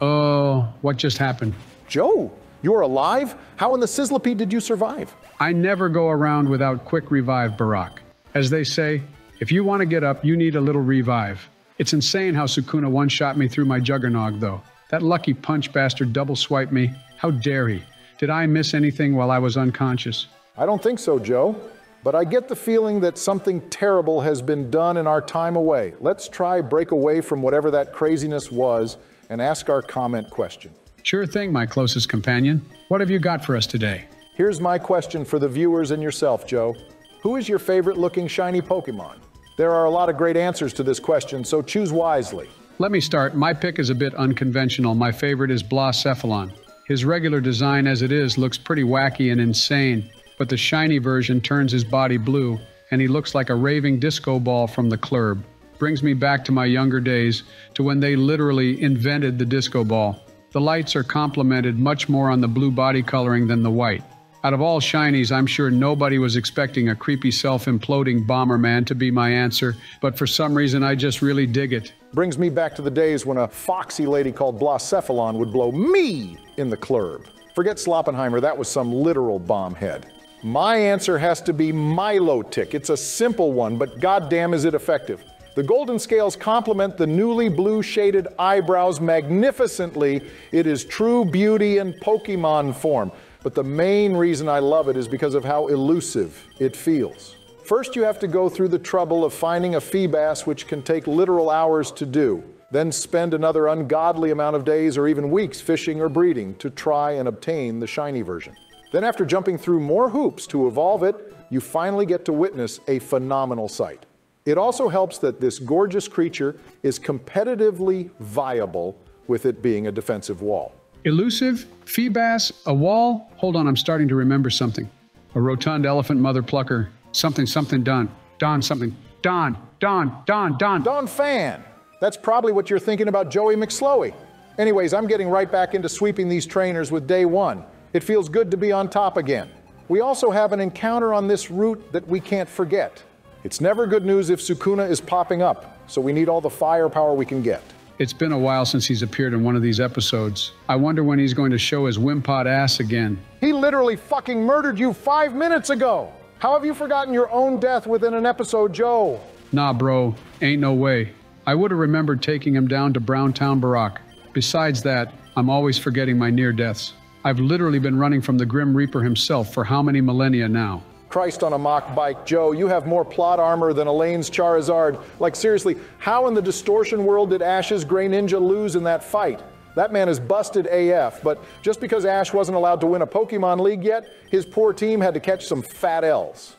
Oh, what just happened? Joe, you're alive? How in the Sizzlipede did you survive? I never go around without quick revive, Barack. As they say, if you want to get up, you need a little revive. It's insane how Sukuna one shot me through my juggernog, though. That lucky punch bastard double swiped me. How dare he? Did I miss anything while I was unconscious? I don't think so, Joe. But I get the feeling that something terrible has been done in our time away. Let's try break away from whatever that craziness was and ask our comment question. Sure thing, my closest companion. What have you got for us today? Here's my question for the viewers and yourself, Joe. Who is your favorite looking shiny Pokemon? There are a lot of great answers to this question, so choose wisely. Let me start. My pick is a bit unconventional. My favorite is Blacephalon. His regular design as it is looks pretty wacky and insane, but the shiny version turns his body blue, and he looks like a raving disco ball from the club. Brings me back to my younger days, to when they literally invented the disco ball. The lights are complemented much more on the blue body coloring than the white. Out of all shinies, I'm sure nobody was expecting a creepy self imploding Bomberman to be my answer, but for some reason I just really dig it. Brings me back to the days when a foxy lady called Blacephalon would blow me in the club. Forget Sloppenheimer, that was some literal bomb head. My answer has to be Milotic. It's a simple one, but goddamn is it effective. The golden scales complement the newly blue shaded eyebrows magnificently. It is true beauty in Pokemon form. But the main reason I love it is because of how elusive it feels. First, you have to go through the trouble of finding a Feebas, which can take literal hours to do, then spend another ungodly amount of days or even weeks fishing or breeding to try and obtain the shiny version. Then, after jumping through more hoops to evolve it, you finally get to witness a phenomenal sight. It also helps that this gorgeous creature is competitively viable with it being a defensive wall. Elusive, Feebas, a wall. Hold on, I'm starting to remember something. A rotund elephant mother plucker. Something, something done. Don, something. Don, Don, Don, Don. Donphan. That's probably what you're thinking about Joey McSlowey. Anyways, I'm getting right back into sweeping these trainers with day one. It feels good to be on top again. We also have an encounter on this route that we can't forget. It's never good news if Sukuna is popping up, so we need all the firepower we can get. It's been a while since he's appeared in one of these episodes. I wonder when he's going to show his Wimpod ass again. He literally fucking murdered you five minutes ago. How have you forgotten your own death within an episode, Joe? Nah, bro, ain't no way. I would have remembered taking him down to Browntown Barack. Besides that, I'm always forgetting my near deaths. I've literally been running from the Grim Reaper himself for how many millennia now? Christ on a mock bike, Joe, you have more plot armor than Alain's Charizard. Like, seriously, how in the distortion world did Ash's Greninja lose in that fight? That man is busted AF, but just because Ash wasn't allowed to win a Pokemon League yet, his poor team had to catch some fat L's.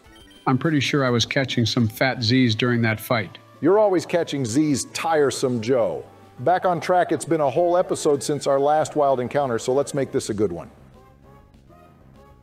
I'm pretty sure I was catching some fat Z's during that fight. You're always catching Z's tiresome Joe. Back on track, it's been a whole episode since our last wild encounter, so let's make this a good one.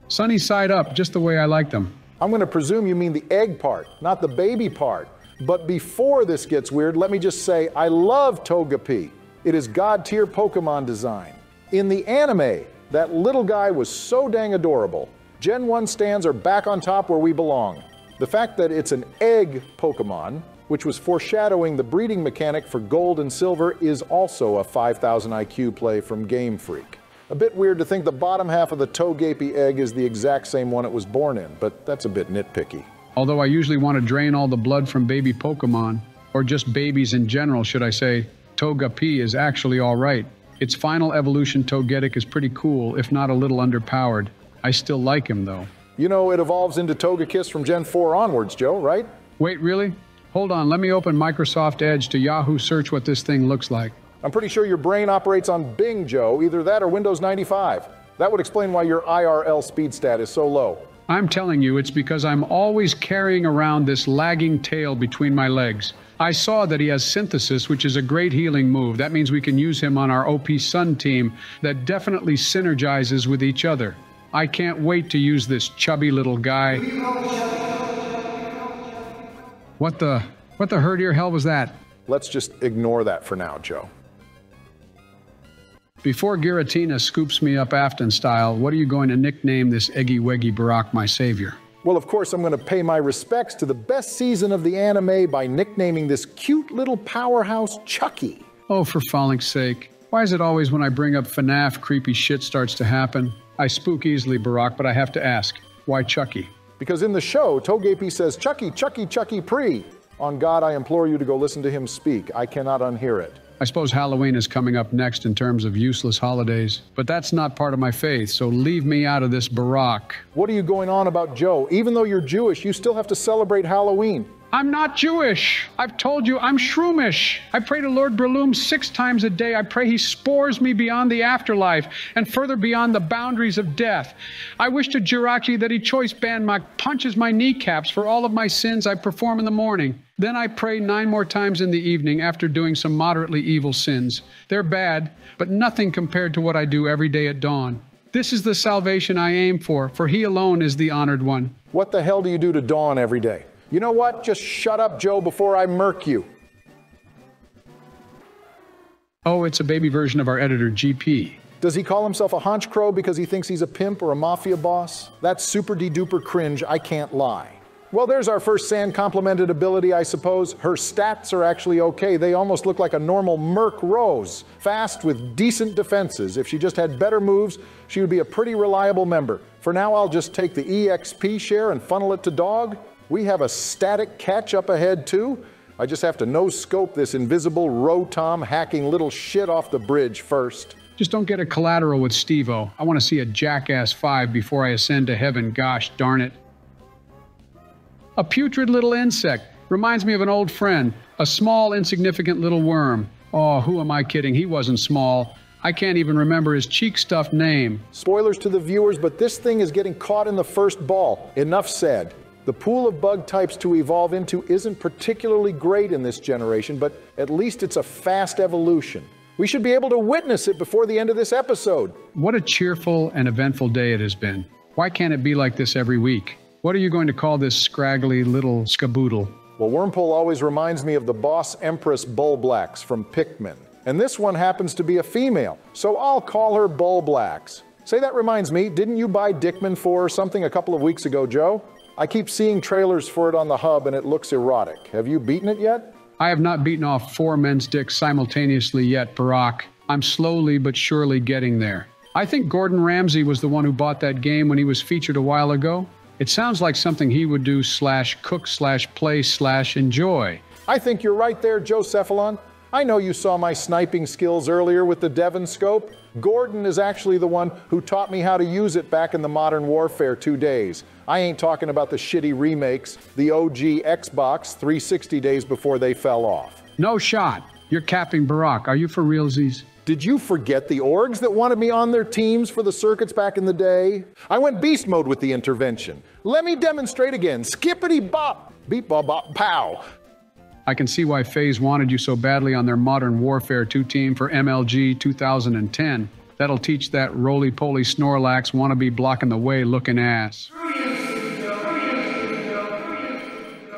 Sunny side up, just the way I like them. I'm going to presume you mean the egg part, not the baby part. But before this gets weird, let me just say I love Togepi. It is god tier Pokemon design. In the anime, that little guy was so dang adorable. Gen 1 stands are back on top where we belong. The fact that it's an egg Pokemon which was foreshadowing the breeding mechanic for gold and silver, is also a 5000 IQ play from Game Freak. A bit weird to think the bottom half of the Togepi egg is the exact same one it was born in, but that's a bit nitpicky. Although I usually want to drain all the blood from baby Pokemon, or just babies in general, should I say, Togepi is actually all right. Its final evolution Togetic is pretty cool, if not a little underpowered. I still like him though. You know, it evolves into Togekiss from Gen 4 onwards, Joe, right? Wait, really? Hold on, let me open Microsoft Edge to Yahoo search what this thing looks like. I'm pretty sure your brain operates on Bing, Joe, either that or Windows 95. That would explain why your IRL speed stat is so low. I'm telling you, it's because I'm always carrying around this lagging tail between my legs. I saw that he has synthesis, which is a great healing move. That means we can use him on our OP Sun team that definitely synergizes with each other. I can't wait to use this chubby little guy. What the what the ear hell was that? Let's just ignore that for now, Joe. Before Giratina scoops me up Afton style, what are you going to nickname this Eggy Weggy Barack, my savior? Well, of course, I'm going to pay my respects to the best season of the anime by nicknaming this cute little powerhouse Chucky. Oh, for falling's sake. Why is it always when I bring up FNAF, creepy shit starts to happen? I spook easily, Barack, but I have to ask, why Chucky? Because in the show, Togepi says, Chucky, Chucky, Chucky, pre. On God, I implore you to go listen to him speak. I cannot unhear it. I suppose Halloween is coming up next in terms of useless holidays, but that's not part of my faith, so leave me out of this Barack. What are you going on about, Joe? Even though you're Jewish, you still have to celebrate Halloween. I'm not Jewish. I've told you, I'm shroomish. I pray to Lord Breloom six times a day. I pray he spores me beyond the afterlife and further beyond the boundaries of death. I wish to Jirachi that he choice band my punches my kneecaps for all of my sins I perform in the morning. Then I pray nine more times in the evening after doing some moderately evil sins. They're bad, but nothing compared to what I do every day at dawn. This is the salvation I aim for, for he alone is the honored one. What the hell do you do to dawn every day? You know what? Just shut up, Joe, before I murk you. Oh, it's a baby version of our editor, GP. Does he call himself a Honchkrow because he thinks he's a pimp or a mafia boss? That's super de duper cringe, I can't lie. Well, there's our first sand complemented ability, I suppose. Her stats are actually okay. They almost look like a normal Murkrow's, fast with decent defenses. If she just had better moves, she would be a pretty reliable member. For now, I'll just take the EXP share and funnel it to Dog. We have a static catch up ahead, too. I just have to no scope this invisible Rotom hacking little shit off the bridge first. Just don't get a collateral with Stevo. I want to see a Jackass 5 before I ascend to heaven, gosh darn it. A putrid little insect. Reminds me of an old friend. A small, insignificant little worm. Oh, who am I kidding? He wasn't small. I can't even remember his cheek stuffed name. Spoilers to the viewers, but this thing is getting caught in the first ball. Enough said. The pool of bug types to evolve into isn't particularly great in this generation, but at least it's a fast evolution. We should be able to witness it before the end of this episode. What a cheerful and eventful day it has been. Why can't it be like this every week? What are you going to call this scraggly little skaboodle? Well, Wurmple always reminds me of the boss Empress Bulblax from Pikmin. And this one happens to be a female, so I'll call her Bulblax. Say that reminds me, didn't you buy Dickman for something a couple of weeks ago, Joe? I keep seeing trailers for it on the hub and it looks erotic. Have you beaten it yet? I have not beaten off four men's dicks simultaneously yet, Barack. I'm slowly but surely getting there. I think Gordon Ramsay was the one who bought that game when he was featured a while ago. It sounds like something he would do slash cook slash play slash enjoy. I think you're right there, Joe Cephalon. I know you saw my sniping skills earlier with the Devon scope. Gordon is actually the one who taught me how to use it back in the Modern Warfare two days. I ain't talking about the shitty remakes, the OG Xbox 360 days before they fell off. No shot. You're capping Barack. Are you for realsies? Did you forget the orgs that wanted me on their teams for the circuits back in the day? I went beast mode with the intervention. Let me demonstrate again. Skippity bop, beep bop bop pow. I can see why FaZe wanted you so badly on their Modern Warfare 2 team for MLG 2010. That'll teach that roly poly Snorlax wannabe blocking the way looking ass.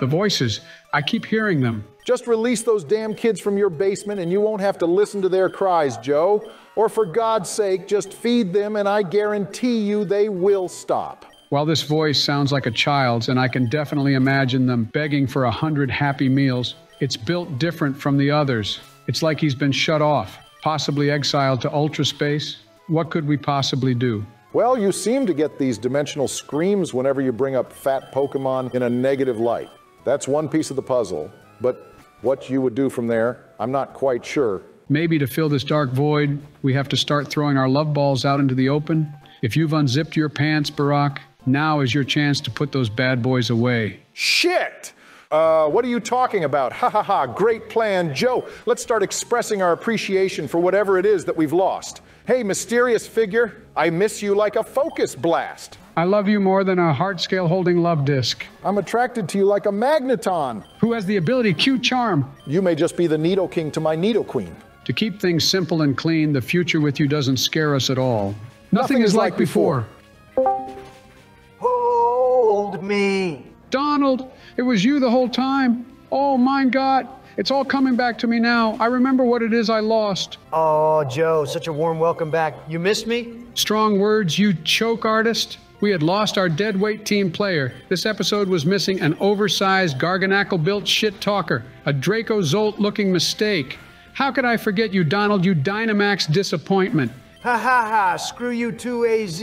The voices, I keep hearing them. Just release those damn kids from your basement and you won't have to listen to their cries, Joe. Or for God's sake, just feed them and I guarantee you they will stop. While this voice sounds like a child's, and I can definitely imagine them begging for a hundred happy meals, it's built different from the others. It's like he's been shut off, possibly exiled to ultra space. What could we possibly do? Well, you seem to get these dimensional screams whenever you bring up fat Pokemon in a negative light. That's one piece of the puzzle, but what you would do from there, I'm not quite sure. Maybe to fill this dark void, we have to start throwing our love balls out into the open. If you've unzipped your pants, Barack, now is your chance to put those bad boys away. Shit! Uh, what are you talking about? Ha ha ha, great plan. Joe, let's start expressing our appreciation for whatever it is that we've lost. Hey, mysterious figure, I miss you like a focus blast. I love you more than a heart scale holding love disc. I'm attracted to you like a magneton. Who has the ability cue charm? You may just be the Needle King to my Needle Queen. To keep things simple and clean, the future with you doesn't scare us at all. Nothing, is, like, before. Hold me. Donald, it was you the whole time. Oh my God. It's all coming back to me now. I remember what it is I lost. Oh, Joe, such a warm welcome back. You missed me? Strong words, you choke artist. We had lost our deadweight team player. This episode was missing an oversized, garganacle built shit talker, a Dracozolt looking mistake. How could I forget you, Donald, you Dynamax disappointment? Ha ha ha, screw you too, AZ.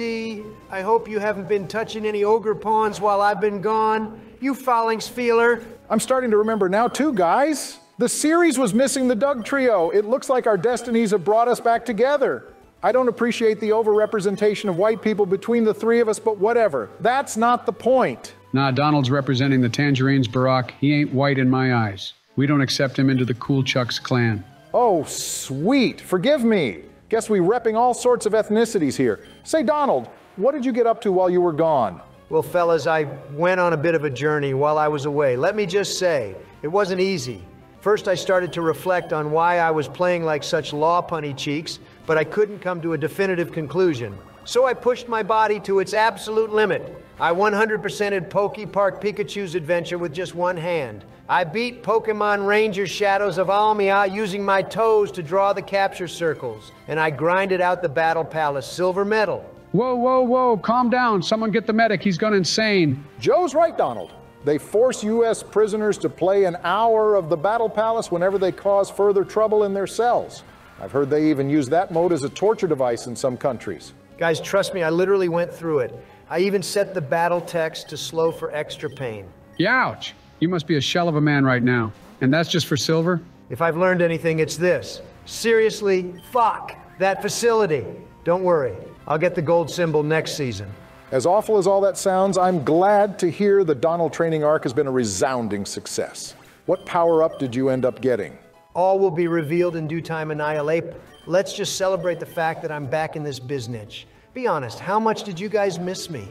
I hope you haven't been touching any ogre pawns while I've been gone. You Fallings feeler. I'm starting to remember now, too, guys. The series was missing the Dugtrio. It looks like our destinies have brought us back together. I don't appreciate the overrepresentation of white people between the three of us, but whatever. That's not the point. Nah, Donald's representing the Tangerines, Barack. He ain't white in my eyes. We don't accept him into the Cool Chucks clan. Oh, sweet. Forgive me. Guess we repping all sorts of ethnicities here. Say, Donald, what did you get up to while you were gone? Well, fellas, I went on a bit of a journey while I was away. Let me just say, it wasn't easy. First, I started to reflect on why I was playing like such law punny cheeks, but I couldn't come to a definitive conclusion. So I pushed my body to its absolute limit. I 100%ed Poke Park Pikachu's adventure with just one hand. I beat Pokemon Ranger Shadows of Almia using my toes to draw the capture circles, and I grinded out the Battle Palace silver medal. Whoa, whoa, whoa, calm down. Someone get the medic. He's gone insane. Joe's right, Donald. They force U.S. prisoners to play an hour of the Battle Palace whenever they cause further trouble in their cells. I've heard they even use that mode as a torture device in some countries. Guys, trust me, I literally went through it. I even set the battle text to slow for extra pain. Youch. You must be a shell of a man right now. And that's just for silver? If I've learned anything, it's this. Seriously, fuck that facility. Don't worry, I'll get the gold symbol next season. As awful as all that sounds, I'm glad to hear the Donald training arc has been a resounding success. What power up did you end up getting? All will be revealed in due time, Annihilape. Let's just celebrate the fact that I'm back in this biznitch. Be honest, how much did you guys miss me?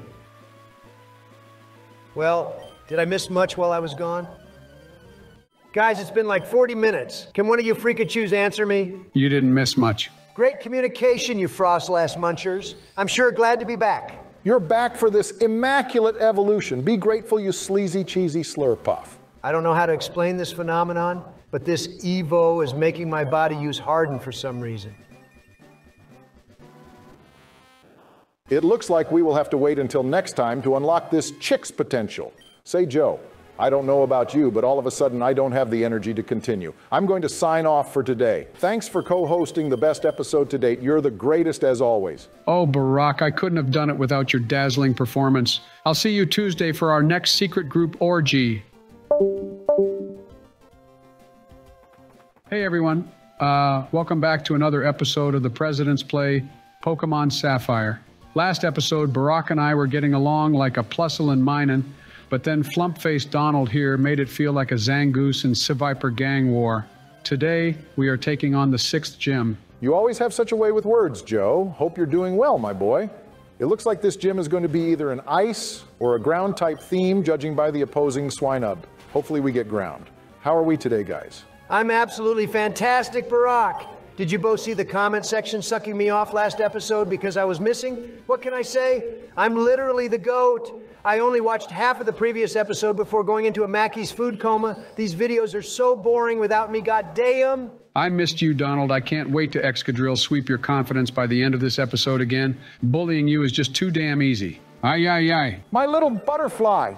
Well, did I miss much while I was gone? Guys, it's been like 40 minutes. Can one of you freakachus answer me? You didn't miss much. Great communication, you Froslass munchers. I'm sure glad to be back. You're back for this immaculate evolution. Be grateful, you sleazy, cheesy slurpuff. I don't know how to explain this phenomenon, but this Evo is making my body use Harden for some reason. It looks like we will have to wait until next time to unlock this chick's potential. Say, Joe, I don't know about you, but all of a sudden I don't have the energy to continue. I'm going to sign off for today. Thanks for co hosting the best episode to date. You're the greatest as always. Oh, Barack, I couldn't have done it without your dazzling performance. I'll see you Tuesday for our next secret group orgy. Hey, everyone. Uh, welcome back to another episode of the President's Play Pokemon Sapphire. Last episode, Barack and I were getting along like a Plusle and Minun but then flump-faced Donald here made it feel like a Zangoose and Seviper gang war. Today, we are taking on the sixth gym. You always have such a way with words, Joe. Hope you're doing well, my boy. It looks like this gym is going to be either an ice or a ground type theme, judging by the opposing Swinub. Hopefully, we get ground. How are we today, guys? I'm absolutely fantastic, Barack. Did you both see the comment section sucking me off last episode because I was missing? What can I say? I'm literally the GOAT. I only watched half of the previous episode before going into a Mackey's food coma. These videos are so boring without me, goddamn. I missed you, Donald. I can't wait to Excadrill sweep your confidence by the end of this episode again. Bullying you is just too damn easy. Ay, ay, ay. My little butterfly.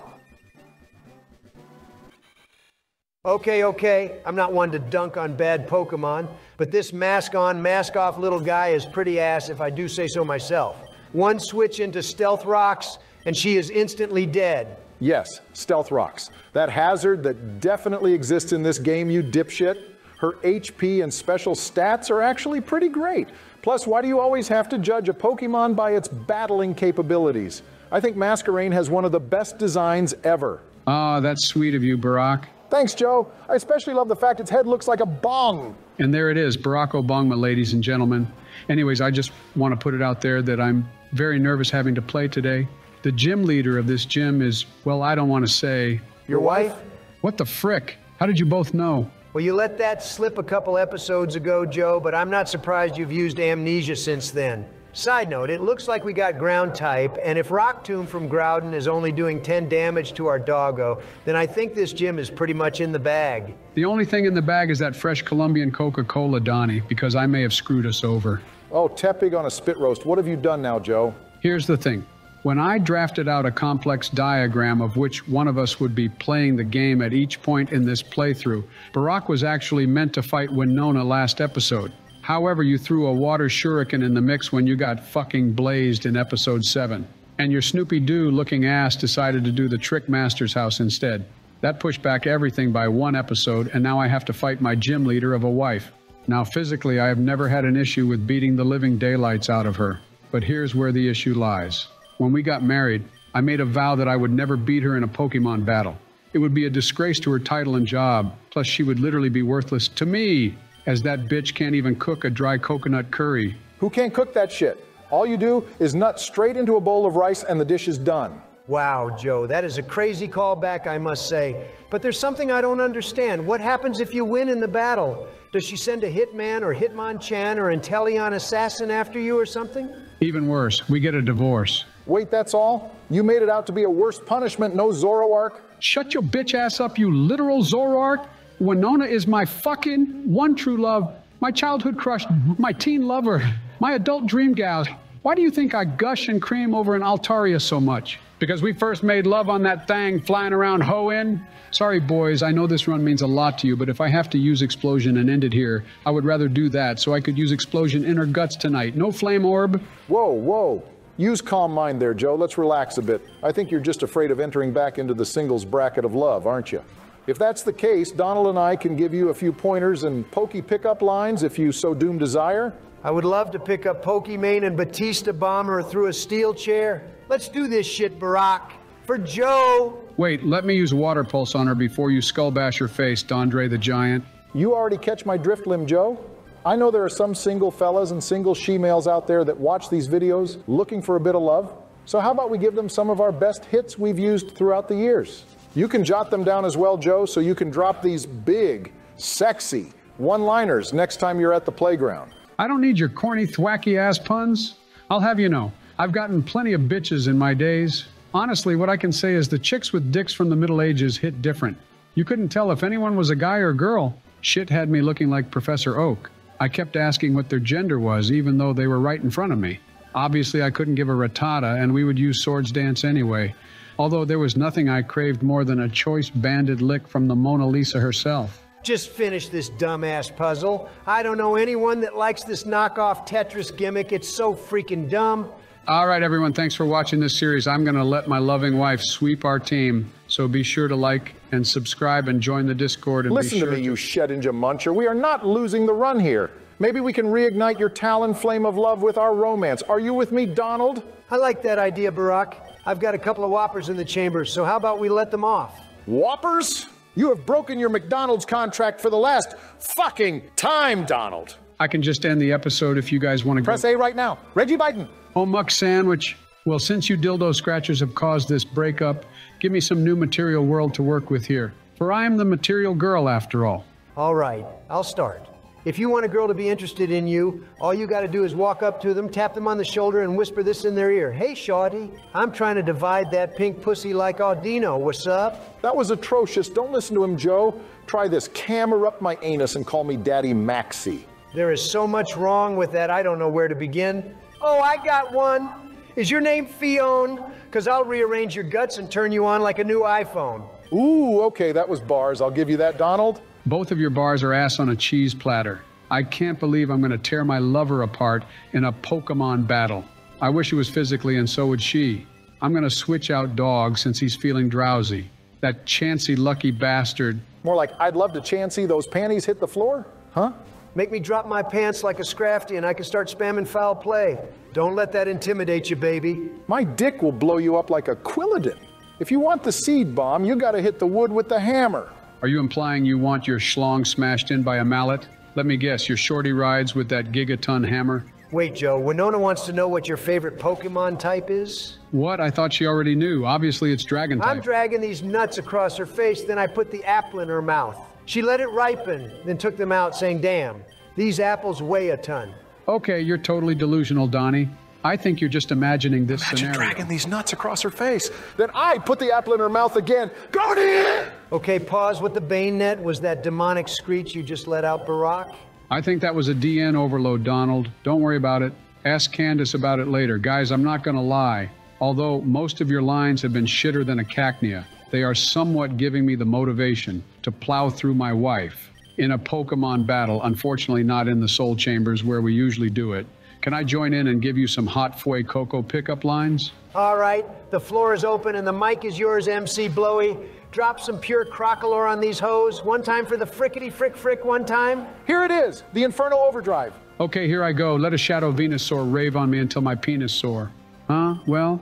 Okay, okay, I'm not one to dunk on bad Pokemon, but this mask on, mask off little guy is pretty ass if I do say so myself. One switch into Stealth Rocks, and she is instantly dead. Yes, stealth rocks. That hazard that definitely exists in this game, you dipshit. Her HP and special stats are actually pretty great. Plus, why do you always have to judge a Pokemon by its battling capabilities? I think Masquerain has one of the best designs ever. Ah, that's sweet of you, Barack. Thanks, Joe. I especially love the fact its head looks like a bong. And there it is, Barack Obama, ladies and gentlemen. Anyways, I just want to put it out there that I'm very nervous having to play today. The gym leader of this gym is, well, I don't want to say. Your wife? What the frick? How did you both know? Well, you let that slip a couple episodes ago, Joe, but I'm not surprised you've used amnesia since then. Side note, it looks like we got ground type, and if Rock Tomb from Groudon is only doing 10 damage to our doggo, then I think this gym is pretty much in the bag. The only thing in the bag is that fresh Colombian Coca Cola, Donnie, because I may have screwed us over. Oh, Tepig on a spit roast. What have you done now, Joe? Here's the thing when I drafted out a complex diagram of which one of us would be playing the game at each point in this playthrough, Barack was actually meant to fight Winona last episode. However, you threw a water shuriken in the mix when you got fucking blazed in episode 7. And your Snoopy Doo looking ass decided to do the Trick Master's house instead. That pushed back everything by one episode, and now I have to fight my gym leader of a wife. Now, physically, I have never had an issue with beating the living daylights out of her. But here's where the issue lies. When we got married, I made a vow that I would never beat her in a Pokemon battle. It would be a disgrace to her title and job, plus, she would literally be worthless to me as that bitch can't even cook a dry coconut curry. Who can't cook that shit? All you do is nut straight into a bowl of rice and the dish is done. Wow, Joe, that is a crazy callback, I must say. But there's something I don't understand. What happens if you win in the battle? Does she send a hitman or Hitmonchan or Inteleon assassin after you or something? Even worse, we get a divorce. Wait, that's all? You made it out to be a worse punishment, no Zoroark? Shut your bitch ass up, you literal Zoroark. Winona is my fucking one true love, my childhood crush, my teen lover, my adult dream gal. Why do you think I gush and cream over an Altaria so much? Because we first made love on that thing flying around Hoenn? Sorry, boys, I know this run means a lot to you, but if I have to use explosion and end it here, I would rather do that so I could use explosion in her guts tonight. No flame orb. Whoa, whoa. Use calm mind there, Joe. Let's relax a bit. I think you're just afraid of entering back into the singles bracket of love, aren't you? If that's the case, Donald and I can give you a few pointers and pokey pickup lines if you so doom desire. I would love to pick up Pokimane and Batista Bomber through a steel chair. Let's do this shit, Barack. For Joe. Wait, let me use water pulse on her before you skull bash her face, Dondre the Giant. You already catch my drift limb, Joe? I know there are some single fellas and single she-males out there that watch these videos looking for a bit of love. So how about we give them some of our best hits we've used throughout the years? You can jot them down as well, Joe, so you can drop these big, sexy one liners next time you're at the playground. I don't need your corny, thwacky ass puns. I'll have you know, I've gotten plenty of bitches in my days. Honestly, what I can say is the chicks with dicks from the Middle Ages hit different. You couldn't tell if anyone was a guy or girl. Shit had me looking like Professor Oak. I kept asking what their gender was, even though they were right in front of me. Obviously, I couldn't give a Rattata, and we would use swords dance anyway although there was nothing I craved more than a choice banded lick from the Mona Lisa herself. Just finish this dumbass puzzle. I don't know anyone that likes this knockoff Tetris gimmick. It's so freaking dumb. All right, everyone, thanks for watching this series. I'm going to let my loving wife sweep our team. So be sure to like and subscribe and join the Discord. And Listen sure to me, to... you Shedinja muncher. We are not losing the run here. Maybe we can reignite your talon flame of love with our romance. Are you with me, Donald? I like that idea, Barack. I've got a couple of whoppers in the chambers, so how about we let them off? Whoppers? You have broken your McDonald's contract for the last fucking time, Donald. I can just end the episode if you guys want to Press A right now. Reggie Biden. Oh, Muck Sandwich. Well, since you dildo scratchers have caused this breakup, give me some new material world to work with here. For I am the material girl after all. All right, I'll start. If you want a girl to be interested in you, all you got to do is walk up to them, tap them on the shoulder, and whisper this in their ear Hey, Shawty, I'm trying to divide that pink pussy like Audino. What's up? That was atrocious. Don't listen to him, Joe. Try this. Camera up my anus and call me Daddy Maxie. There is so much wrong with that, I don't know where to begin. Oh, I got one. Is your name Phione? Because I'll rearrange your guts and turn you on like a new iPhone. Ooh, okay, that was bars. I'll give you that, Donald. Both of your bars are ass on a cheese platter. I can't believe I'm going to tear my lover apart in a Pokemon battle. I wish it was physically, and so would she. I'm going to switch out Dog since he's feeling drowsy. That chancy lucky bastard. More like, I'd love to chancy those panties hit the floor? Huh? Make me drop my pants like a Scrafty and I can start spamming foul play. Don't let that intimidate you, baby. My dick will blow you up like a Quilladin. If you want the seed bomb, you gotta hit the wood with the hammer. Are you implying you want your schlong smashed in by a mallet? Let me guess, your shorty rides with that gigaton hammer? Wait, Joe, Winona wants to know what your favorite Pokemon type is? What? I thought she already knew. Obviously, it's dragon type. I'm dragging these nuts across her face, then I put the apple in her mouth. She let it ripen, then took them out, saying, Damn, these apples weigh a ton. okay, you're totally delusional, Donnie. I think you're just imagining this Imagine scenario. dragging these nuts across her face. Then I put the apple in her mouth again. Go to it! Okay, pause with the Bane net. Was that demonic screech you just let out, Barack? I think that was a DN overload, Donald. Don't worry about it. Ask Candace about it later. Guys, I'm not going to lie. Although most of your lines have been shitter than a cacnea, they are somewhat giving me the motivation to plow through my wife in a Pokemon battle, unfortunately, not in the Soul Chambers where we usually do it. Can I join in and give you some hot Fuecoco pickup lines? All right, the floor is open and the mic is yours, MC Blowy. Drop some pure Crocalor on these hoes. One time for the frickety frick frick, one time. Here it is, the Inferno Overdrive. Okay, here I go. Let a Shadow Venusaur rave on me until my penis sore. Huh? Well,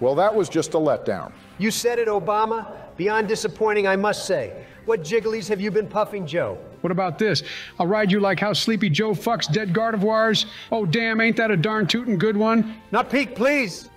Well, that was just a letdown. You said it, Obama. Beyond disappointing, I must say. What jigglies have you been puffing, Joe? What about this? I'll ride you like how Sleepy Joe fucks dead Gardevoirs. Oh, damn, ain't that a darn tootin' good one? Not peak, please.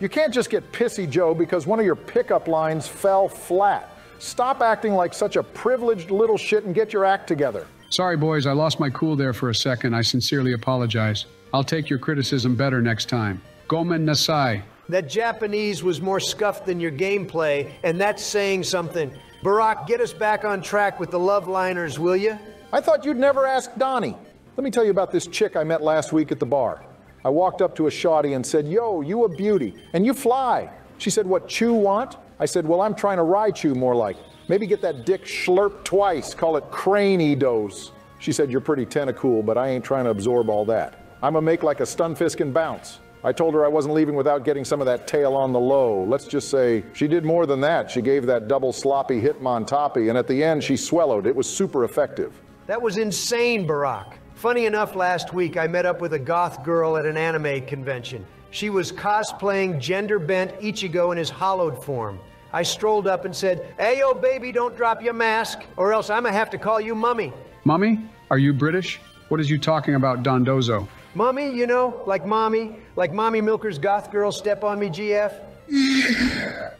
You can't just get pissy, Joe, because one of your pickup lines fell flat. Stop acting like such a privileged little shit and get your act together. Sorry, boys, I lost my cool there for a second. I sincerely apologize. I'll take your criticism better next time. Gomen Nasai. That Japanese was more scuffed than your gameplay, and that's saying something. Barack, get us back on track with the love liners, will you? I thought you'd never ask Donnie. Let me tell you about this chick I met last week at the bar. I walked up to a shoddy and said, Yo, you a beauty, and you fly. She said, What, chew want? I said, Well, I'm trying to ride chew more like. Maybe get that dick slurped twice, call it crane dose. She said, You're pretty tentacool, but I ain't trying to absorb all that. I'm gonna make like a stunfisk and bounce. I told her I wasn't leaving without getting some of that tail on the low. Let's just say she did more than that. She gave that double sloppy Hitmontopy, and at the end she swallowed. It was super effective. That was insane, Barack. Funny enough, last week I met up with a goth girl at an anime convention. She was cosplaying gender bent Ichigo in his hollowed form. I strolled up and said, Hey, yo, baby, don't drop your mask, or else I'm gonna have to call you Mummy. Mummy, are you British? What is you talking about, Dondozo? Mummy, you know, like Mommy, like Mommy Milker's goth girl step on me, GF.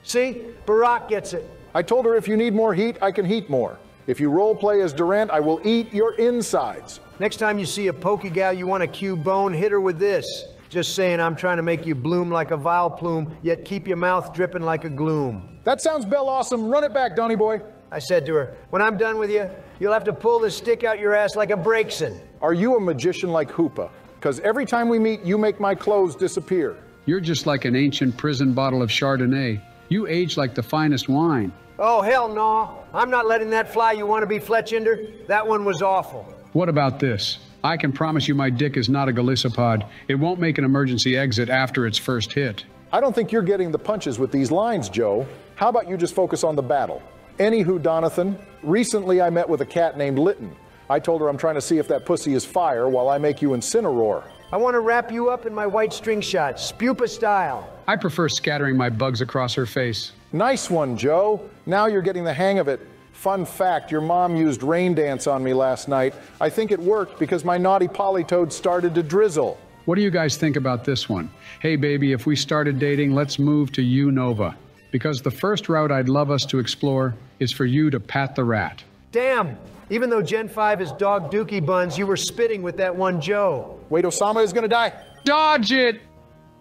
See, Barack gets it. I told her if you need more heat, I can heat more. If you role play as Durant, I will eat your insides. Next time you see a pokey gal you want to cue bone, hit her with this. Just saying I'm trying to make you bloom like a vile plume, yet keep your mouth dripping like a gloom. That sounds bell awesome. Run it back, Donny boy. I said to her, when I'm done with you, you'll have to pull this stick out your ass like a Brakeson. Are you a magician like Hoopa? Because every time we meet, you make my clothes disappear. You're just like an ancient prison bottle of Chardonnay. You age like the finest wine. Oh, hell no. I'm not letting that fly, you want to be Fletchinder. That one was awful. What about this? I can promise you my dick is not a Golisopod. It won't make an emergency exit after its first hit. I don't think you're getting the punches with these lines, Joe. How about you just focus on the battle? Anywho, Donathan, recently I met with a cat named Litten. I told her I'm trying to see if that pussy is fire while I make you Incineroar. I want to wrap you up in my white string shot, Spewpa style. I prefer scattering my bugs across her face. Nice one, Joe. Now you're getting the hang of it. Fun fact your mom used rain dance on me last night. I think it worked because my naughty Politoed started to drizzle. What do you guys think about this one? Hey, baby, if we started dating, let's move to Unova. Because the first route I'd love us to explore is for you to pat the rat. Damn. Even though Gen 5 is dog dookie buns, you were spitting with that one Joe. Wait, Osama is gonna die. Dodge it!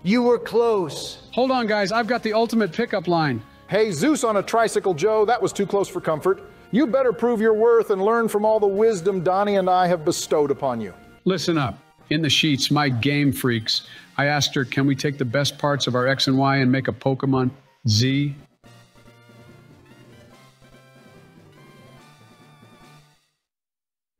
You were close. Hold on, guys, I've got the ultimate pickup line. Hey, Zeus on a tricycle, Joe, that was too close for comfort. You better prove your worth and learn from all the wisdom Donnie and I have bestowed upon you. Listen up. In the sheets, my game freaks. I asked her, can we take the best parts of our X and Y and make a Pokemon Z?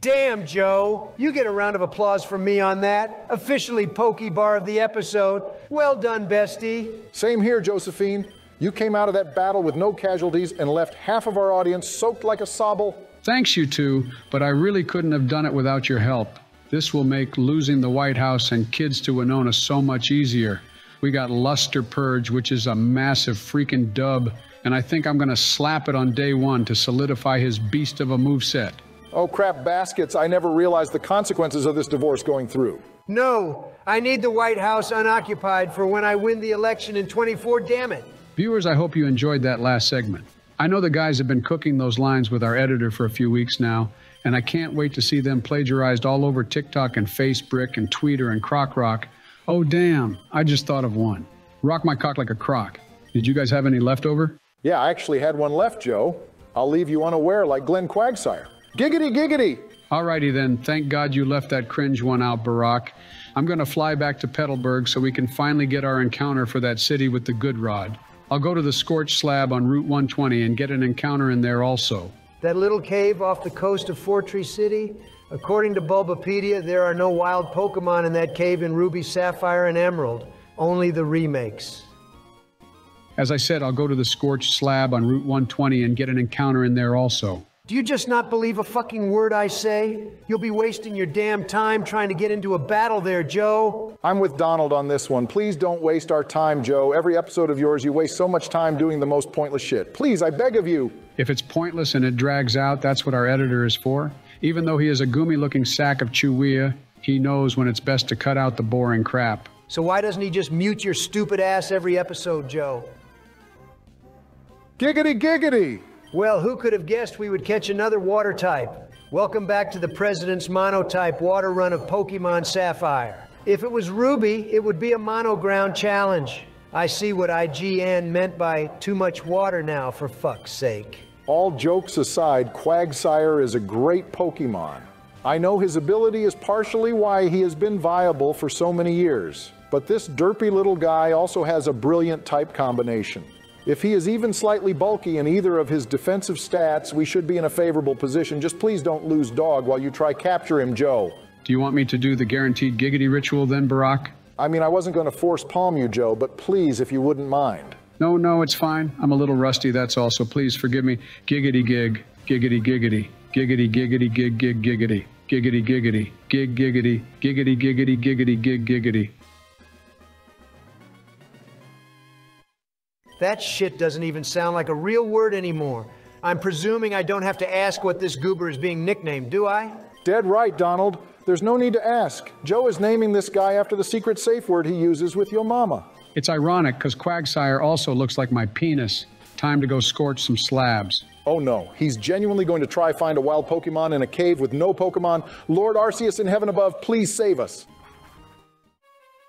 Damn, Joe. You get a round of applause from me on that. Officially pokey bar of the episode. Well done, bestie. Same here, Josephine. You came out of that battle with no casualties and left half of our audience soaked like a sobble. Thanks, you two, but I really couldn't have done it without your help. This will make losing the White House and kids to Winona so much easier. We got Luster Purge, which is a massive freaking dub, and I think I'm going to slap it on day one to solidify his beast of a moveset. Oh, crap baskets. I never realized the consequences of this divorce going through. No, I need the White House unoccupied for when I win the election in 24, damn it. Viewers, I hope you enjoyed that last segment. I know the guys have been cooking those lines with our editor for a few weeks now, and I can't wait to see them plagiarized all over TikTok and Facebrick and Twitter and Croc Rock. Oh, damn, I just thought of one. Rock my cock like a croc. Did you guys have any leftover? Yeah, I actually had one left, Joe. I'll leave you unaware like Glenn Quagsire. Giggity, giggity! Alrighty then, thank God you left that cringe one out, Barack. I'm gonna fly back to Petalburg so we can finally get our encounter for that city with the good rod. I'll go to the scorched slab on Route 120 and get an encounter in there also. That little cave off the coast of Fortree City? According to Bulbapedia, there are no wild Pokemon in that cave in Ruby, Sapphire, and Emerald. Only the remakes. As I said, I'll go to the scorched slab on Route 120 and get an encounter in there also. Do you just not believe a fucking word I say? You'll be wasting your damn time trying to get into a battle there, Joe. I'm with Donald on this one. Please don't waste our time, Joe. Every episode of yours, you waste so much time doing the most pointless shit. Please, I beg of you. If it's pointless and it drags out, that's what our editor is for. Even though he is a goomy looking sack of chewia, he knows when it's best to cut out the boring crap. So why doesn't he just mute your stupid ass every episode, Joe? Giggity, giggity! Well, who could have guessed we would catch another water type? Welcome back to the President's Monotype water run of Pokemon Sapphire. If it was Ruby, it would be a monoground challenge. I see what IGN meant by too much water now, for fuck's sake. All jokes aside, Quagsire is a great Pokemon. I know his ability is partially why he has been viable for so many years, but this derpy little guy also has a brilliant type combination. If he is even slightly bulky in either of his defensive stats, we should be in a favorable position. Just please don't lose dog while you try capture him, Joe. Do you want me to do the guaranteed giggity ritual then, Barack? I mean, I wasn't going to force palm you, Joe, but please, if you wouldn't mind. No, no, it's fine. I'm a little rusty, that's all, so please forgive me. Giggity gig, giggity giggity, giggity giggity gig gig giggity, giggity giggity, gig giggity, giggity giggity giggity gig giggity. That shit doesn't even sound like a real word anymore. I'm presuming I don't have to ask what this goober is being nicknamed, do I? Dead right, Donald. There's no need to ask. Joe is naming this guy after the secret safe word he uses with your mama. It's ironic because Quagsire also looks like my penis. Time to go scorch some slabs. Oh no, he's genuinely going to try find a wild Pokemon in a cave with no Pokemon. Lord Arceus in heaven above, please save us.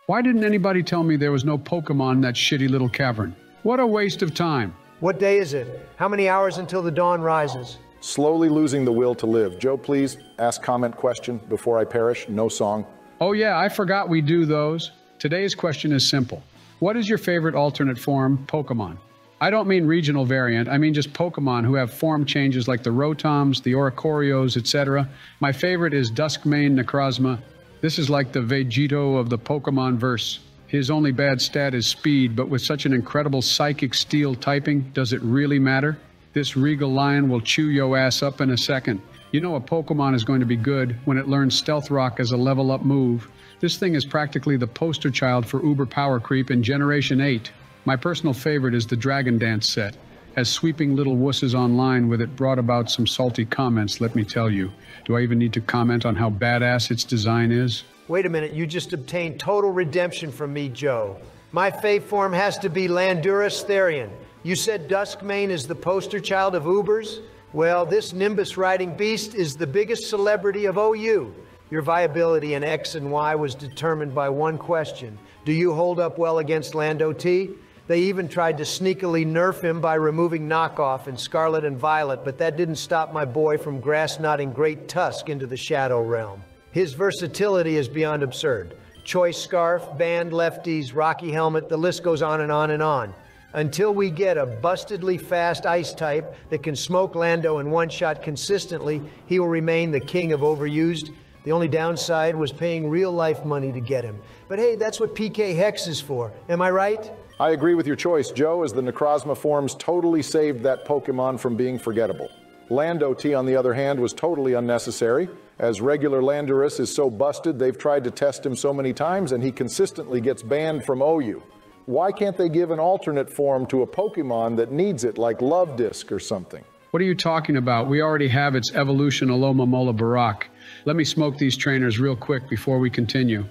Why didn't anybody tell me there was no Pokemon in that shitty little cavern? What a waste of time. What day is it? How many hours until the dawn rises? Slowly losing the will to live. Joe, please ask comment question before I perish. No song. Oh, yeah, I forgot we do those. Today's question is simple What is your favorite alternate form Pokemon? I don't mean regional variant, I mean just Pokemon who have form changes like the Rotoms, the Oricorios, etc. My favorite is Duskmane Necrozma. This is like the Vegito of the Pokemon verse. His only bad stat is speed, but with such an incredible psychic steel typing, does it really matter? This regal lion will chew yo ass up in a second. You know a Pokemon is going to be good when it learns Stealth Rock as a level up move. This thing is practically the poster child for uber power creep in Generation 8. My personal favorite is the Dragon Dance set. As sweeping little wusses online with it brought about some salty comments, let me tell you. Do I even need to comment on how badass its design is? Wait a minute, you just obtained total redemption from me, Joe. My faith form has to be Landorus Therian. You said Duskmane is the poster child of Ubers? Well, this Nimbus riding beast is the biggest celebrity of OU. Your viability in X and Y was determined by one question Do you hold up well against Lando T? They even tried to sneakily nerf him by removing knockoff in Scarlet and Violet, but that didn't stop my boy from grass knotting Great Tusk into the Shadow Realm. His versatility is beyond absurd. Choice scarf, band lefties, Rocky helmet, the list goes on and on and on. Until we get a bustedly fast ice type that can smoke Lando in one shot consistently, he will remain the king of overused. The only downside was paying real life money to get him. But hey, that's what PK Hex is for. Am I right? I agree with your choice, Joe, as the Necrozma forms totally saved that Pokemon from being forgettable. Lando T, on the other hand, was totally unnecessary. As regular Landorus is so busted, they've tried to test him so many times, and he consistently gets banned from OU. Why can't they give an alternate form to a Pokemon that needs it, like Luvdisc or something? What are you talking about? We already have its evolution Aloma Mola Barack. Let me smoke these trainers real quick before we continue.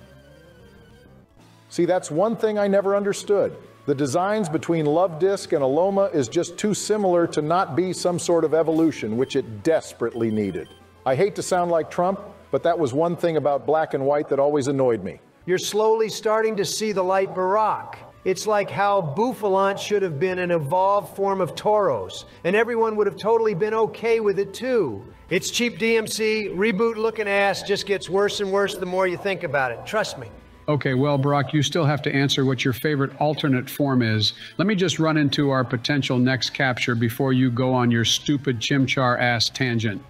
See, that's one thing I never understood. The designs between Love Disc and Aloma is just too similar to not be some sort of evolution, which it desperately needed. I hate to sound like Trump, but that was one thing about black and white that always annoyed me. You're slowly starting to see the light Barack. It's like how Bouffalant should have been an evolved form of Tauros, and everyone would have totally been okay with it too. It's cheap DMC, reboot looking ass, just gets worse and worse the more you think about it. Trust me. Okay, well, Brock, you still have to answer what your favorite alternate form is. Let me just run into our potential next capture before you go on your stupid chimchar ass tangent.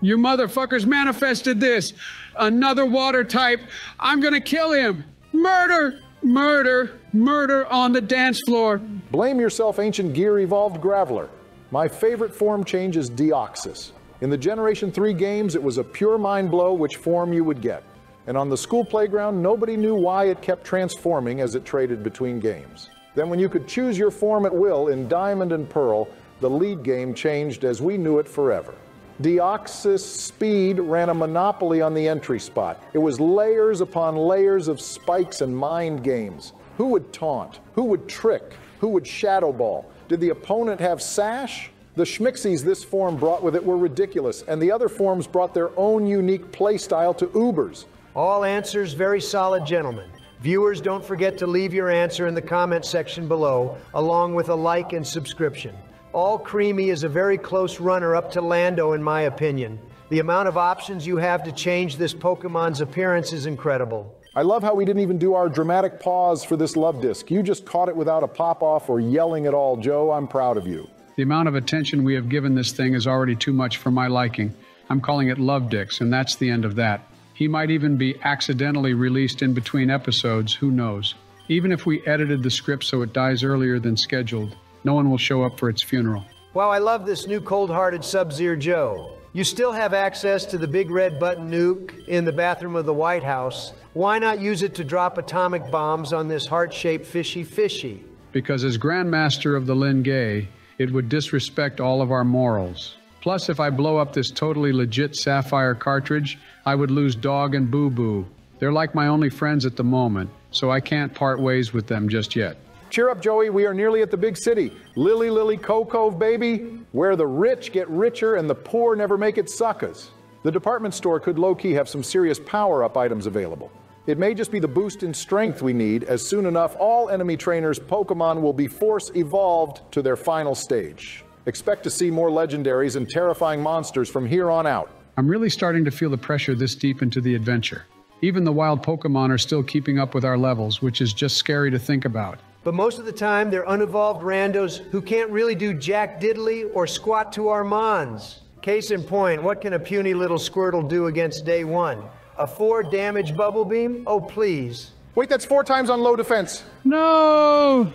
You motherfuckers manifested this! Another water type! I'm gonna kill him! Murder! Murder! Murder on the dance floor! Blame yourself, ancient gear evolved Graveler. My favorite form change is Deoxys. In the Generation 3 games, it was a pure mind blow which form you would get. And on the school playground, nobody knew why it kept transforming as it traded between games. Then, when you could choose your form at will in Diamond and Pearl, the lead game changed as we knew it forever. Deoxys Speed ran a monopoly on the entry spot. It was layers upon layers of spikes and mind games. Who would taunt? Who would trick? Who would shadow ball? Did the opponent have sash? The schmixies this form brought with it were ridiculous, and the other forms brought their own unique playstyle to Ubers. All answers very solid, gentlemen. Viewers, don't forget to leave your answer in the comment section below, along with a like and subscription. Alcremie is a very close runner up to Lando, in my opinion. The amount of options you have to change this Pokemon's appearance is incredible. I love how we didn't even do our dramatic pause for this Luvdisc. You just caught it without a pop off or yelling at all, Joe. I'm proud of you. The amount of attention we have given this thing is already too much for my liking. I'm calling it Luvdix, and that's the end of that. He might even be accidentally released in between episodes, who knows? Even if we edited the script so it dies earlier than scheduled, no one will show up for its funeral. Wow, I love this new cold hearted Sub Zero Joe. You still have access to the big red button nuke in the bathroom of the White House. Why not use it to drop atomic bombs on this heart shaped fishy fishy? Because as Grandmaster of the Lin Kuei, it would disrespect all of our morals. Plus, if I blow up this totally legit Sapphire cartridge, I would lose Dog and Boo Boo. They're like my only friends at the moment, so I can't part ways with them just yet. Cheer up, Joey. We are nearly at the big city. Lily Lily Cove, baby, where the rich get richer and the poor never make it suckers. The department store could low key have some serious power up items available. It may just be the boost in strength we need, as soon enough all enemy trainers' Pokemon will be force evolved to their final stage. Expect to see more legendaries and terrifying monsters from here on out. I'm really starting to feel the pressure this deep into the adventure. Even the wild Pokemon are still keeping up with our levels, which is just scary to think about. But most of the time, they're unevolved randos who can't really do jack diddly or squat to our mons. Case in point, what can a puny little Squirtle do against day one? A four damage bubble beam? Oh, please. Wait, that's four times on low defense. No!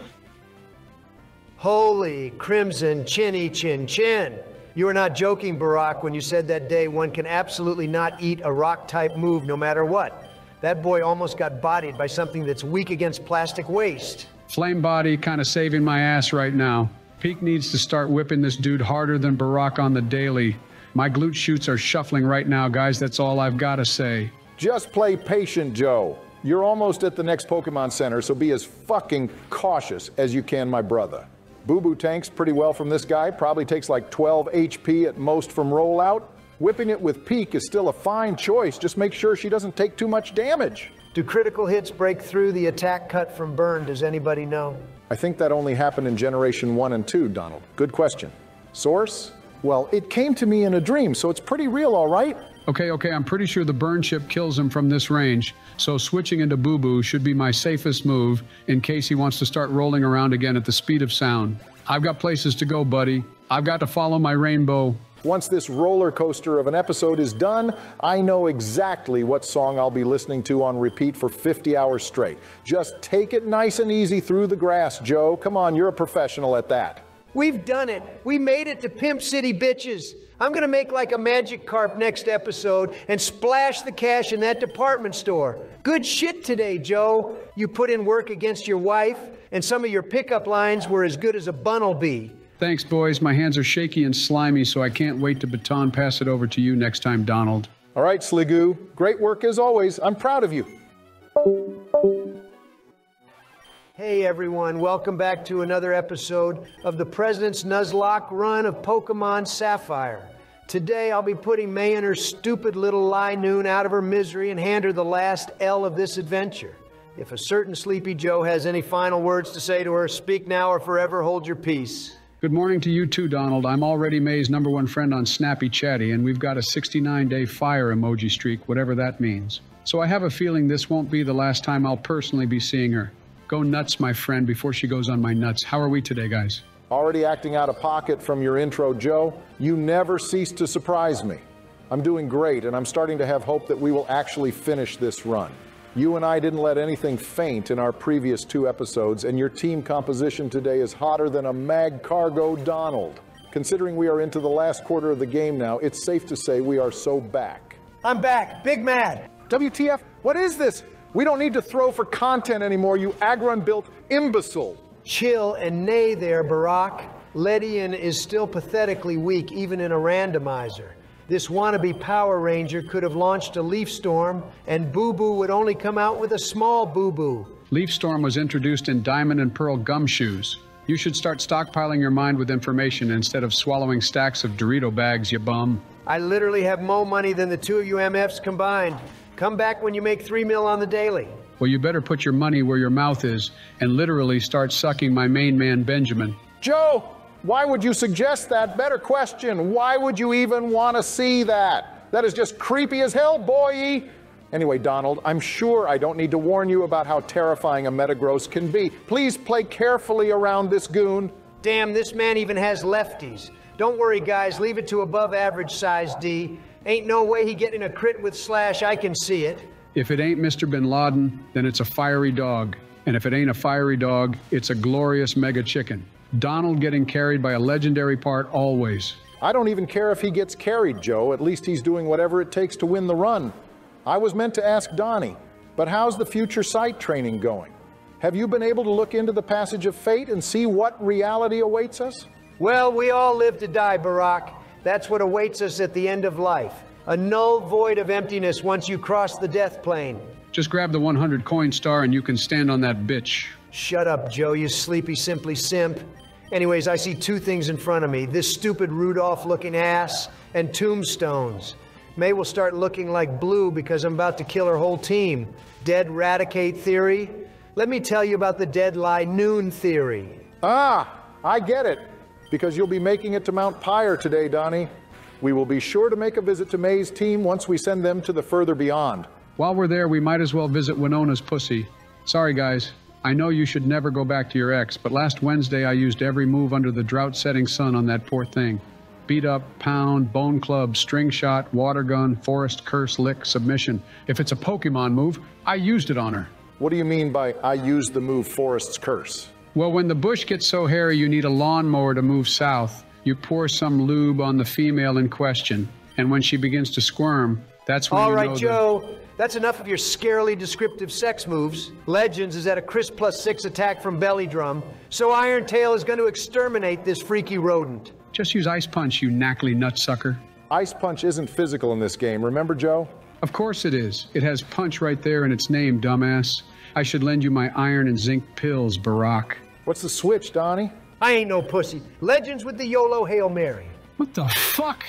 Holy crimson chinny chin chin. You were not joking, Barack, when you said that day one can absolutely not eat a rock type move no matter what. That boy almost got bodied by something that's weak against plastic waste. Flame body kind of saving my ass right now. Peak needs to start whipping this dude harder than Barack on the daily. My glute shoots are shuffling right now, guys. That's all I've got to say. Just play patient, Joe. You're almost at the next Pokemon Center, so be as fucking cautious as you can, my brother. Boo Boo tanks pretty well from this guy, probably takes like 12 HP at most from rollout. Whipping it with Peak is still a fine choice, just make sure she doesn't take too much damage. Do critical hits break through the attack cut from burn? Does anybody know? I think that only happened in Generation 1 and 2, Donald. Good question. Source? Well, it came to me in a dream, so it's pretty real, all right. Okay, okay, I'm pretty sure the burn chip kills him from this range, so switching into Boo Boo should be my safest move in case he wants to start rolling around again at the speed of sound. I've got places to go, buddy. I've got to follow my rainbow. Once this roller coaster of an episode is done, I know exactly what song I'll be listening to on repeat for 50 hours straight. Just take it nice and easy through the grass, Joe. Come on, you're a professional at that. We've done it. We made it to Pimp City, bitches. I'm gonna make like a Magikarp next episode and splash the cash in that department store. Good shit today, Joe. You put in work against your wife, and some of your pickup lines were as good as a Bunnelby. Thanks, boys. My hands are shaky and slimy, so I can't wait to baton pass it over to you next time, Donald. All right, Sliggoo. Great work as always. I'm proud of you. Hey everyone, welcome back to another episode of the President's Nuzlocke run of Pokemon Sapphire. Today I'll be putting May and her stupid little Linoone out of her misery and hand her the last L of this adventure. If a certain Sleepy Joe has any final words to say to her, speak now or forever hold your peace. Good morning to you too, Donald. I'm already May's number one friend on Snappy Chatty, and we've got a 69 day fire emoji streak, whatever that means. So I have a feeling this won't be the last time I'll personally be seeing her. Go nuts, my friend, before she goes on my nuts. How are we today, guys? Already acting out of pocket from your intro, Joe. You never cease to surprise me. I'm doing great, and I'm starting to have hope that we will actually finish this run. You and I didn't let anything faint in our previous two episodes, and your team composition today is hotter than a Magcargo Donald. Considering we are into the last quarter of the game now, it's safe to say we are so back. I'm back, big mad. WTF? What is this? We don't need to throw for content anymore, you Aggron built imbecile. Chill and nay there, Barack. Ledian is still pathetically weak, even in a randomizer. This wannabe Power Ranger could have launched a Leaf Storm, and Boo Boo would only come out with a small Boo Boo. Leaf Storm was introduced in Diamond and Pearl gumshoes. You should start stockpiling your mind with information instead of swallowing stacks of Dorito bags, you bum. I literally have more money than the two of you MFs combined. Come back when you make three mil on the daily. Well, you better put your money where your mouth is and literally start sucking my main man, Benjamin. Joe, why would you suggest that? Better question. Why would you even want to see that? That is just creepy as hell, boy. Anyway, Donald, I'm sure I don't need to warn you about how terrifying a Metagross can be. Please play carefully around this goon. Damn, this man even has lefties. Don't worry, guys, leave it to above average size D. Ain't no way he getting a crit with Slash, I can see it. If it ain't Mr. Bin Laden, then it's a fiery dog. And if it ain't a fiery dog, it's a glorious mega chicken. Donald getting carried by a legendary part always. I don't even care if he gets carried, Joe. At least he's doing whatever it takes to win the run. I was meant to ask Donnie, but how's the future sight training going? Have you been able to look into the passage of fate and see what reality awaits us? Well, we all live to die, Barack. That's what awaits us at the end of life. A null void of emptiness once you cross the death plane. Just grab the 100 coin star and you can stand on that bitch. Shut up, Joe, you sleepy, simply simp. Anyways, I see two things in front of me this stupid Rudolph looking ass and tombstones. May will start looking like blue because I'm about to kill her whole team. Dead Raticate theory? Let me tell you about the dead noon theory. Ah, I get it because you'll be making it to Mount Pyre today, Donnie. We will be sure to make a visit to May's team once we send them to the further beyond. While we're there, we might as well visit Winona's pussy. Sorry, guys. I know you should never go back to your ex, but last Wednesday I used every move under the drought setting sun on that poor thing. Beat up, pound, bone club, string shot, water gun, forest curse, lick, submission. If it's a Pokemon move, I used it on her. What do you mean by I used the move Forest's Curse? Well, when the bush gets so hairy you need a lawnmower to move south, you pour some lube on the female in question, and when she begins to squirm, that's when All you right, know Joe. That's enough of your scarily descriptive sex moves. Legends is at a Chris plus six attack from Belly Drum, so Iron Tail is going to exterminate this freaky rodent. Just use ice punch, you knackly nutsucker. Ice Punch isn't physical in this game, remember, Joe? Of course it is. It has punch right there in its name, dumbass. I should lend you my iron and zinc pills, Barack. What's the switch, Donnie? I ain't no pussy. Legends with the YOLO Hail Mary. What the fuck?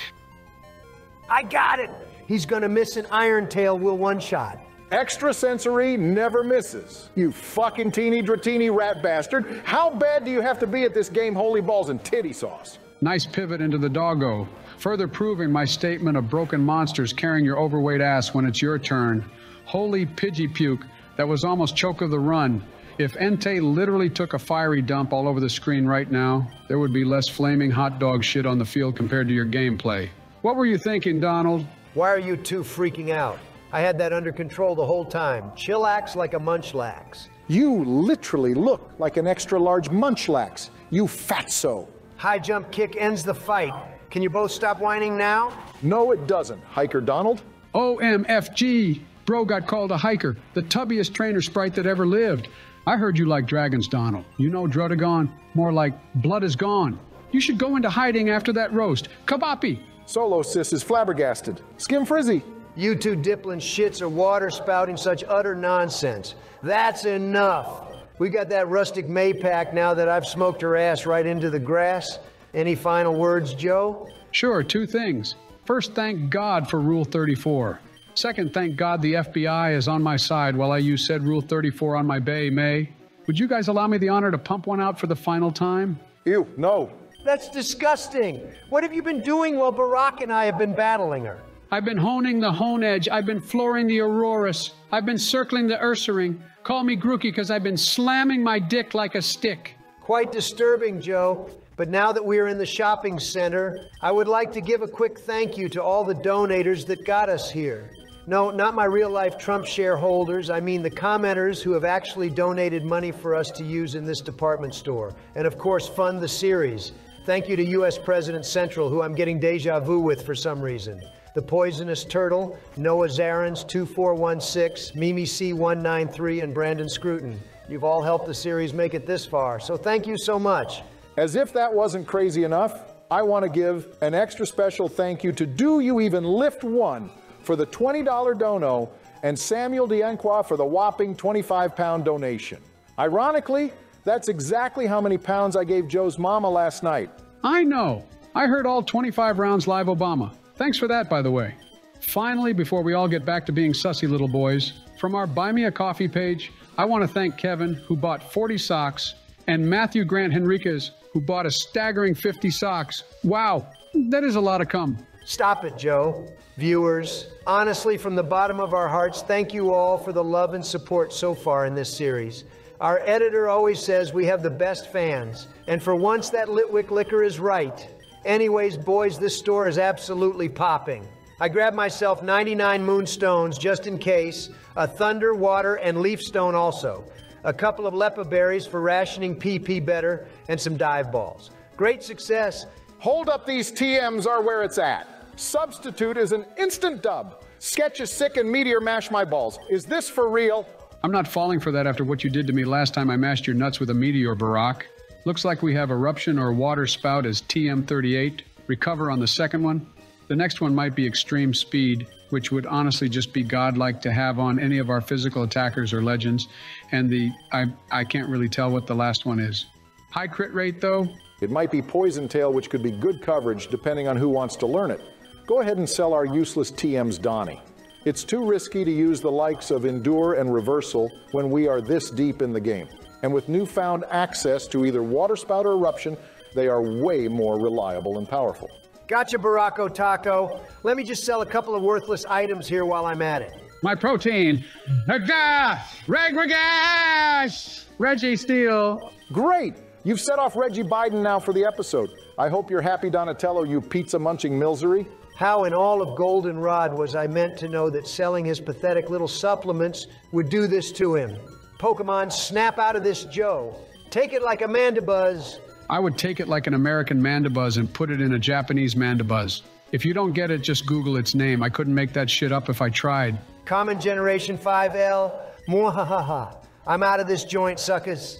I got it. He's gonna miss an Iron Tail will one shot. Extrasensory never misses. You fucking teeny dratini rat bastard. How bad do you have to be at this game, holy balls and titty sauce? Nice pivot into the doggo, further proving my statement of broken monsters carrying your overweight ass when it's your turn. Holy pidgey puke, that was almost choke of the run. If Entei literally took a fiery dump all over the screen right now, there would be less flaming hot dog shit on the field compared to your gameplay. What were you thinking, Donald? Why are you two freaking out? I had that under control the whole time. Chillax like a munchlax. You literally look like an extra large munchlax. You fatso. High jump kick ends the fight. Can you both stop whining now? No, it doesn't, Hiker Donald. OMFG! Bro got called a hiker, the tubbiest trainer sprite that ever lived. I heard you like dragons, Donald. You know Druddigon? More like blood is gone. You should go into hiding after that roast. Kabapi! Solo Sis is flabbergasted. Skim Frizzy. You two dippling shits are water spouting such utter nonsense. That's enough. We got that rustic Maypack now that I've smoked her ass right into the grass. Any final words, Joe? Sure, two things. First, thank God for Rule 34. Second, thank God the FBI is on my side while I use said Rule 34 on my Bay May. Would you guys allow me the honor to pump one out for the final time? Ew, no. That's disgusting. What have you been doing while Barack and I have been battling her? I've been honing the hone edge. I've been flooring the Auroras. I've been circling the Ursaring. Call me Grookey because I've been slamming my dick like a stick. Quite disturbing, Joe. But now that we are in the shopping center, I would like to give a quick thank you to all the donators that got us here. No, not my real life Trump shareholders. I mean the commenters who have actually donated money for us to use in this department store. And of course, fund the series. Thank you to US President Central, who I'm getting deja vu with for some reason. The Poisonous Turtle, Noah Zarins 2416, Mimi C193, and Brandon Scruton. You've all helped the series make it this far, so thank you so much. As if that wasn't crazy enough, I want to give an extra special thank you to Do You Even Lift One for the $20 dono and Samuel Dienqua for the whopping 25 pound donation. Ironically, that's exactly how many pounds I gave Joe's mama last night. I know. I heard all 25 rounds live Obama. Thanks for that, by the way. Finally, before we all get back to being sussy little boys, from our Buy Me a Coffee page, I want to thank Kevin, who bought 40 socks, and Matthew Grant Henriquez, who bought a staggering 50 socks. Wow, that is a lot of cum. Stop it, Joe. Viewers, honestly, from the bottom of our hearts, thank you all for the love and support so far in this series. Our editor always says we have the best fans, and for once that Litwick liquor is right. Anyways, boys, this store is absolutely popping. I grabbed myself 99 moonstones just in case, a thunder, water, and leaf stone also, a couple of leppa berries for rationing PP better, and some dive balls. Great success. Hold up, these TMs are where it's at. Substitute is an instant dub. Sketch is sick and Meteor mash my balls. Is this for real? I'm not falling for that after what you did to me last time I mashed your nuts with a meteor, Barack. Looks like we have eruption or water spout as TM38. Recover on the second one. The next one might be extreme speed, which would honestly just be godlike to have on any of our physical attackers or legends. And the I I can't really tell what the last one is. High crit rate though. It might be Poison Tail, which could be good coverage depending on who wants to learn it. Go ahead and sell our useless TMs Donnie. It's too risky to use the likes of Endure and Reversal when we are this deep in the game. And with newfound access to either waterspout or Eruption, they are way more reliable and powerful. Gotcha, Baracco Taco. Let me just sell a couple of worthless items here while I'm at it. My protein. Aga! Reg Regash! Reggie Steele. Great! You've set off Reggie Biden now for the episode. I hope you're happy, Donatello, you pizza munching Milsery. How in all of Goldenrod was I meant to know that selling his pathetic little supplements would do this to him? Pokemon, snap out of this Joe. Take it like a Mandibuzz. I would take it like an American Mandibuzz and put it in a Japanese Mandibuzz. If you don't get it, just Google its name. I couldn't make that shit up if I tried. Common Generation 5L. Mwahaha. I'm out of this joint, suckers.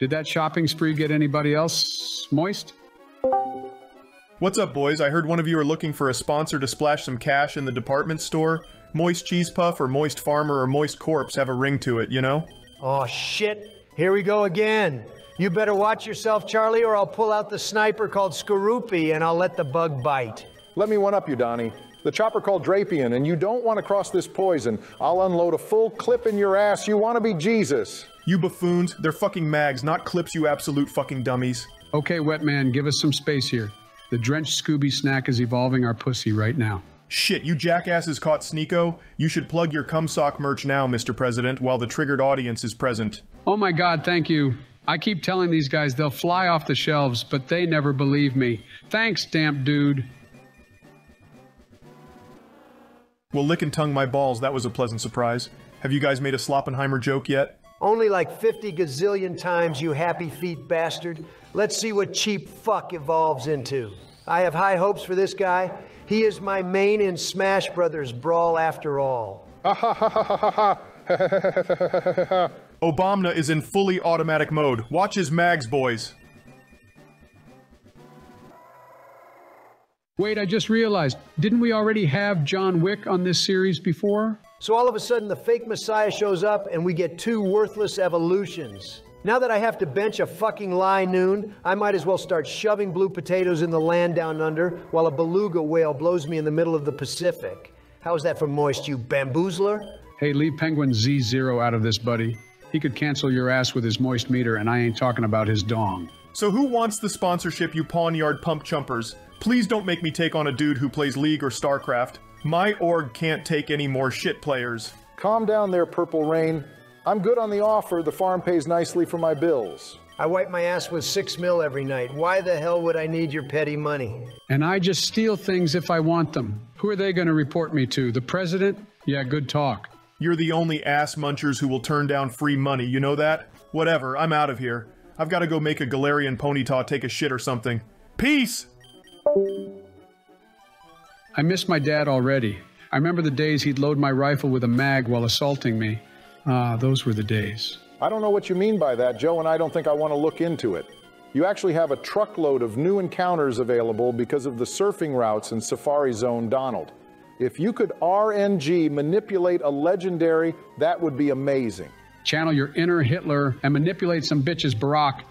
Did that shopping spree get anybody else moist? What's up, boys? I heard one of you are looking for a sponsor to splash some cash in the department store. Moist Cheese Puff or Moist Farmer or Moist Corpse have a ring to it, you know? Oh, shit. Here we go again. You better watch yourself, Charlie, or I'll pull out the sniper called Skorupi and I'll let the bug bite. Let me one up you, Donnie. The chopper called Drapion, and you don't want to cross this poison. I'll unload a full clip in your ass. You want to be Jesus. You buffoons, they're fucking mags, not clips, you absolute fucking dummies. Okay, wet man, give us some space here. The drenched Scooby snack is evolving our pussy right now. Shit, you jackasses caught Sneeko? You should plug your cumsock merch now, Mr. President, while the triggered audience is present. Oh my god, thank you. I keep telling these guys they'll fly off the shelves, but they never believe me. Thanks, damp dude. Well, lick and tongue my balls, that was a pleasant surprise. Have you guys made a Sloppenheimer joke yet? Only like 50 gazillion times, you happy feet bastard. Let's see what cheap fuck evolves into. I have high hopes for this guy. He is my main in Smash Brothers Brawl after all. Obama is in fully automatic mode. Watch his mags, boys. Wait, I just realized, didn't we already have John Wick on this series before? So all of a sudden, the fake Messiah shows up, and we get two worthless evolutions. Now that I have to bench a fucking Linoone, I might as well start shoving blue potatoes in the land down under while a beluga whale blows me in the middle of the Pacific. How's that for moist, you bamboozler? Hey, leave Penguinz0 out of this, buddy. He could cancel your ass with his moist meter, and I ain't talking about his dong. So who wants the sponsorship, you pawn yard pump chumpers? Please don't make me take on a dude who plays League or StarCraft. My org can't take any more shit players. Calm down there, Purple Rain. I'm good on the offer. The farm pays nicely for my bills. I wipe my ass with six mil every night. Why the hell would I need your petty money? And I just steal things if I want them. Who are they going to report me to? The president? Yeah, good talk. You're the only ass munchers who will turn down free money, you know that? Whatever, I'm out of here. I've got to go make a Galarian Ponyta take a shit or something. Peace! I miss my dad already. I remember the days he'd load my rifle with a mag while assaulting me. Ah, those were the days. I don't know what you mean by that, Joe, and I don't think I want to look into it. You actually have a truckload of new encounters available because of the surfing routes in Safari Zone Donald. If you could RNG manipulate a legendary, that would be amazing. Channel your inner Hitler and manipulate some bitches, Barack.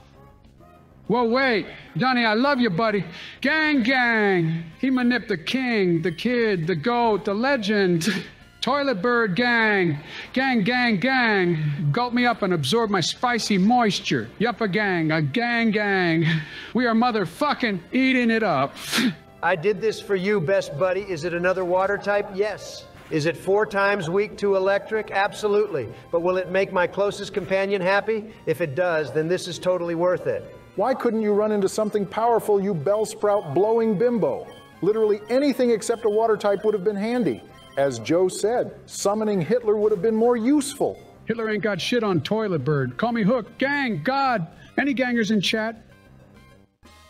Whoa, wait. Donnie, I love you, buddy. Gang, gang. He manipulated the king, the kid, the goat, the legend. Toilet bird gang. Gang, gang, gang. Gulp me up and absorb my spicy moisture. Yuppa gang, a gang, gang. We are motherfucking eating it up. I did this for you, best buddy. Is it another water type? Yes. Is it four times weak to electric? Absolutely. But will it make my closest companion happy? If it does, then this is totally worth it. Why couldn't you run into something powerful, you bellsprout blowing bimbo? Literally anything except a water type would have been handy. As Joe said, summoning Hitler would have been more useful. Hitler ain't got shit on Toilet Bird. Call me Hook. Gang, God. Any gangers in chat?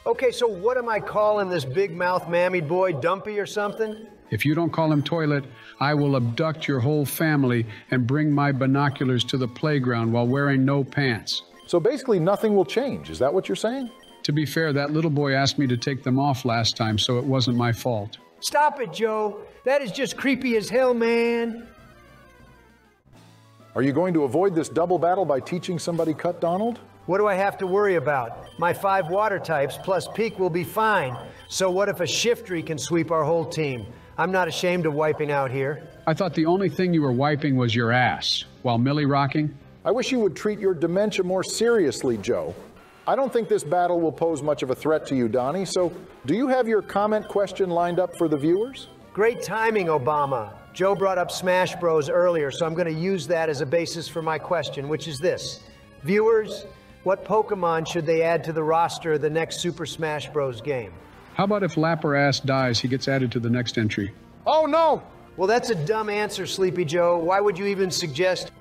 Okay, so what am I calling this big mouth mammy boy? Dumpy or something? If you don't call him Toilet, I will abduct your whole family and bring my binoculars to the playground while wearing no pants. So basically, nothing will change. Is that what you're saying? To be fair, that little boy asked me to take them off last time, so it wasn't my fault. Stop it, Joe. That is just creepy as hell, man. Are you going to avoid this double battle by teaching somebody Cut Donald? What do I have to worry about? My five water types plus Peak will be fine. So what if a Shiftry can sweep our whole team? I'm not ashamed of wiping out here. I thought the only thing you were wiping was your ass while Millie rocking. I wish you would treat your dementia more seriously, Joe. I don't think this battle will pose much of a threat to you, Donnie, so do you have your comment question lined up for the viewers? Great timing, Obama. Joe brought up Smash Bros earlier, so I'm going to use that as a basis for my question, which is this. Viewers, what Pokemon should they add to the roster of the next Super Smash Bros game? How about if Lapras dies, he gets added to the next entry? Oh no! Well, that's a dumb answer, Sleepy Joe. Why would you even suggest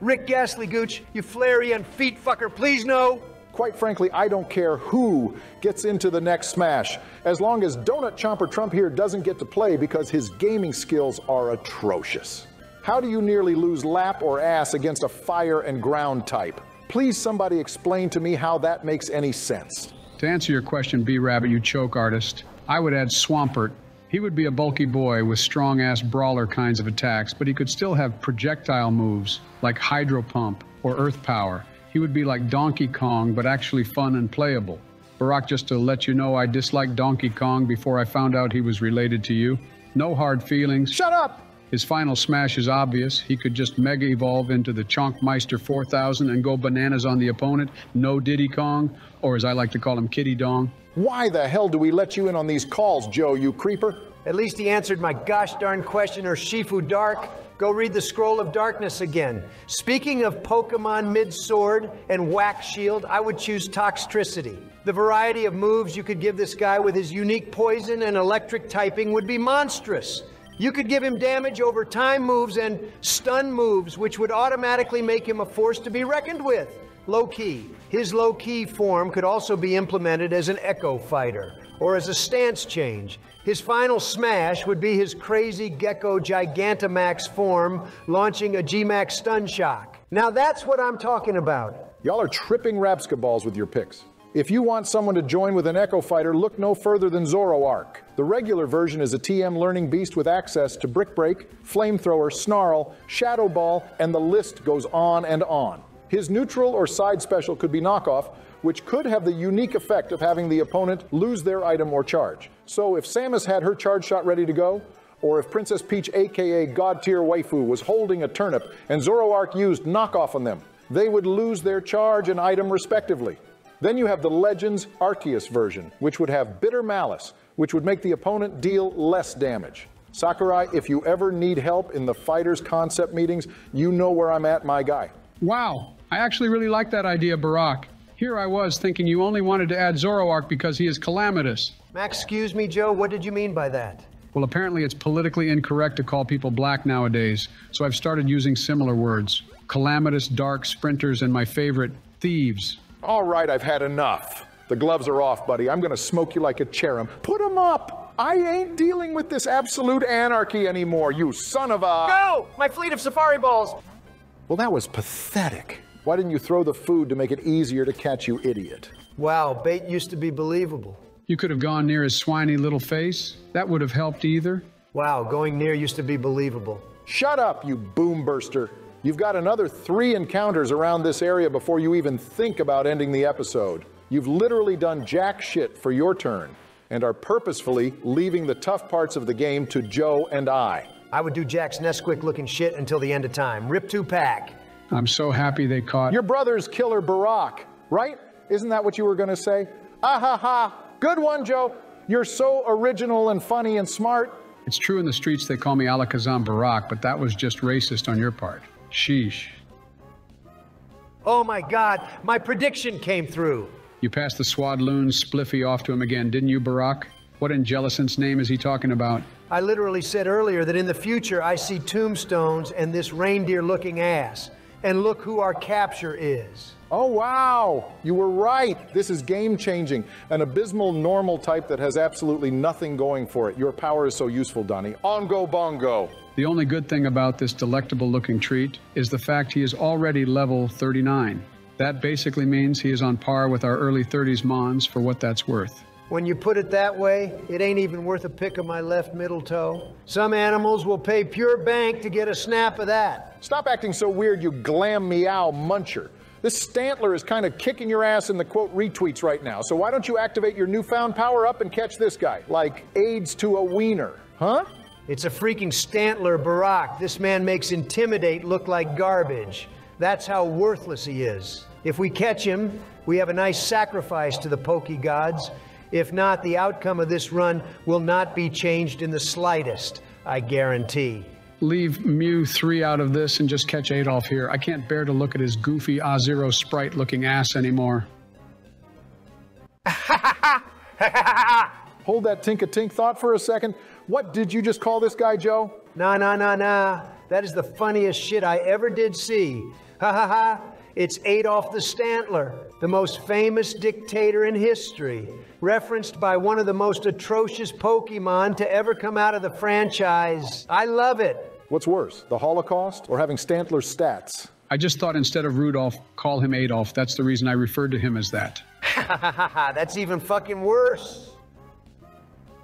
Rick Ghastly Gooch, you flary and feet fucker, please no! Quite frankly, I don't care who gets into the next Smash, as long as Donut Chomper Trump here doesn't get to play because his gaming skills are atrocious. How do you nearly lose Lapras against a fire and ground type? Please, somebody explain to me how that makes any sense. To answer your question, B Rabbit, you choke artist, I would add Swampert. He would be a bulky boy with strong ass brawler kinds of attacks, but he could still have projectile moves like Hydro Pump or Earth Power. He would be like Donkey Kong, but actually fun and playable. Barack, just to let you know, I disliked Donkey Kong before I found out he was related to you. No hard feelings. Shut up! His final smash is obvious. He could just mega evolve into the Chonkmeister 4000 and go bananas on the opponent. No Diddy Kong, or as I like to call him, Kitty Dong. Why the hell do we let you in on these calls, Joe, you creeper? At least he answered my gosh darn question, Urshifu Dark. Go read the Scroll of Darkness again. Speaking of Pokemon Mid Sword and Whack Shield, I would choose Toxtricity. The variety of moves you could give this guy with his unique poison and electric typing would be monstrous. You could give him damage over time moves and stun moves, which would automatically make him a force to be reckoned with. Low key. His low key form could also be implemented as an Echo Fighter or as a stance change. His final smash would be his crazy Gecko Gigantamax form launching a Gmax Stun Shock. Now that's what I'm talking about. Y'all are tripping Rapska balls with your picks. If you want someone to join with an Echo Fighter, look no further than Zoroark. The regular version is a TM learning beast with access to Brick Break, Flamethrower, Snarl, Shadow Ball, and the list goes on and on. His neutral or side special could be knockoff, which could have the unique effect of having the opponent lose their item or charge. So if Samus had her charge shot ready to go, or if Princess Peach aka God tier waifu was holding a turnip and Zoroark used knockoff on them, they would lose their charge and item respectively. Then you have the Legends Arceus version, which would have Bitter Malice, which would make the opponent deal less damage. Sakurai, if you ever need help in the fighters concept meetings, you know where I'm at, my guy. Wow, I actually really like that idea, Barack. Here I was thinking you only wanted to add Zoroark because he is calamitous. Max, excuse me, Joe, what did you mean by that? Well, apparently it's politically incorrect to call people black nowadays, so I've started using similar words. Calamitous, dark, sprinters, and my favorite, thieves. All right, I've had enough. The gloves are off, buddy. I'm gonna smoke you like a cherub. Put 'em up! I ain't dealing with this absolute anarchy anymore, you son of a. Go! My fleet of safari balls! Well, that was pathetic. Why didn't you throw the food to make it easier to catch you, idiot? Wow, bait used to be believable. You could have gone near his swiny little face. That would have helped either. Wow, going near used to be believable. Shut up, you boom burster. You've got another three encounters around this area before you even think about ending the episode. You've literally done jack shit for your turn and are purposefully leaving the tough parts of the game to Joe and I. I would do Jack's Nesquik looking shit until the end of time. Rip two pack. I'm so happy they caught. Your brother's killer Barack, right? Isn't that what you were gonna say? Ah ha ha! Good one, Joe. You're so original and funny and smart. It's true in the streets they call me Alakazam Barack, but that was just racist on your part. Sheesh. Oh my god, my prediction came through. You passed the Swadloon spliffy off to him again, didn't you, Barack? What in Jellicent's name is he talking about? I literally said earlier that in the future I see tombstones and this reindeer looking ass. And look who our capture is. Oh, wow. You were right. This is game changing. An abysmal normal type that has absolutely nothing going for it. Your power is so useful, Donnie. On Ongo bongo. The only good thing about this delectable looking treat is the fact he is already level 39. That basically means he is on par with our early 30s Mons for what that's worth. When you put it that way, it ain't even worth a pick of my left middle toe. Some animals will pay pure bank to get a snap of that. Stop acting so weird, you Glameow muncher. This Stantler is kind of kicking your ass in the quote retweets right now, so why don't you activate your newfound power up and catch this guy? Like AIDS to a wiener, huh? It's a freaking Stantler Barack. This man makes Intimidate look like garbage. That's how worthless he is. If we catch him, we have a nice sacrifice to the pokey gods. If not, the outcome of this run will not be changed in the slightest, I guarantee. Leave Mew 3 out of this and just catch Adolf here. I can't bear to look at his goofy A0 sprite looking ass anymore. Hold that Tinkatink thought for a second. What did you just call this guy, Joe? Nah, nah, nah, nah. That is the funniest shit I ever did see. Ha ha ha. It's Adolf the Stantler, the most famous dictator in history, referenced by one of the most atrocious Pokemon to ever come out of the franchise. I love it. What's worse, the Holocaust or having Stantler's stats? I just thought instead of Rudolph, call him Adolf. That's the reason I referred to him as that. That's even fucking worse.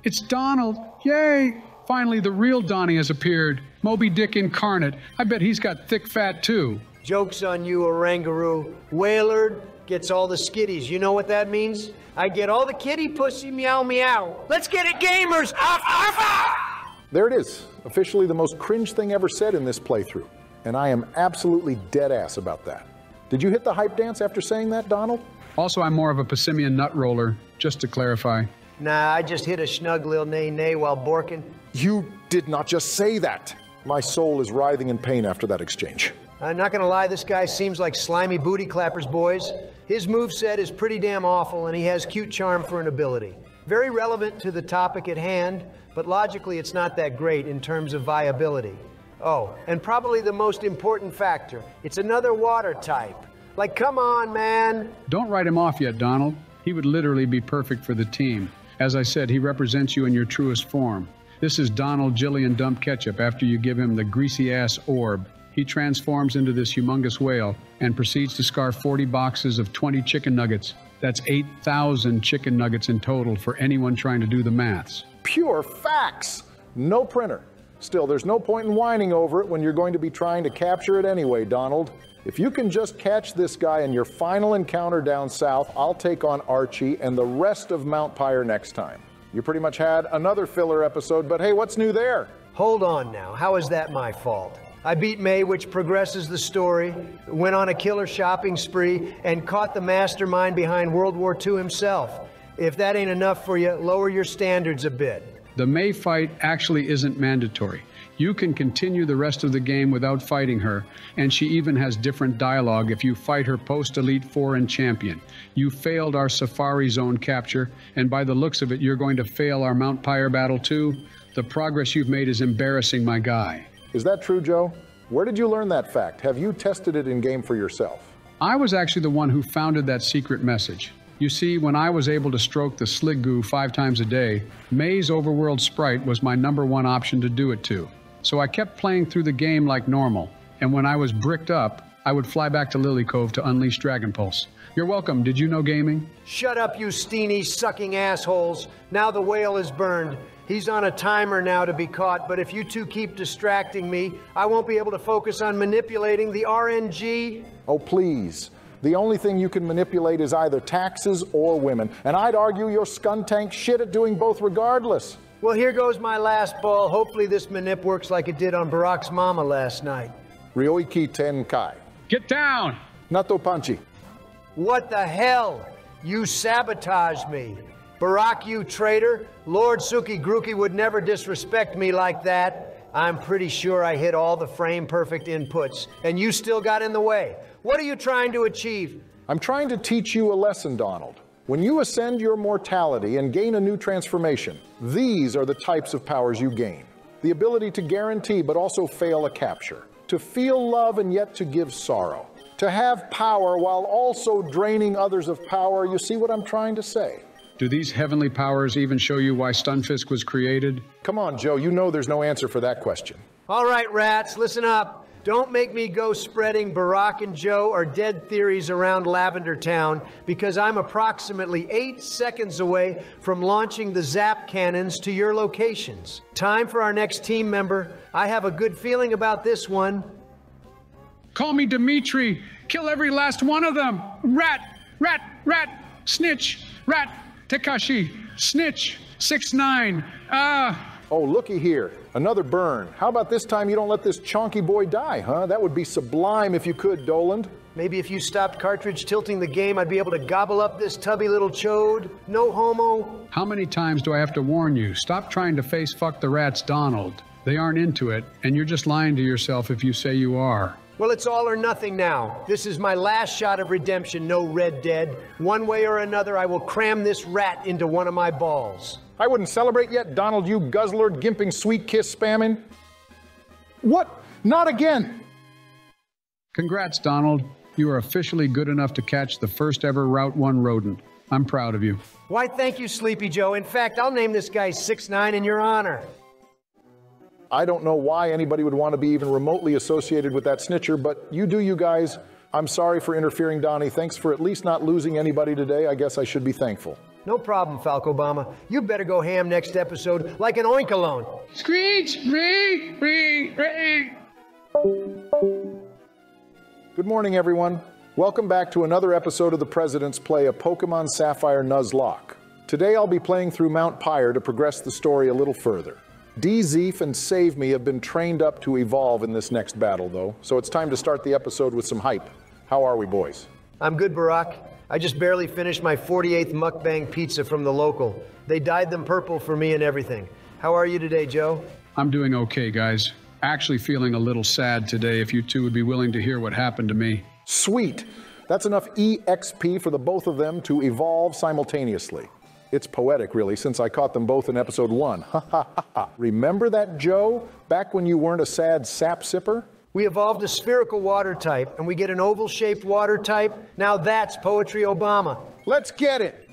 It's Donald. Yay! Finally, the real Donnie has appeared. Moby Dick incarnate. I bet he's got thick fat too. Joke's on you, Oranguru. Wailord gets all the skitties. You know what that means? I get all the kitty pussy meow meow. Let's get it, gamers! Arf, arf, arf! There it is, officially the most cringe thing ever said in this playthrough. And I am absolutely dead ass about that. Did you hit the hype dance after saying that, Donald? Also, I'm more of a Passimian nut roller, just to clarify. Nah, I just hit a snug little nay nay while borking. You did not just say that. My soul is writhing in pain after that exchange. I'm not gonna lie, this guy seems like slimy booty clappers, boys. His move set is pretty damn awful, and he has cute charm for an ability. Very relevant to the topic at hand, but logically it's not that great in terms of viability. Oh, and probably the most important factor it's another water type. Like, come on, man. Don't write him off yet, Donald. He would literally be perfect for the team. As I said, he represents you in your truest form. This is Donald Jillian Dump Ketchup after you give him the greasy ass orb. He transforms into this humongous whale and proceeds to scarf 40 boxes of 20 chicken nuggets. That's 8,000 chicken nuggets in total for anyone trying to do the maths. Pure facts. No printer. Still, there's no point in whining over it when you're going to be trying to capture it anyway, Donald. If you can just catch this guy in your final encounter down south, I'll take on Archie and the rest of Mount Pyre next time. You pretty much had another filler episode, but hey, what's new there? Hold on now. How is that my fault? I beat May, which progresses the story, went on a killer shopping spree, and caught the mastermind behind World War II himself. If that ain't enough for you, lower your standards a bit. The May fight actually isn't mandatory. You can continue the rest of the game without fighting her, and she even has different dialogue if you fight her post Elite Four and Champion. You failed our Safari Zone capture, and by the looks of it, you're going to fail our Mount Pyre battle too. The progress you've made is embarrassing, my guy. Is that true, Joe? Where did you learn that fact? Have you tested it in game for yourself? I was actually the one who founded that secret message. You see, when I was able to stroke the Sliggoo five times a day, May's Overworld Sprite was my number one option to do it to. So I kept playing through the game like normal, and when I was bricked up, I would fly back to Lilycove to unleash Dragon Pulse. You're welcome. Did you know gaming? Shut up, you steeny, sucking assholes. Now the whale is burned. He's on a timer now to be caught, but if you two keep distracting me, I won't be able to focus on manipulating the RNG. Oh, please. The only thing you can manipulate is either taxes or women. And I'd argue your Skuntank shit at doing both regardless. Well, here goes my last ball. Hopefully, this manip works like it did on Barack's mama last night. Ryoiki Tenkai. Get down! Nato Panchi. What the hell? You sabotage me. Barack, you traitor. Lord Suki Gruki would never disrespect me like that. I'm pretty sure I hit all the frame perfect inputs, and you still got in the way. What are you trying to achieve? I'm trying to teach you a lesson, Donald. When you ascend your mortality and gain a new transformation, these are the types of powers you gain the ability to guarantee but also fail a capture, to feel love and yet to give sorrow, to have power while also draining others of power. You see what I'm trying to say? Do these heavenly powers even show you why Stunfisk was created? Come on, Joe, you know there's no answer for that question. All right, rats, listen up. Don't make me go spreading Barack and Joe or dead theories around Lavender Town because I'm approximately eight seconds away from launching the zap cannons to your locations. Time for our next team member. I have a good feeling about this one. Call me Dimitri. Kill every last one of them. Rat, rat, rat, snitch, rat, Tekashi, snitch, six nine. Ah. Oh, looky here. Another burn. How about this time you don't let this chonky boy die, huh? That would be sublime if you could, Doland. Maybe if you stopped cartridge tilting the game, I'd be able to gobble up this tubby little chode. No homo. How many times do I have to warn you? Stop trying to face fuck the rats, Donald. They aren't into it, and you're just lying to yourself if you say you are. Well, it's all or nothing now. This is my last shot of redemption, no Red Dead. One way or another, I will cram this rat into one of my balls. I wouldn't celebrate yet, Donald, you guzzler, gimping sweet kiss spamming. What? Not again. Congrats, Donald. You are officially good enough to catch the first ever Route 1 rodent. I'm proud of you. Why, thank you, Sleepy Joe. In fact, I'll name this guy 6 9 in your honor. I don't know why anybody would want to be even remotely associated with that snitcher, but you do, you guys. I'm sorry for interfering, Donnie. Thanks for at least not losing anybody today. I guess I should be thankful. No problem, Falco Obama. You better go ham next episode like an Oinkologne. Screech! Ree! Ree! Ree! Good morning, everyone. Welcome back to another episode of the President's Play, a Pokemon Sapphire Nuzlocke. Today I'll be playing through Mount Pyre to progress the story a little further. D Zeef and Save Me have been trained up to evolve in this next battle, though, so it's time to start the episode with some hype. How are we, boys? I'm good, Barack. I just barely finished my 48th mukbang pizza from the local. They dyed them purple for me and everything. How are you today, Joe? I'm doing okay, guys. Actually, feeling a little sad today if you two would be willing to hear what happened to me. Sweet. That's enough EXP for the both of them to evolve simultaneously. It's poetic, really, since I caught them both in episode one. Ha ha ha ha. Remember that, Joe? Back when you weren't a sad sap sipper? We evolved a spherical water type, and we get an oval shaped water type. Now that's Poetry Obama. Let's get it!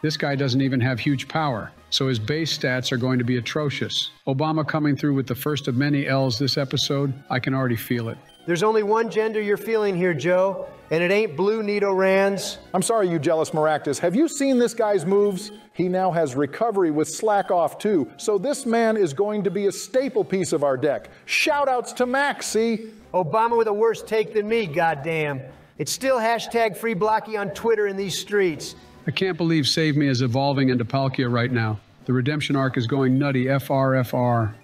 This guy doesn't even have huge power, so his base stats are going to be atrocious. Obama coming through with the first of many L's this episode, I can already feel it. There's only one gender you're feeling here, Joe, and it ain't Blue Nito Rands. I'm sorry, you jealous Maractus. Have you seen this guy's moves? He now has recovery with slack off, too. So this man is going to be a staple piece of our deck. Shoutouts to Max, see? Obama with a worse take than me, goddamn. It's still hashtag free blocky on Twitter in these streets. I can't believe Save Me is evolving into Palkia right now. The redemption arc is going nutty FRFR.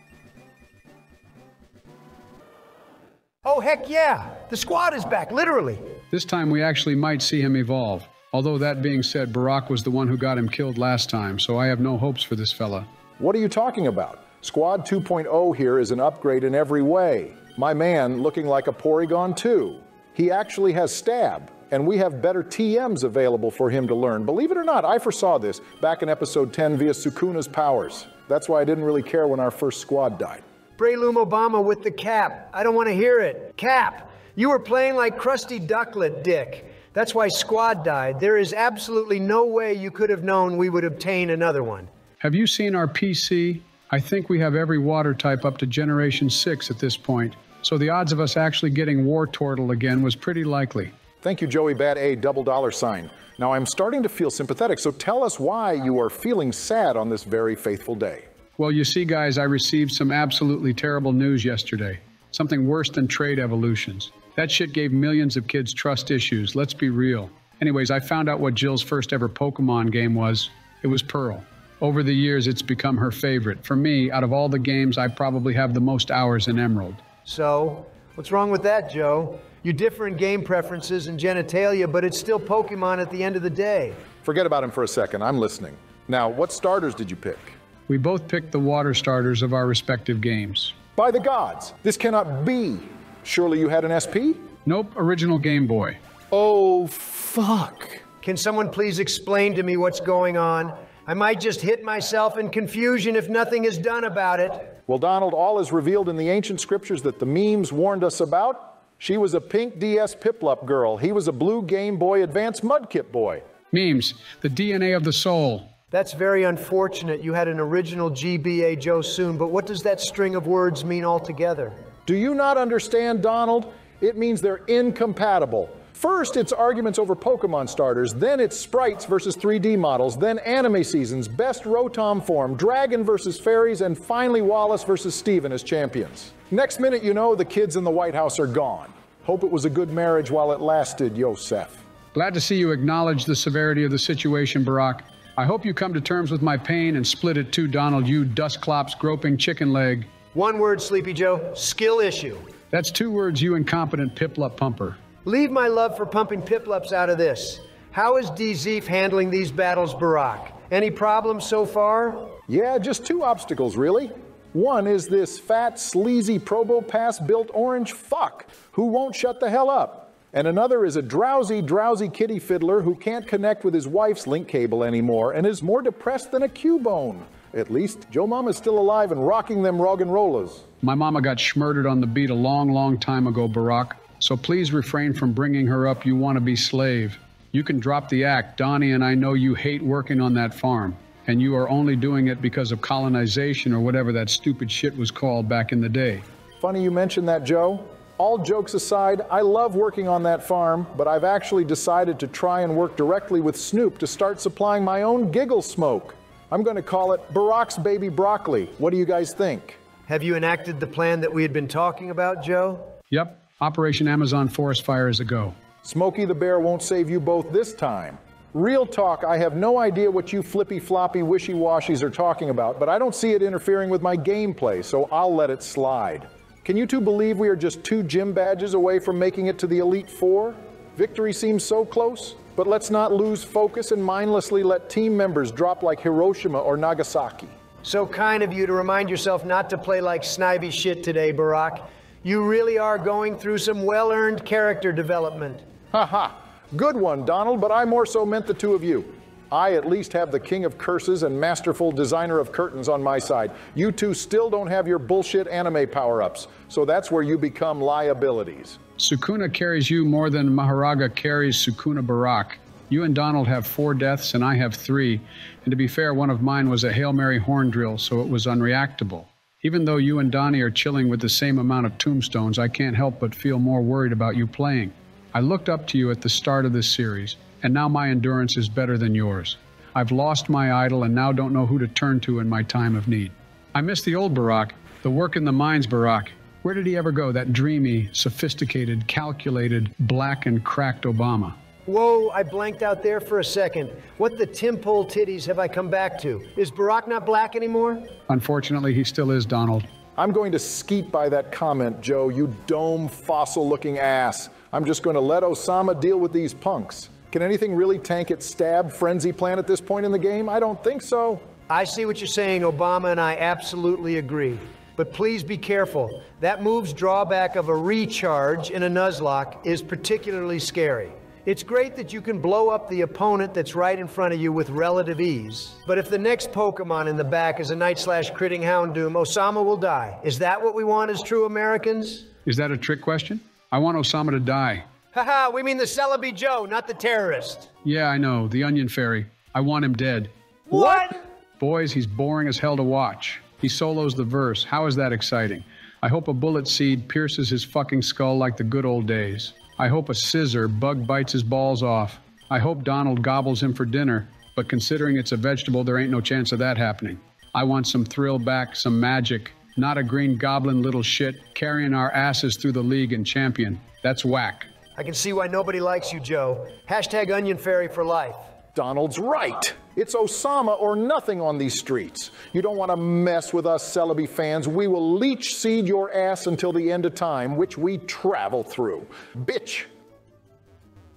Oh, heck yeah! The squad is back, literally. This time we actually might see him evolve. Although that being said, Barack was the one who got him killed last time, so I have no hopes for this fella. What are you talking about? Squad 2.0 here is an upgrade in every way. My man looking like a Porygon 2. He actually has stab, and we have better TMs available for him to learn. Believe it or not, I foresaw this back in episode 10 via Sukuna's powers. That's why I didn't really care when our first squad died. Brayloom Obama with the cap. I don't want to hear it. Cap, you were playing like crusty Ducklett, Dick. That's why Squad died. There is absolutely no way you could have known we would obtain another one. Have you seen our PC? I think we have every water type up to Generation 6 at this point, so the odds of us actually getting Wartortle again was pretty likely. Thank you, Joey Bad A, double dollar sign. Now I'm starting to feel sympathetic, so tell us why you are feeling sad on this very faithful day. Well, you see, guys, I received some absolutely terrible news yesterday. Something worse than trade evolutions. That shit gave millions of kids trust issues. Let's be real. Anyways, I found out what Jill's first ever Pokemon game was. It was Pearl. Over the years, it's become her favorite. For me, out of all the games, I probably have the most hours in Emerald. So, what's wrong with that, Joe? You differ in game preferences and genitalia, but it's still Pokemon at the end of the day. Forget about him for a second. I'm listening. Now, what starters did you pick? We both picked the water starters of our respective games. By the gods, this cannot be. Surely you had an SP? Nope, original Game Boy. Oh, fuck. Can someone please explain to me what's going on? I might just hit myself in confusion if nothing is done about it. Well, Donald, all is revealed in the ancient scriptures that the memes warned us about. She was a pink DS Piplup girl. He was a blue Game Boy Advance Mudkip boy. Memes, the DNA of the soul. That's very unfortunate. You had an original GBA Joe Soon, but what does that string of words mean altogether? Do you not understand, Donald? It means they're incompatible. First, it's arguments over Pokemon starters, then it's sprites versus 3D models, then anime seasons, best Rotom form, Dragon versus Fairies, and finally Wallace versus Steven as champions. Next minute, you know, the kids in the White House are gone. Hope it was a good marriage while it lasted, Yosef. Glad to see you acknowledge the severity of the situation, Barack. I hope you come to terms with my pain and split it too, Donald, you Dusclops groping chicken leg. One word, Sleepy Joe skill issue. That's two words, you incompetent piplup pumper. Leave my love for pumping piplups out of this. How is D Zeef handling these battles, Barack? Any problems so far? Yeah, just two obstacles, really. One is this fat, sleazy Probopass built orange fuck who won't shut the hell up. And another is a drowsy, drowsy kitty fiddler who can't connect with his wife's link cable anymore and is more depressed than a Cubone. At least, Joe Mama's still alive and rocking them rog and rollers. My mama got schmurdered on the beat a long, long time ago, Barack. So please refrain from bringing her up you want to be slave. You can drop the act. Donnie and I know you hate working on that farm. And you are only doing it because of colonization or whatever that stupid shit was called back in the day. Funny you mention that, Joe. All jokes aside, I love working on that farm, but I've actually decided to try and work directly with Snoop to start supplying my own giggle smoke. I'm going to call it Barack's Baby Broccoli. What do you guys think? Have you enacted the plan that we had been talking about, Joe? Yep, Operation Amazon Forest Fire is a go. Smokey the Bear won't save you both this time. Real talk, I have no idea what you flippy floppy wishy washies are talking about, but I don't see it interfering with my gameplay, so I'll let it slide. Can you two believe we are just two gym badges away from making it to the Elite Four? Victory seems so close, but let's not lose focus and mindlessly let team members drop like Hiroshima or Nagasaki. So kind of you to remind yourself not to play like snivy shit today, Barack. You really are going through some well earned character development. Ha ha. Good one, Donald, but I more so meant the two of you. I at least have the king of curses and masterful designer of curtains on my side. You two still don't have your bullshit anime power ups, so that's where you become liabilities. Sukuna carries you more than Mahoraga carries Sukuna Barack. You and Donald have four deaths, and I have three. And to be fair, one of mine was a Hail Mary horn drill, so it was unreactable. Even though you and Donnie are chilling with the same amount of tombstones, I can't help but feel more worried about you playing. I looked up to you at the start of this series, and now my endurance is better than yours. I've lost my idol and now don't know who to turn to in my time of need. I miss the old Barack, the work in the mines Barack. Where did he ever go, that dreamy, sophisticated, calculated, black and cracked Obama? Whoa, I blanked out there for a second. What the Tim Pole titties have I come back to? Is Barack not black anymore? Unfortunately, he still is, Donald. I'm going to skeet by that comment, Joe, you dome fossil looking ass. I'm just going to let Osama deal with these punks. Can anything really tank its stab frenzy plan at this point in the game? I don't think so. I see what you're saying, Obama, and I absolutely agree. But please be careful. That move's drawback of a recharge in a Nuzlocke is particularly scary. It's great that you can blow up the opponent that's right in front of you with relative ease. But if the next Pokemon in the back is a Night Slash critting Houndoom, Osama will die. Is that what we want as true Americans? Is that a trick question? I want Osama to die. Haha, we mean the Celebi Joe, not the terrorist. Yeah, I know, the Onion Fairy. I want him dead. What? Boys, he's boring as hell to watch. He solos the verse. How is that exciting? I hope a bullet seed pierces his fucking skull like the good old days. I hope a scissor bug bites his balls off. I hope Donald gobbles him for dinner, but considering it's a vegetable, there ain't no chance of that happening. I want some thrill back, some magic, not a green goblin little shit carrying our asses through the league and champion. That's whack. I can see why nobody likes you, Joe. Hashtag Onion Fairy for life. Donald's right. It's Osama or nothing on these streets. You don't want to mess with us Celebi fans. We will leech seed your ass until the end of time, which we travel through. Bitch.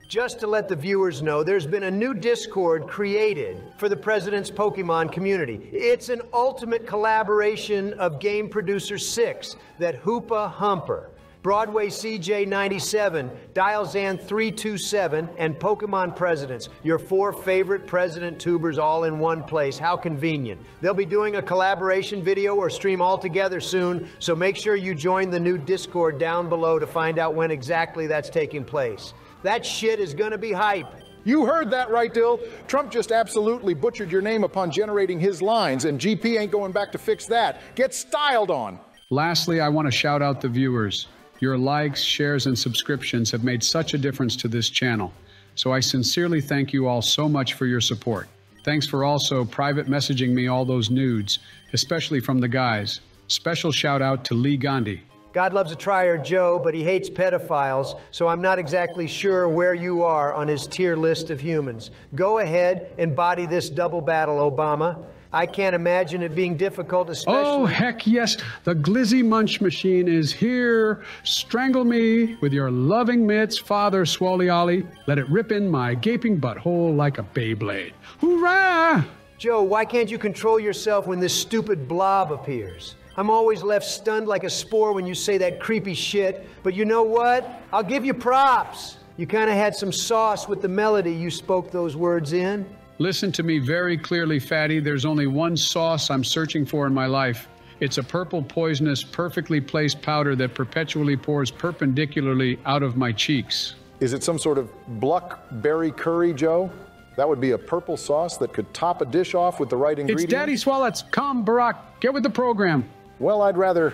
Just to let the viewers know, there's been a new Discord created for the President's Pokemon community. It's an ultimate collaboration of Game Producer 6, that Hoopa Humper. Broadway CJ97, Dialzan 327, and Pokemon Presidents. Your four favorite President tubers all in one place. How convenient. They'll be doing a collaboration video or stream all together soon, so make sure you join the new Discord down below to find out when exactly that's taking place. That shit is gonna be hype. You heard that right, Dill. Trump just absolutely butchered your name upon generating his lines, and GP ain't going back to fix that. Get styled on. Lastly, I want to shout out the viewers. Your likes, shares, and subscriptions have made such a difference to this channel. So I sincerely thank you all so much for your support. Thanks for also private messaging me all those nudes, especially from the guys. Special shout out to Lee Gandhi. God loves a trier Joe, but he hates pedophiles, so I'm not exactly sure where you are on his tier list of humans. Go ahead and body this double battle, Obama. I can't imagine it being difficult, especially. Oh, heck yes. The Glizzy Munch machine is here. Strangle me with your loving mitts, Father Swally Ollie. Let it rip in my gaping butthole like a Beyblade. Hoorah! Joe, why can't you control yourself when this stupid blob appears? I'm always left stunned like a spore when you say that creepy shit, but you know what? I'll give you props. You kind of had some sauce with the melody you spoke those words in. Listen to me very clearly, Fatty. There's only one sauce I'm searching for in my life. It's a purple, poisonous, perfectly placed powder that perpetually pours perpendicularly out of my cheeks. Is it some sort of blackberry curry, Joe? That would be a purple sauce that could top a dish off with the right ingredients. It's Daddy Swallets. Come, Barack. Get with the program. Well, I'd rather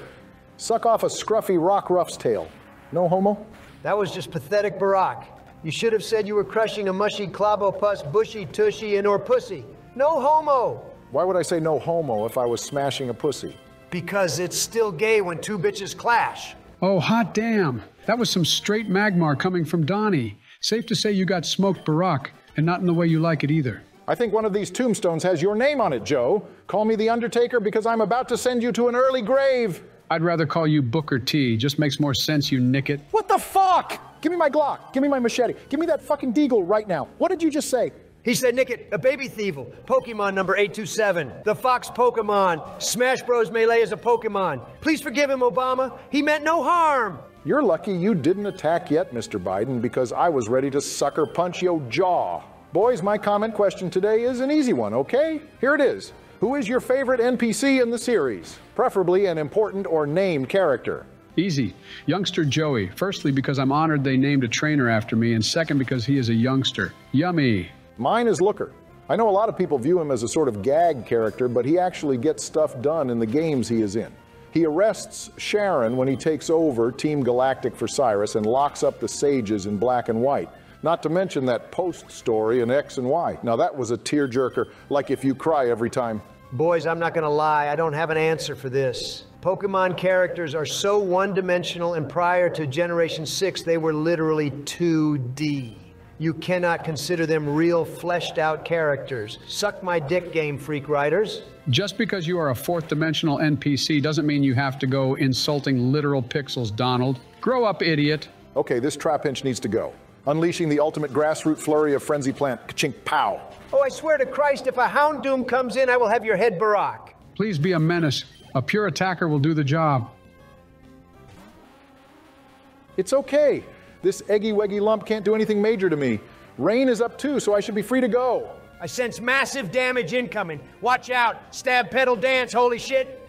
suck off a scruffy Rockruff's tail. No homo? That was just pathetic, Barack. You should have said you were crushing a mushy Clobbopus, bushy tushy, and or pussy. No homo. Why would I say no homo if I was smashing a pussy? Because it's still gay when two bitches clash. Oh, hot damn. That was some straight Magmar coming from Donnie. Safe to say you got smoked, Barack. and not in the way you like it either. I think one of these tombstones has your name on it, Joe. Call me the Undertaker because I'm about to send you to an early grave. I'd rather call you Booker T. Just makes more sense, you nick it. What the fuck? Give me my Glock. Give me my machete. Give me that fucking deagle right now. What did you just say? He said, Nickit, a baby Thievul. Pokemon number 827. The Fox Pokemon. Smash Bros. Melee is a Pokemon. Please forgive him, Obama. He meant no harm. You're lucky you didn't attack yet, Mr. Biden, because I was ready to sucker punch your jaw. Boys, my comment question today is an easy one, okay? Here it is. Who is your favorite NPC in the series? Preferably an important or named character. Easy. Youngster Joey. Firstly, because I'm honored they named a trainer after me, and second, because he is a youngster. Yummy. Mine is Looker. I know a lot of people view him as a sort of gag character, but he actually gets stuff done in the games he is in. He arrests Charon when he takes over Team Galactic for Cyrus and locks up the sages in black and white. Not to mention that post story in X and Y. Now, that was a tearjerker, like if you cry every time. Boys, I'm not gonna lie, I don't have an answer for this. Pokemon characters are so one dimensional, and prior to Generation 6, they were literally 2D. You cannot consider them real, fleshed out characters. Suck my dick, Game Freak writers. Just because you are a fourth dimensional NPC doesn't mean you have to go insulting literal pixels, Donald. Grow up, idiot. Okay, this Trapinch needs to go unleashing the ultimate grassroot flurry of frenzy plant. Ka-chink, pow. Oh, I swear to Christ, if a Houndoom comes in, I will have your head Barack. Please be a menace. A pure attacker will do the job. It's okay. This eggy weggy lump can't do anything major to me. Rain is up too, so I should be free to go. I sense massive damage incoming. Watch out. Stab petal dance, holy shit.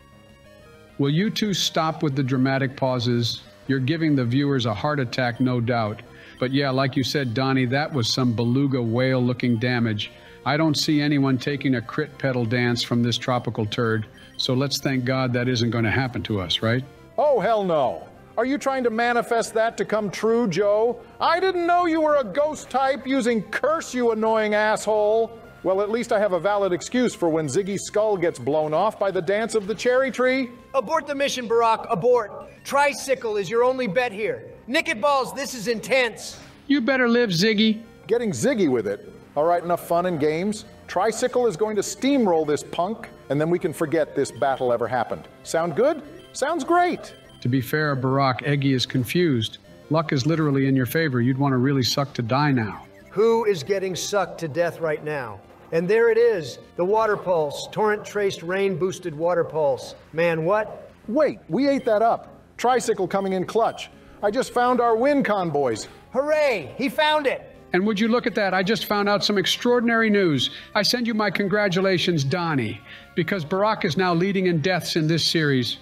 Will you two stop with the dramatic pauses? You're giving the viewers a heart attack, no doubt. But yeah, like you said, Donnie, that was some beluga whale looking damage. I don't see anyone taking a crit petal dance from this tropical turd, so let's thank God that isn't going to happen to us, right? Oh, hell no. Are you trying to manifest that to come true, Joe? I didn't know you were a ghost type using curse, you annoying asshole. Well, at least I have a valid excuse for when Ziggy's skull gets blown off by the dance of the cherry tree. Abort the mission, Barack. Abort. Tricycle is your only bet here. Nick it balls, this is intense. You better live, Ziggy. Getting Ziggy with it. All right, enough fun and games. Tricycle is going to steamroll this punk, and then we can forget this battle ever happened. Sound good? Sounds great. To be fair, Barack, Eggy is confused. Luck is literally in your favor. You'd want to really suck to die now. Who is getting sucked to death right now? And there it is, the water pulse, torrent traced rain boosted water pulse. Man, what? Wait, we ate that up. Tricycle coming in clutch. I just found our win convoys. Hooray, he found it. And would you look at that? I just found out some extraordinary news. I send you my congratulations, Donnie, because Barack is now leading in deaths in this series.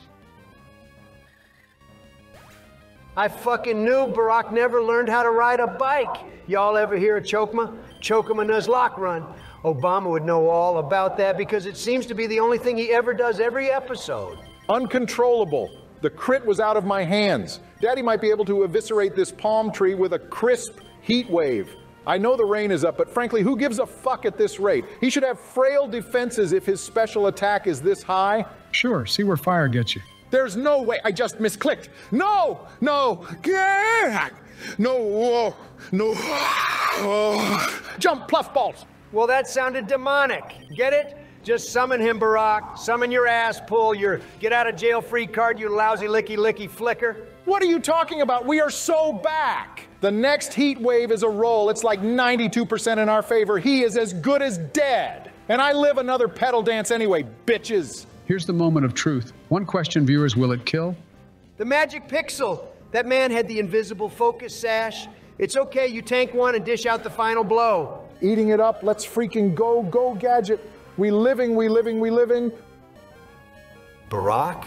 I fucking knew Barack never learned how to ride a bike. Y'all ever hear of Chokma? Chokma Nuzlocke run. Obama would know all about that because it seems to be the only thing he ever does every episode. Uncontrollable. The crit was out of my hands. Daddy might be able to eviscerate this palm tree with a crisp heat wave. I know the rain is up, but frankly, who gives a fuck at this rate? He should have frail defenses if his special attack is this high. Sure, see where fire gets you. There's no way. I just misclicked. No, no, no, no. Jump, pluff balls. Well, that sounded demonic. Get it? Just summon him, Barack. Summon your ass pull, your get out of jail free card, you lousy licky licky flicker. What are you talking about? We are so back. The next heat wave is a roll. It's like 92% in our favor. He is as good as dead. And I live another petal dance anyway, bitches. Here's the moment of truth. One question, viewers will it kill? The magic pixel. That man had the invisible focus sash. It's okay, you tank one and dish out the final blow eating it up. Let's freaking go, go, gadget. We living, we living, we living. Barack?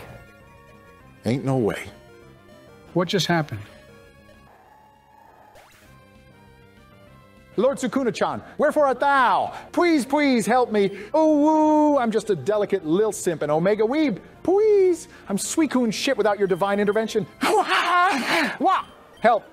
Ain't no way. What just happened? Lord Sukuna-chan, wherefore art thou? Please, please help me. Oh, woo, I'm just a delicate lil simp and omega weeb. Please, I'm Suicune shit without your divine intervention. Help.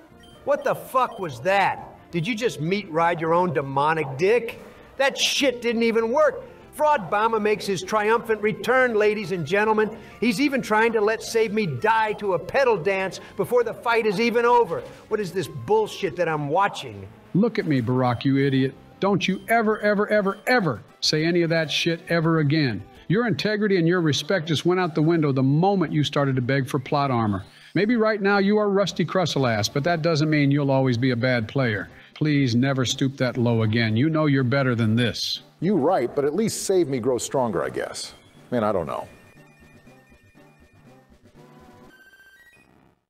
What the fuck was that? Did you just meat ride your own demonic dick? That shit didn't even work. Fraud Bama makes his triumphant return, ladies and gentlemen. He's even trying to let Save Me die to a petal dance before the fight is even over. What is this bullshit that I'm watching? Look at me, Barack, you idiot. Don't you ever, ever, ever, ever say any of that shit ever again. Your integrity and your respect just went out the window the moment you started to beg for plot armor. Maybe right now you are rusty ass, but that doesn't mean you'll always be a bad player. Please never stoop that low again. You know you're better than this. You right, but at least save me grow stronger, I guess. Man, I don't know.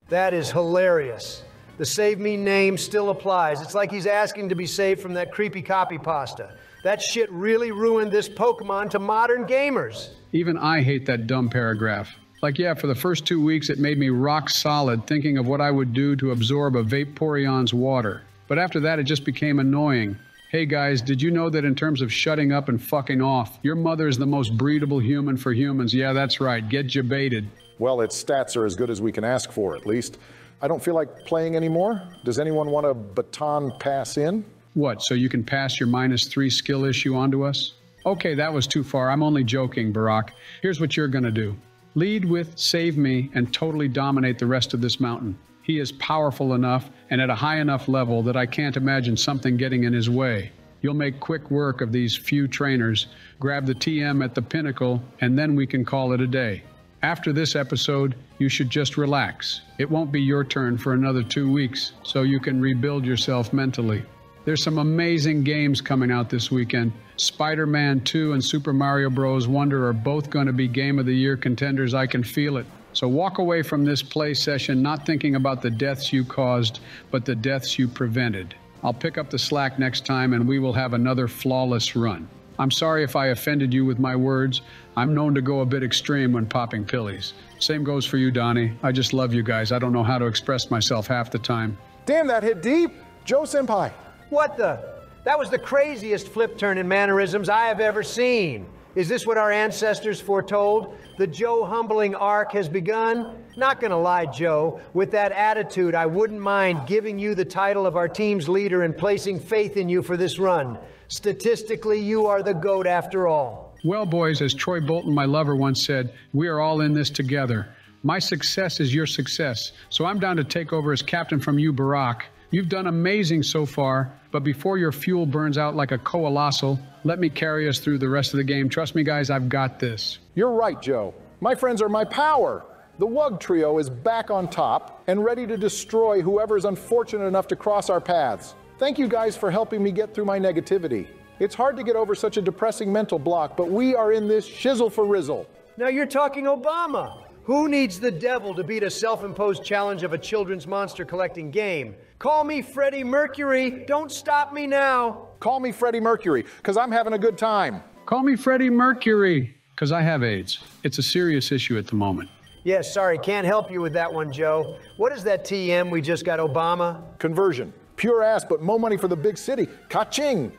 That is hilarious. The save me name still applies. It's like he's asking to be saved from that creepy copy pasta. That shit really ruined this Pokemon to modern gamers. Even I hate that dumb paragraph. Like, yeah, for the first two weeks, it made me rock solid thinking of what I would do to absorb a Vaporeon's water. But after that, it just became annoying. Hey guys, did you know that in terms of shutting up and fucking off, your mother is the most breedable human for humans? Yeah, that's right. Get jebaited. Well, its stats are as good as we can ask for, at least. I don't feel like playing anymore. Does anyone want a baton pass in? What, so you can pass your minus three skill issue on to us? Okay, that was too far. I'm only joking, Barack. Here's what you're gonna do lead with Save Me and totally dominate the rest of this mountain. He is powerful enough and at a high enough level that I can't imagine something getting in his way. You'll make quick work of these few trainers, grab the TM at the pinnacle, and then we can call it a day. After this episode, you should just relax. It won't be your turn for another two weeks, so you can rebuild yourself mentally. There's some amazing games coming out this weekend. Spider Man 2 and Super Mario Bros. Wonder are both going to be Game of the Year contenders. I can feel it. So walk away from this play session not thinking about the deaths you caused, but the deaths you prevented. I'll pick up the slack next time and we will have another flawless run. I'm sorry if I offended you with my words. I'm known to go a bit extreme when popping pillies. Same goes for you, Donnie. I just love you guys. I don't know how to express myself half the time. Damn, that hit deep! Joe Senpai! What the? That was the craziest flip turn in mannerisms I have ever seen. Is this what our ancestors foretold? The Joe humbling arc has begun? Not gonna lie, Joe. With that attitude, I wouldn't mind giving you the title of our team's leader and placing faith in you for this run. Statistically, you are the GOAT after all. Well, boys, as Troy Bolton, my lover, once said, we are all in this together. My success is your success, so I'm down to take over as captain from you, Barack. You've done amazing so far, but before your fuel burns out like a coalossal, let me carry us through the rest of the game. Trust me, guys, I've got this. You're right, Joe. My friends are my power. The Wug Trio is back on top and ready to destroy whoever is unfortunate enough to cross our paths. Thank you guys for helping me get through my negativity. It's hard to get over such a depressing mental block, but we are in this shizzle for rizzle. Now you're talking Obama. Who needs the devil to beat a self imposed challenge of a children's monster collecting game? Call me Freddie Mercury. Don't stop me now. Call me Freddie Mercury, because I'm having a good time. Call me Freddie Mercury, because I have AIDS. It's a serious issue at the moment. Yes, yeah, sorry, can't help you with that one, Joe. What is that TM we just got Obama? Conversion. Pure ass, but more money for the big city. Ka-ching!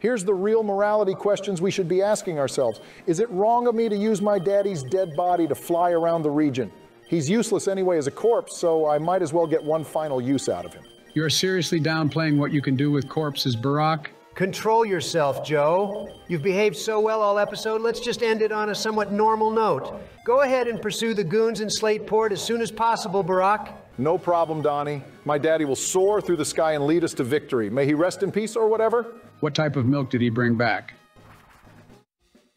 Here's the real morality questions we should be asking ourselves. Is it wrong of me to use my daddy's dead body to fly around the region? He's useless anyway as a corpse, so I might as well get one final use out of him. You're seriously downplaying what you can do with corpses, Barack? Control yourself, Joe. You've behaved so well all episode, let's just end it on a somewhat normal note. Go ahead and pursue the goons in Slateport as soon as possible, Barack. No problem, Donnie. My daddy will soar through the sky and lead us to victory. May he rest in peace or whatever. What type of milk did he bring back?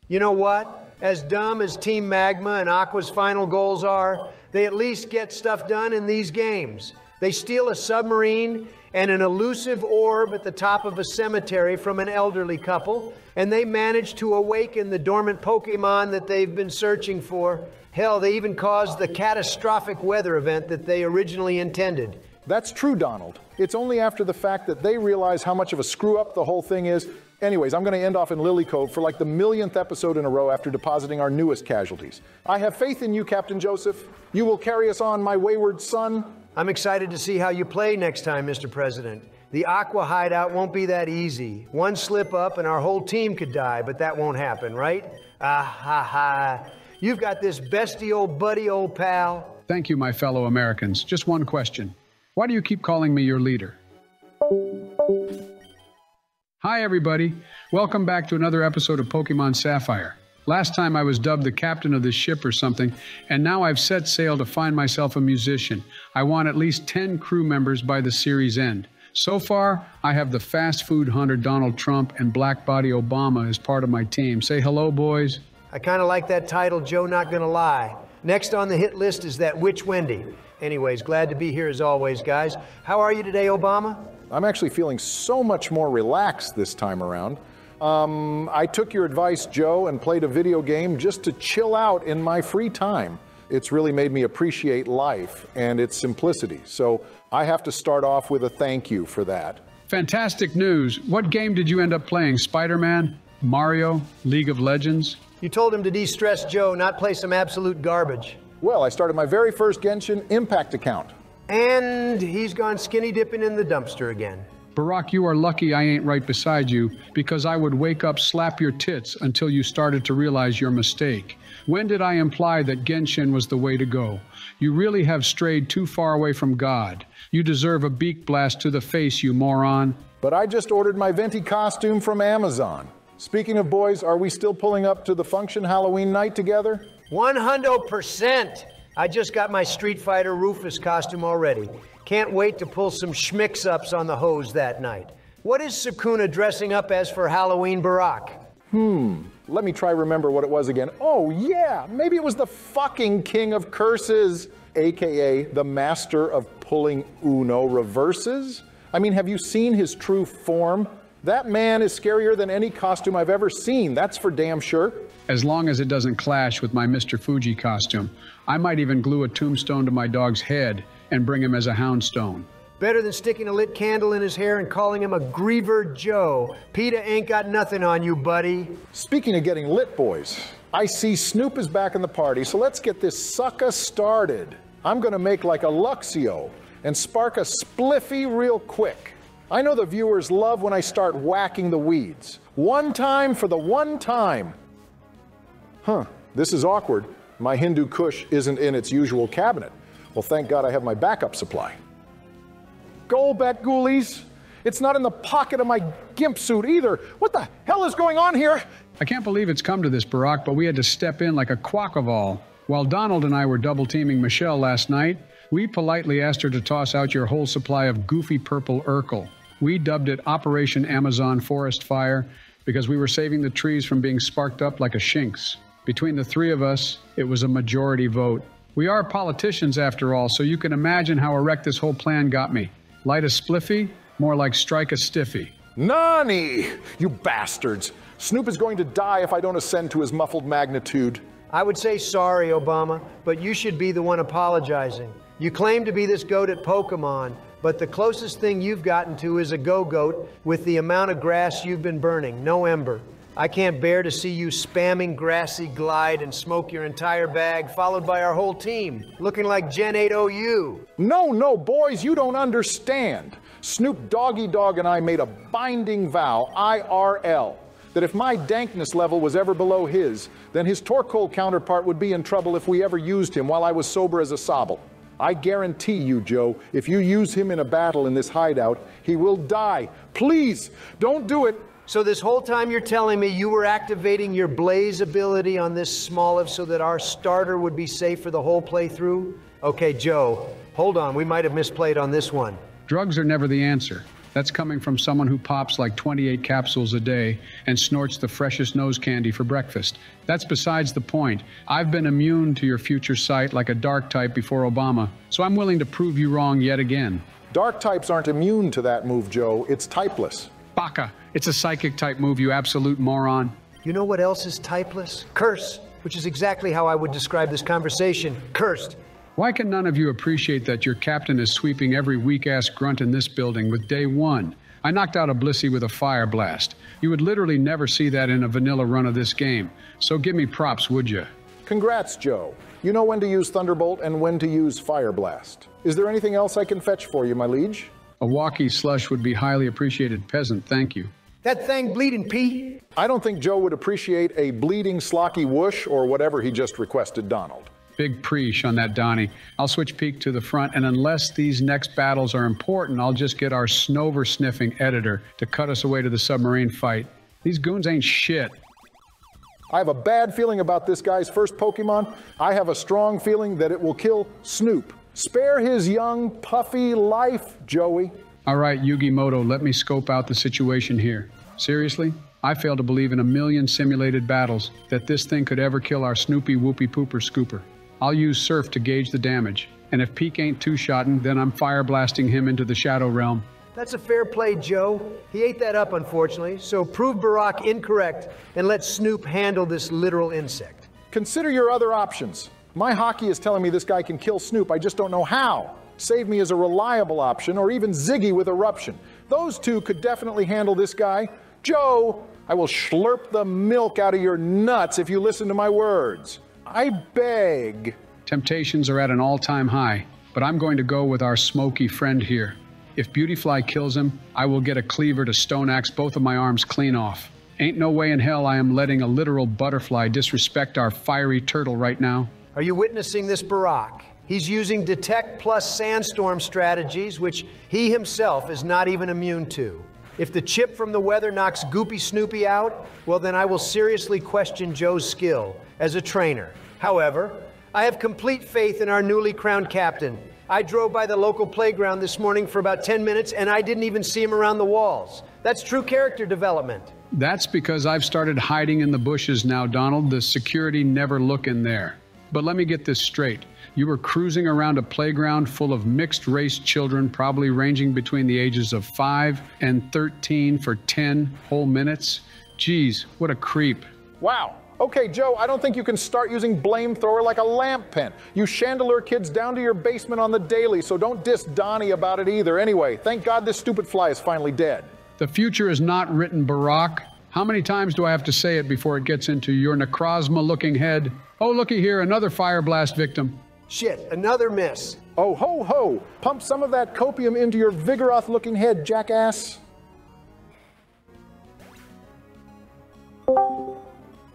You know what? As dumb as Team Magma and Aqua's final goals are, they at least get stuff done in these games. They steal a submarine and an elusive orb at the top of a cemetery from an elderly couple, and they manage to awaken the dormant Pokemon that they've been searching for. Hell, they even caused the catastrophic weather event that they originally intended. That's true, Donald. It's only after the fact that they realize how much of a screw up the whole thing is. Anyways, I'm going to end off in Lilycove for like the millionth episode in a row after depositing our newest casualties. I have faith in you, Captain Joseph. You will carry us on, my wayward son. I'm excited to see how you play next time, Mr. President. The Aqua hideout won't be that easy. One slip up and our whole team could die, but that won't happen, right? Ah ha ha. You've got this bestie old buddy, old pal. Thank you, my fellow Americans. Just one question. Why do you keep calling me your leader? Hi, everybody. Welcome back to another episode of Pokemon Sapphire. Last time I was dubbed the captain of the ship or something, and now I've set sail to find myself a musician. I want at least 10 crew members by the series end. So far, I have the fast food hunter Donald Trump and Black Body Obama as part of my team. Say hello, boys. I kind of like that title, Joe, not gonna lie. Next on the hit list is that Witch Wendy. Anyways, glad to be here as always, guys. How are you today, Obama? I'm actually feeling so much more relaxed this time around. Um, I took your advice, Joe, and played a video game just to chill out in my free time. It's really made me appreciate life and its simplicity. So I have to start off with a thank you for that. Fantastic news. What game did you end up playing? Spider Man? Mario? League of Legends? You told him to de stress Joe, not play some absolute garbage. Well, I started my very first Genshin Impact account. And he's gone skinny dipping in the dumpster again. Barack, you are lucky I ain't right beside you because I would wake up, slap your tits until you started to realize your mistake. When did I imply that Genshin was the way to go? You really have strayed too far away from God. You deserve a beak blast to the face, you moron. But I just ordered my Venti costume from Amazon. Speaking of boys, are we still pulling up to the function Halloween night together? 100%. I just got my Street Fighter Rufus costume already. Can't wait to pull some schmicks ups on the hose that night. What is Sukuna dressing up as for Halloween, Barack? Hmm. Let me try remember what it was again. Oh yeah, maybe it was the fucking king of curses, aka the master of pulling Uno reverses. I mean, have you seen his true form? That man is scarier than any costume I've ever seen. That's for damn sure. As long as it doesn't clash with my Mr. Fuji costume. I might even glue a tombstone to my dog's head and bring him as a houndstone. Better than sticking a lit candle in his hair and calling him a Griever Joe. PETA ain't got nothing on you, buddy. Speaking of getting lit, boys, I see Snoop is back in the party, so let's get this sucker started. I'm gonna make like a Luxio and spark a spliffy real quick. I know the viewers love when I start whacking the weeds. One time for the one time. Huh, this is awkward. My Hindu Kush isn't in its usual cabinet. Well, thank God I have my backup supply. Golbat ghoulies. It's not in the pocket of my gimp suit either. What the hell is going on here? I can't believe it's come to this, Barack, but we had to step in like a Quaquaval. While Donald and I were double teaming Michelle last night, we politely asked her to toss out your whole supply of goofy purple Urkel. We dubbed it Operation Amazon Forest Fire because we were saving the trees from being sparked up like a shinx. Between the three of us, it was a majority vote. We are politicians after all, so you can imagine how erect this whole plan got me. Light a spliffy, more like strike a stiffy. Nani! You bastards! Snoop is going to die if I don't ascend to his muffled magnitude. I would say sorry, Obama, but you should be the one apologizing. You claim to be this goat at Pokemon, but the closest thing you've gotten to is a Gogoat with the amount of grass you've been burning, no ember. I can't bear to see you spamming grassy glide and smoke your entire bag, followed by our whole team, looking like Gen 8 OU. No, no, boys, you don't understand. Snoop Doggy Dog and I made a binding vow, IRL, that if my dankness level was ever below his, then his Torkoal counterpart would be in trouble if we ever used him while I was sober as a sobble. I guarantee you, Joe, if you use him in a battle in this hideout, he will die. Please, don't do it. So this whole time you're telling me you were activating your blaze ability on this Smoliv so that our starter would be safe for the whole playthrough? Okay, Joe, hold on. We might have misplayed on this one. Drugs are never the answer. That's coming from someone who pops like 28 capsules a day and snorts the freshest nose candy for breakfast. That's besides the point. I've been immune to your future sight like a dark type before Obama, so I'm willing to prove you wrong yet again. Dark types aren't immune to that move, Joe. It's typeless. Baka. It's a psychic type move, you absolute moron. You know what else is typeless? Curse, which is exactly how I would describe this conversation. Cursed. Why can none of you appreciate that your captain is sweeping every weak ass grunt in this building with day one? I knocked out a Blissey with a fire blast. You would literally never see that in a vanilla run of this game. So give me props, would you? Congrats, Joe. You know when to use Thunderbolt and when to use Fire Blast. Is there anything else I can fetch for you, my liege? A walkie slush would be highly appreciated, peasant. Thank you. That thing bleeding, Pete. I don't think Joe would appreciate a bleeding slocky whoosh or whatever he just requested Donald. Big preach on that, Donnie. I'll switch peak to the front, and unless these next battles are important, I'll just get our snover sniffing editor to cut us away to the submarine fight. These goons ain't shit. I have a bad feeling about this guy's first Pokemon. I have a strong feeling that it will kill Snoop. Spare his young, puffy life, Joey. All right, Yugi Moto, let me scope out the situation here. Seriously? I fail to believe in a million simulated battles that this thing could ever kill our Snoopy Whoopie Pooper Scooper. I'll use Surf to gauge the damage, and if Peak ain't two shotting, then I'm fire blasting him into the Shadow Realm. That's a fair play, Joe. He ate that up, unfortunately, so prove Barack incorrect and let Snoop handle this literal insect. Consider your other options. My hockey is telling me this guy can kill Snoop, I just don't know how. Save Me is a reliable option, or even Ziggy with Eruption. Those two could definitely handle this guy. Joe, I will slurp the milk out of your nuts if you listen to my words. I beg. Temptations are at an all time high, but I'm going to go with our smoky friend here. If Beautifly kills him, I will get a Kleavor to stone axe both of my arms clean off. Ain't no way in hell I am letting a literal butterfly disrespect our fiery turtle right now. Are you witnessing this, Barack? He's using detect plus sandstorm strategies, which he himself is not even immune to. If the chip from the weather knocks Goopy Snoopy out, well, then I will seriously question Joe's skill as a trainer. However, I have complete faith in our newly crowned captain. I drove by the local playground this morning for about 10 minutes and I didn't even see him around the walls. That's true character development. That's because I've started hiding in the bushes now, Donald. The security never look in there. But let me get this straight. You were cruising around a playground full of mixed race children, probably ranging between the ages of 5 and 13 for 10 whole minutes. Geez, what a creep. Wow. Okay, Joe, I don't think you can start using blame thrower like a Lampent. You chandelier kids down to your basement on the daily, so don't diss Donnie about it either. Anyway, thank God this stupid fly is finally dead. The future is not written, Barack. How many times do I have to say it before it gets into your Necrozma looking head? Oh, looky here, another fire blast victim. Shit, another miss. Oh, ho, ho! Pump some of that copium into your Vigoroth looking head, jackass.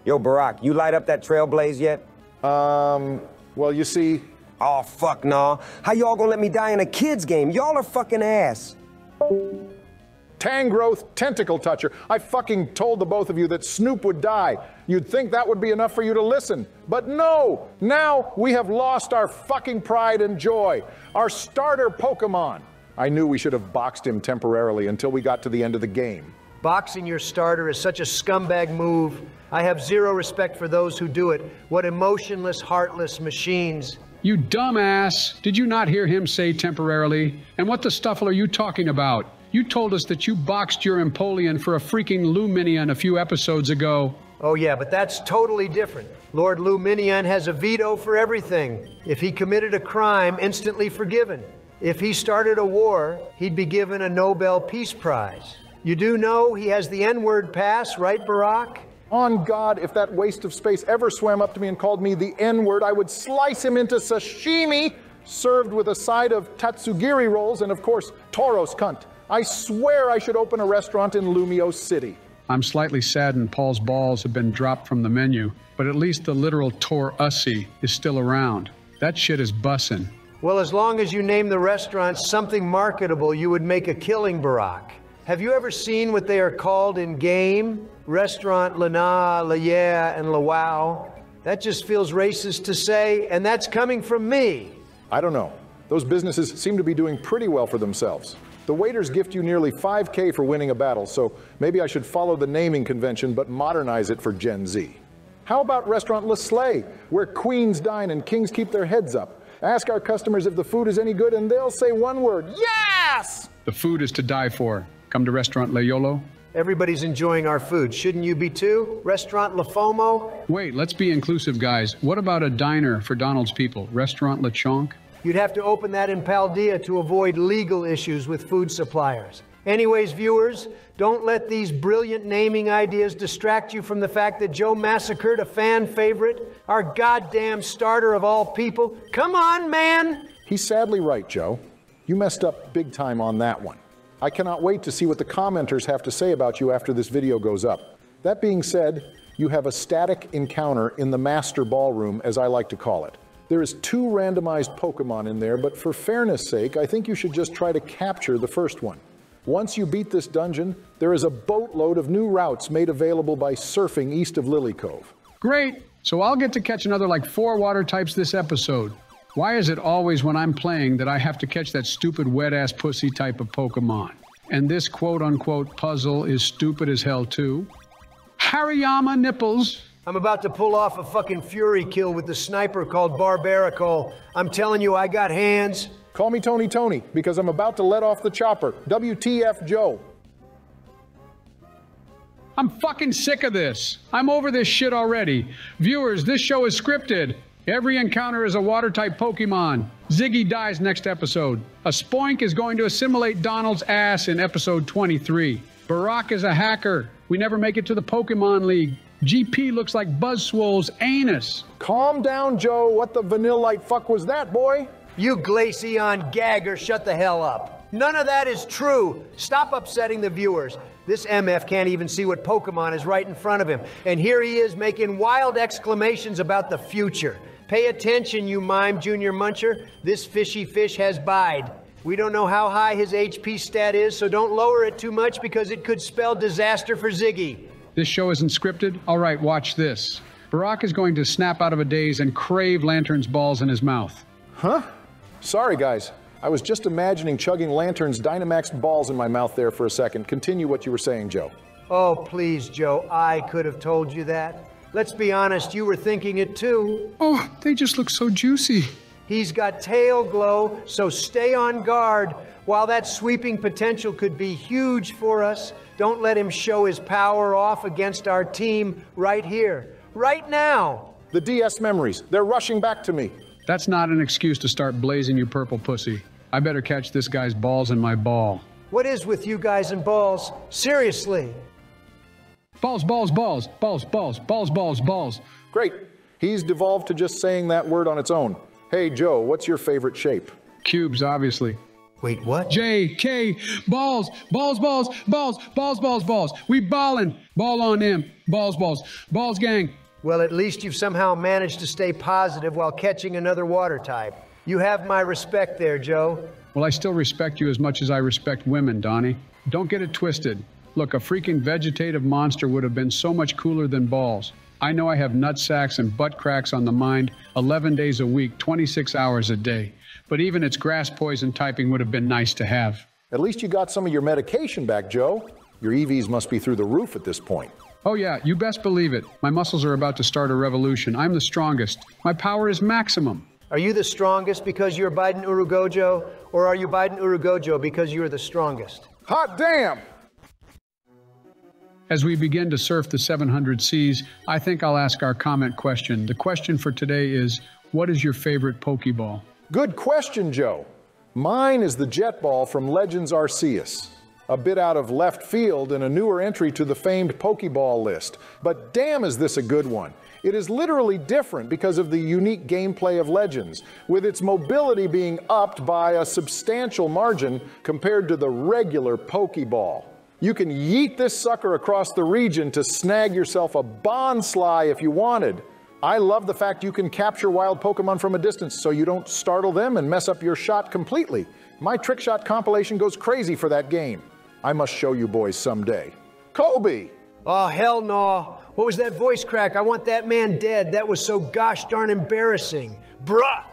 Yo, Barack, you light up that trailblaze yet? Um, well, you see. Oh, fuck nah. How y'all gonna let me die in a kid's game? Y'all are fucking ass. Tangrowth Tentacle Toucher. I fucking told the both of you that Snoop would die. You'd think that would be enough for you to listen. But no! Now we have lost our fucking pride and joy. Our starter Pokemon. I knew we should have boxed him temporarily until we got to the end of the game. Boxing your starter is such a scumbag move. I have zero respect for those who do it. What emotionless, heartless machines. You dumbass! Did you not hear him say temporarily? And what the stuffle are you talking about? You told us that you boxed your Empoleon for a freaking Lumineon a few episodes ago. Oh, yeah, but that's totally different. Lord Lumineon has a veto for everything. If he committed a crime, instantly forgiven. If he started a war, he'd be given a Nobel Peace Prize. You do know he has the N word pass, right, Barack? On God, if that waste of space ever swam up to me and called me the N word, I would slice him into sashimi, served with a side of tatsugiri rolls and, of course, Toros cunt. I swear I should open a restaurant in Lumiose City. I'm slightly saddened Paul's balls have been dropped from the menu, but at least the literal Tor Ussie is still around. That shit is bussin'. Well, as long as you name the restaurant something marketable, you would make a killing, Barack. Have you ever seen what they are called in game? Restaurant Lana, La Yeah, and La Wow. That just feels racist to say, and that's coming from me. I don't know. Those businesses seem to be doing pretty well for themselves. The waiters gift you nearly 5K for winning a battle, so maybe I should follow the naming convention but modernize it for Gen Z. How about Restaurant Le Slay, where queens dine and kings keep their heads up? Ask our customers if the food is any good and they'll say one word Yes! The food is to die for. Come to Restaurant Le Yolo. Everybody's enjoying our food. Shouldn't you be too? Restaurant La Fomo? Wait, let's be inclusive, guys. What about a diner for Donald's people? Restaurant Le Chonk? You'd have to open that in Paldea to avoid legal issues with food suppliers. Anyways, viewers, don't let these brilliant naming ideas distract you from the fact that Joe massacred a fan favorite, our goddamn starter of all people. Come on, man! He's sadly right, Joe. You messed up big time on that one. I cannot wait to see what the commenters have to say about you after this video goes up. That being said, you have a static encounter in the master ballroom, as I like to call it. There is two randomized Pokemon in there, but for fairness sake, I think you should just try to capture the first one. Once you beat this dungeon, there is a boatload of new routes made available by surfing east of Lilycove. Great! So I'll get to catch another like four water types this episode. Why is it always when I'm playing that I have to catch that stupid wet ass pussy type of Pokemon? And this quote unquote puzzle is stupid as hell too. Hariyama nipples. I'm about to pull off a fucking fury kill with the sniper called Barbaracle. I'm telling you, I got hands. Call me Tony Tony because I'm about to let off the chopper. WTF Joe. I'm fucking sick of this. I'm over this shit already. Viewers, this show is scripted. Every encounter is a water type Pokemon. Ziggy dies next episode. A Spoink is going to assimilate Donald's ass in episode 23. Barack is a hacker. We never make it to the Pokemon League. GP looks like Buzzwole's anus. Calm down, Joe. What the vanillite fuck was that, boy? You Glaceon gagger, shut the hell up. None of that is true. Stop upsetting the viewers. This MF can't even see what Pokemon is right in front of him. And here he is making wild exclamations about the future. Pay attention, you mime junior muncher. This fishy fish has bide. We don't know how high his HP stat is, so don't lower it too much because it could spell disaster for Ziggy. This show isn't scripted? All right, watch this. Barack is going to snap out of a daze and crave Lanturn's balls in his mouth. Huh? Sorry, guys. I was just imagining chugging Lanturn's Dynamax balls in my mouth there for a second. Continue what you were saying, Joe. Oh, please, Joe. I could have told you that. Let's be honest, you were thinking it too. Oh, they just look so juicy. He's got tail glow, so stay on guard. While that sweeping potential could be huge for us, don't let him show his power off against our team right here, right now. The DS memories, they're rushing back to me. That's not an excuse to start blazing you purple pussy. I better catch this guy's balls in my ball. What is with you guys and balls? Seriously. Balls, balls, balls, balls, balls, balls, balls, balls. Great. He's devolved to just saying that word on its own. Hey, Joe, what's your favorite shape? Cubes, obviously. Wait, what? J, K, balls, balls, balls, balls, balls, balls, balls. We ballin'. Ball on them. Balls, balls. Balls gang. Well, at least you've somehow managed to stay positive while catching another water type. You have my respect there, Joe. Well, I still respect you as much as I respect women, Donnie. Don't get it twisted. Look, a freaking vegetative monster would have been so much cooler than balls. I know I have nut sacks and butt cracks on the mind 11 days a week, 26 hours a day. But even its grass poison typing would have been nice to have. At least you got some of your medication back, Joe. Your EVs must be through the roof at this point. Oh, yeah, you best believe it. My muscles are about to start a revolution. I'm the strongest. My power is maximum. Are you the strongest because you're Biden Urugojo, or are you Biden Urugojo because you're the strongest? Hot damn! As we begin to surf the 700 seas, I think I'll ask our comment question. The question for today is What is your favorite Pokeball? Good question, Joe. Mine is the Jet Ball from Legends Arceus. A bit out of left field and a newer entry to the famed Pokeball list. But damn, is this a good one! It is literally different because of the unique gameplay of Legends, with its mobility being upped by a substantial margin compared to the regular Pokeball. You can yeet this sucker across the region to snag yourself a Bonsly if you wanted. I love the fact you can capture wild Pokemon from a distance so you don't startle them and mess up your shot completely. My trick shot compilation goes crazy for that game. I must show you boys someday. Kobe! Oh, hell no. What was that voice crack? I want that man dead. That was so gosh darn embarrassing. Bruh!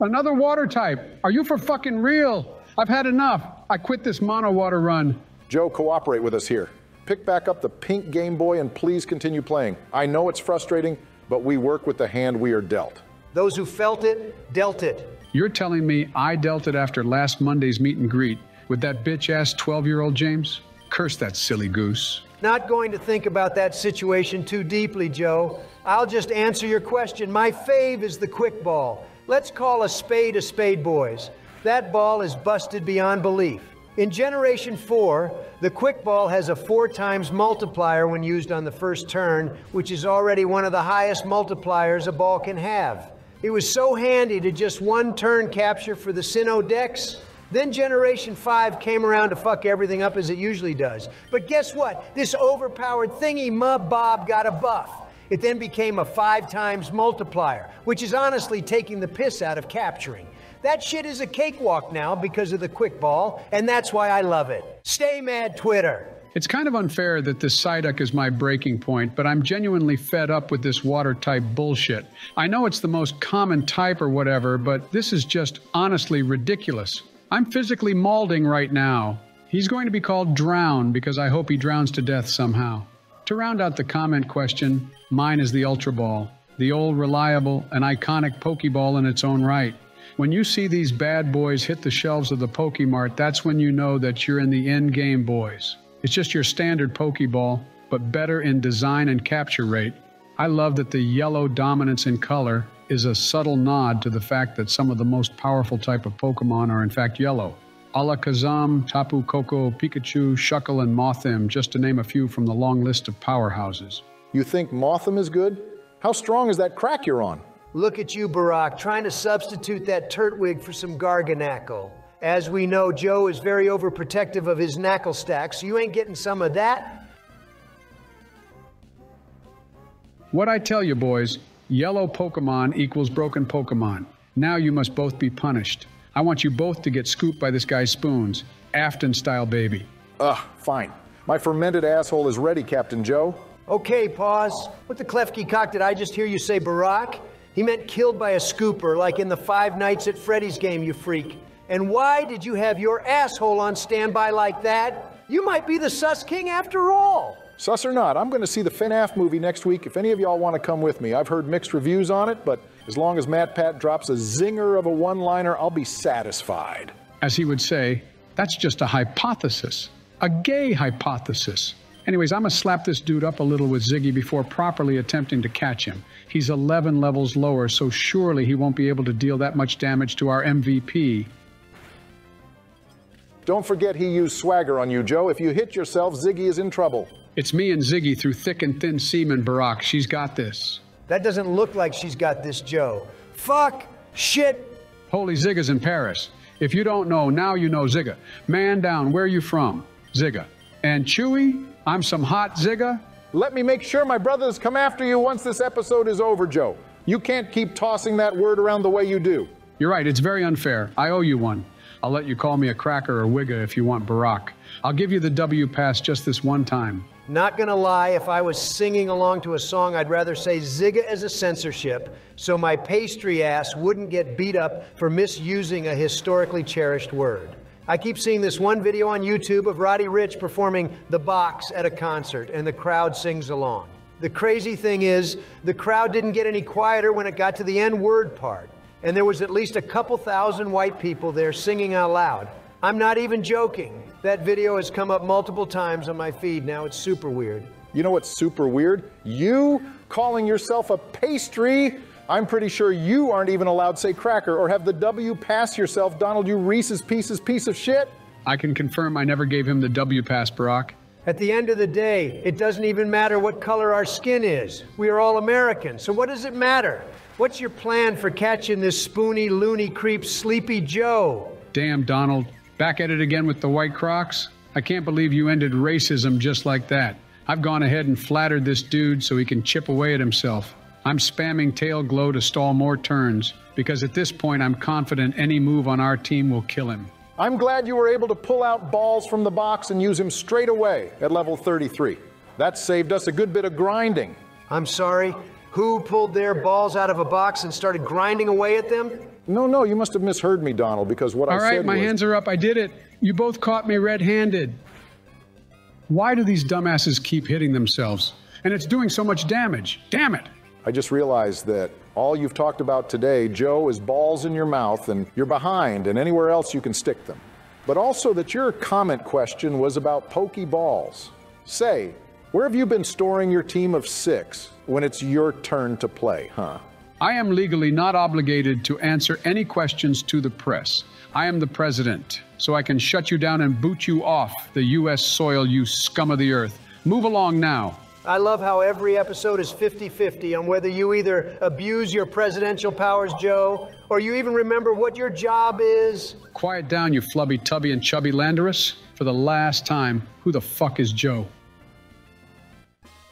Another water type. Are you for fucking real? I've had enough. I quit this mono water run. Joe, cooperate with us here. Pick back up the pink Game Boy and please continue playing. I know it's frustrating, but we work with the hand we are dealt. Those who felt it, dealt it. You're telling me I dealt it after last Monday's meet and greet with that bitch ass 12 year old James? Curse that silly goose. Not going to think about that situation too deeply, Joe. I'll just answer your question. My fave is the quick ball. Let's call a spade a spade, boys. That ball is busted beyond belief. In Generation 4, the quick ball has a four times multiplier when used on the first turn, which is already one of the highest multipliers a ball can have. It was so handy to just one turn capture for the Sinnoh Dex. Then Generation 5 came around to fuck everything up as it usually does. But guess what? This overpowered thingy mub bob got a buff. It then became a five times multiplier, which is honestly taking the piss out of capturing. That shit is a cakewalk now because of the quick ball, and that's why I love it. Stay mad, Twitter. It's kind of unfair that this Psyduck is my breaking point, but I'm genuinely fed up with this water type bullshit. I know it's the most common type or whatever, but this is just honestly ridiculous. I'm physically mauling right now. He's going to be called Drown because I hope he drowns to death somehow. To round out the comment question, mine is the Ultra Ball, the old reliable and iconic Pokeball in its own right. When you see these bad boys hit the shelves of the Pokemart, that's when you know that you're in the end game, boys. It's just your standard Pokeball, but better in design and capture rate. I love that the yellow dominance in color is a subtle nod to the fact that some of the most powerful type of Pokemon are in fact yellow. Alakazam, Tapu Koko, Pikachu, Shuckle, and Mothim, just to name a few from the long list of powerhouses. You think Mothim is good? How strong is that crack you're on? Look at you, Barack, trying to substitute that Turtwig for some Garganacl. As we know, Joe is very overprotective of his knackle stack, so you ain't getting some of that. What I tell you, boys, yellow Pokemon equals broken Pokemon. Now you must both be punished. I want you both to get scooped by this guy's spoons. Afton style, baby. Ugh, fine. My fermented asshole is ready, Captain Joe. Okay, pause. What the Klefki cock did I just hear you say, Barack? He meant killed by a scooper, like in the Five Nights at Freddy's game, you freak. And why did you have your asshole on standby like that? You might be the sus king after all. Sus or not, I'm going to see the FNAF movie next week if any of y'all want to come with me. I've heard mixed reviews on it, but as long as MatPat drops a zinger of a one liner, I'll be satisfied. As he would say, that's just a hypothesis, a gay hypothesis. Anyways, I'm going to slap this dude up a little with Ziggy before properly attempting to catch him. He's 11 levels lower, so surely he won't be able to deal that much damage to our MVP. Don't forget he used swagger on you, Joe. If you hit yourself, Ziggy is in trouble. It's me and Ziggy through thick and thin semen, Barack. She's got this. That doesn't look like she's got this, Joe. Fuck, shit. Holy Zigga's in Paris. If you don't know, now you know Zigga. Man down, where are you from? Zigga. And Chewy, I'm some hot Zigga. Let me make sure my brothers come after you once this episode is over, Joe. You can't keep tossing that word around the way you do. You're right, it's very unfair. I owe you one. I'll let you call me a cracker or wigga if you want Barack. I'll give you the W pass just this one time. Not gonna lie, if I was singing along to a song, I'd rather say Zigga as a censorship so my pastry ass wouldn't get beat up for misusing a historically cherished word. I keep seeing this one video on YouTube of Roddy Ricch performing The Box at a concert, and the crowd sings along. The crazy thing is, the crowd didn't get any quieter when it got to the N word part, and there was at least a couple thousand white people there singing out loud. I'm not even joking. That video has come up multiple times on my feed now. It's super weird. You know what's super weird? You calling yourself a pastry. I'm pretty sure you aren't even allowed to say cracker or have the W pass yourself, Donald, you Reese's Pieces piece of shit. I can confirm I never gave him the W pass, Barack. At the end of the day, it doesn't even matter what color our skin is. We are all Americans. So what does it matter? What's your plan for catching this spoony, loony creep, Sleepy Joe? Damn, Donald. Back at it again with the white crocs? I can't believe you ended racism just like that. I've gone ahead and flattered this dude so he can chip away at himself. I'm spamming tail glow to stall more turns because at this point I'm confident any move on our team will kill him. I'm glad you were able to pull out balls from the box and use him straight away at level 33. That saved us a good bit of grinding. I'm sorry. Who pulled their balls out of a box and started grinding away at them? No, no, you must have misheard me, Donald, because what All I right, said my was... hands are up. I did it. You both caught me red handed. Why do these dumbasses keep hitting themselves? And it's doing so much damage. Damn it. I just realized that all you've talked about today, Joe, is balls in your mouth and you're behind, and anywhere else you can stick them. But also that your comment question was about Pokeballs. Say, where have you been storing your team of six when it's your turn to play, huh? I am legally not obligated to answer any questions to the press. I am the president, so I can shut you down and boot you off the U.S. soil, you scum of the earth. Move along now. I love how every episode is 50 50 on whether you either abuse your presidential powers, Joe, or you even remember what your job is. Quiet down, you flubby, tubby, and chubby Landorus. For the last time, who the fuck is Joe?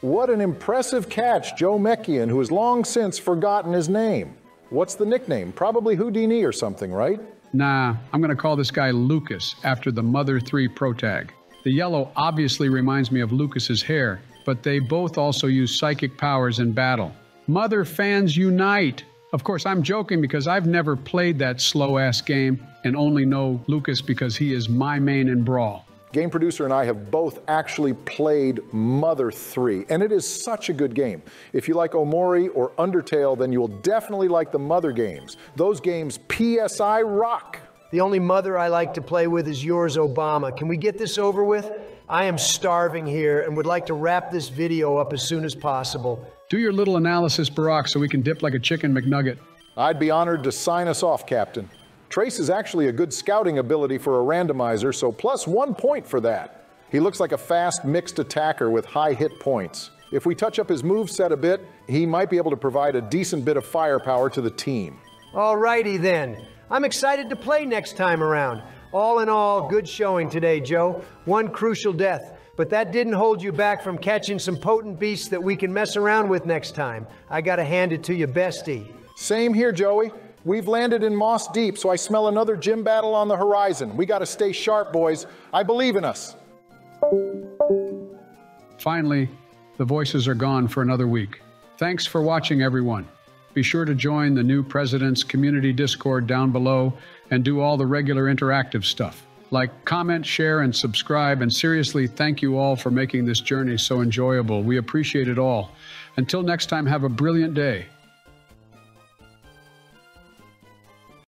What an impressive catch, Joe Mekian, who has long since forgotten his name. What's the nickname? Probably Houdini or something, right? Nah, I'm gonna call this guy Lucas after the Mother 3 Protag. The yellow obviously reminds me of Lucas's hair, but they both also use psychic powers in battle. Mother fans unite! Of course, I'm joking because I've never played that slow ass game and only know Lucas because he is my main in Brawl. Game producer and I have both actually played Mother 3, and it is such a good game. If you like Omori or Undertale, then you will definitely like the Mother games. Those games, PSI rock. The only mother I like to play with is yours, Obama. Can we get this over with? I am starving here and would like to wrap this video up as soon as possible. Do your little analysis, Barack, so we can dip like a chicken McNugget. I'd be honored to sign us off, Captain. Trace is actually a good scouting ability for a randomizer, so plus one point for that. He looks like a fast mixed attacker with high hit points. If we touch up his move set a bit, he might be able to provide a decent bit of firepower to the team. Alrighty then. I'm excited to play next time around. All in all, good showing today, Joe. One crucial death. But that didn't hold you back from catching some potent beasts that we can mess around with next time. I gotta hand it to you, bestie. Same here, Joey. We've landed in Mossdeep, so I smell another gym battle on the horizon. We gotta stay sharp, boys. I believe in us. Finally, the voices are gone for another week. Thanks for watching, everyone. Be sure to join the new President's Community Discord down below and do all the regular interactive stuff. Like, comment, share, and subscribe. And seriously, thank you all for making this journey so enjoyable. We appreciate it all. Until next time, have a brilliant day.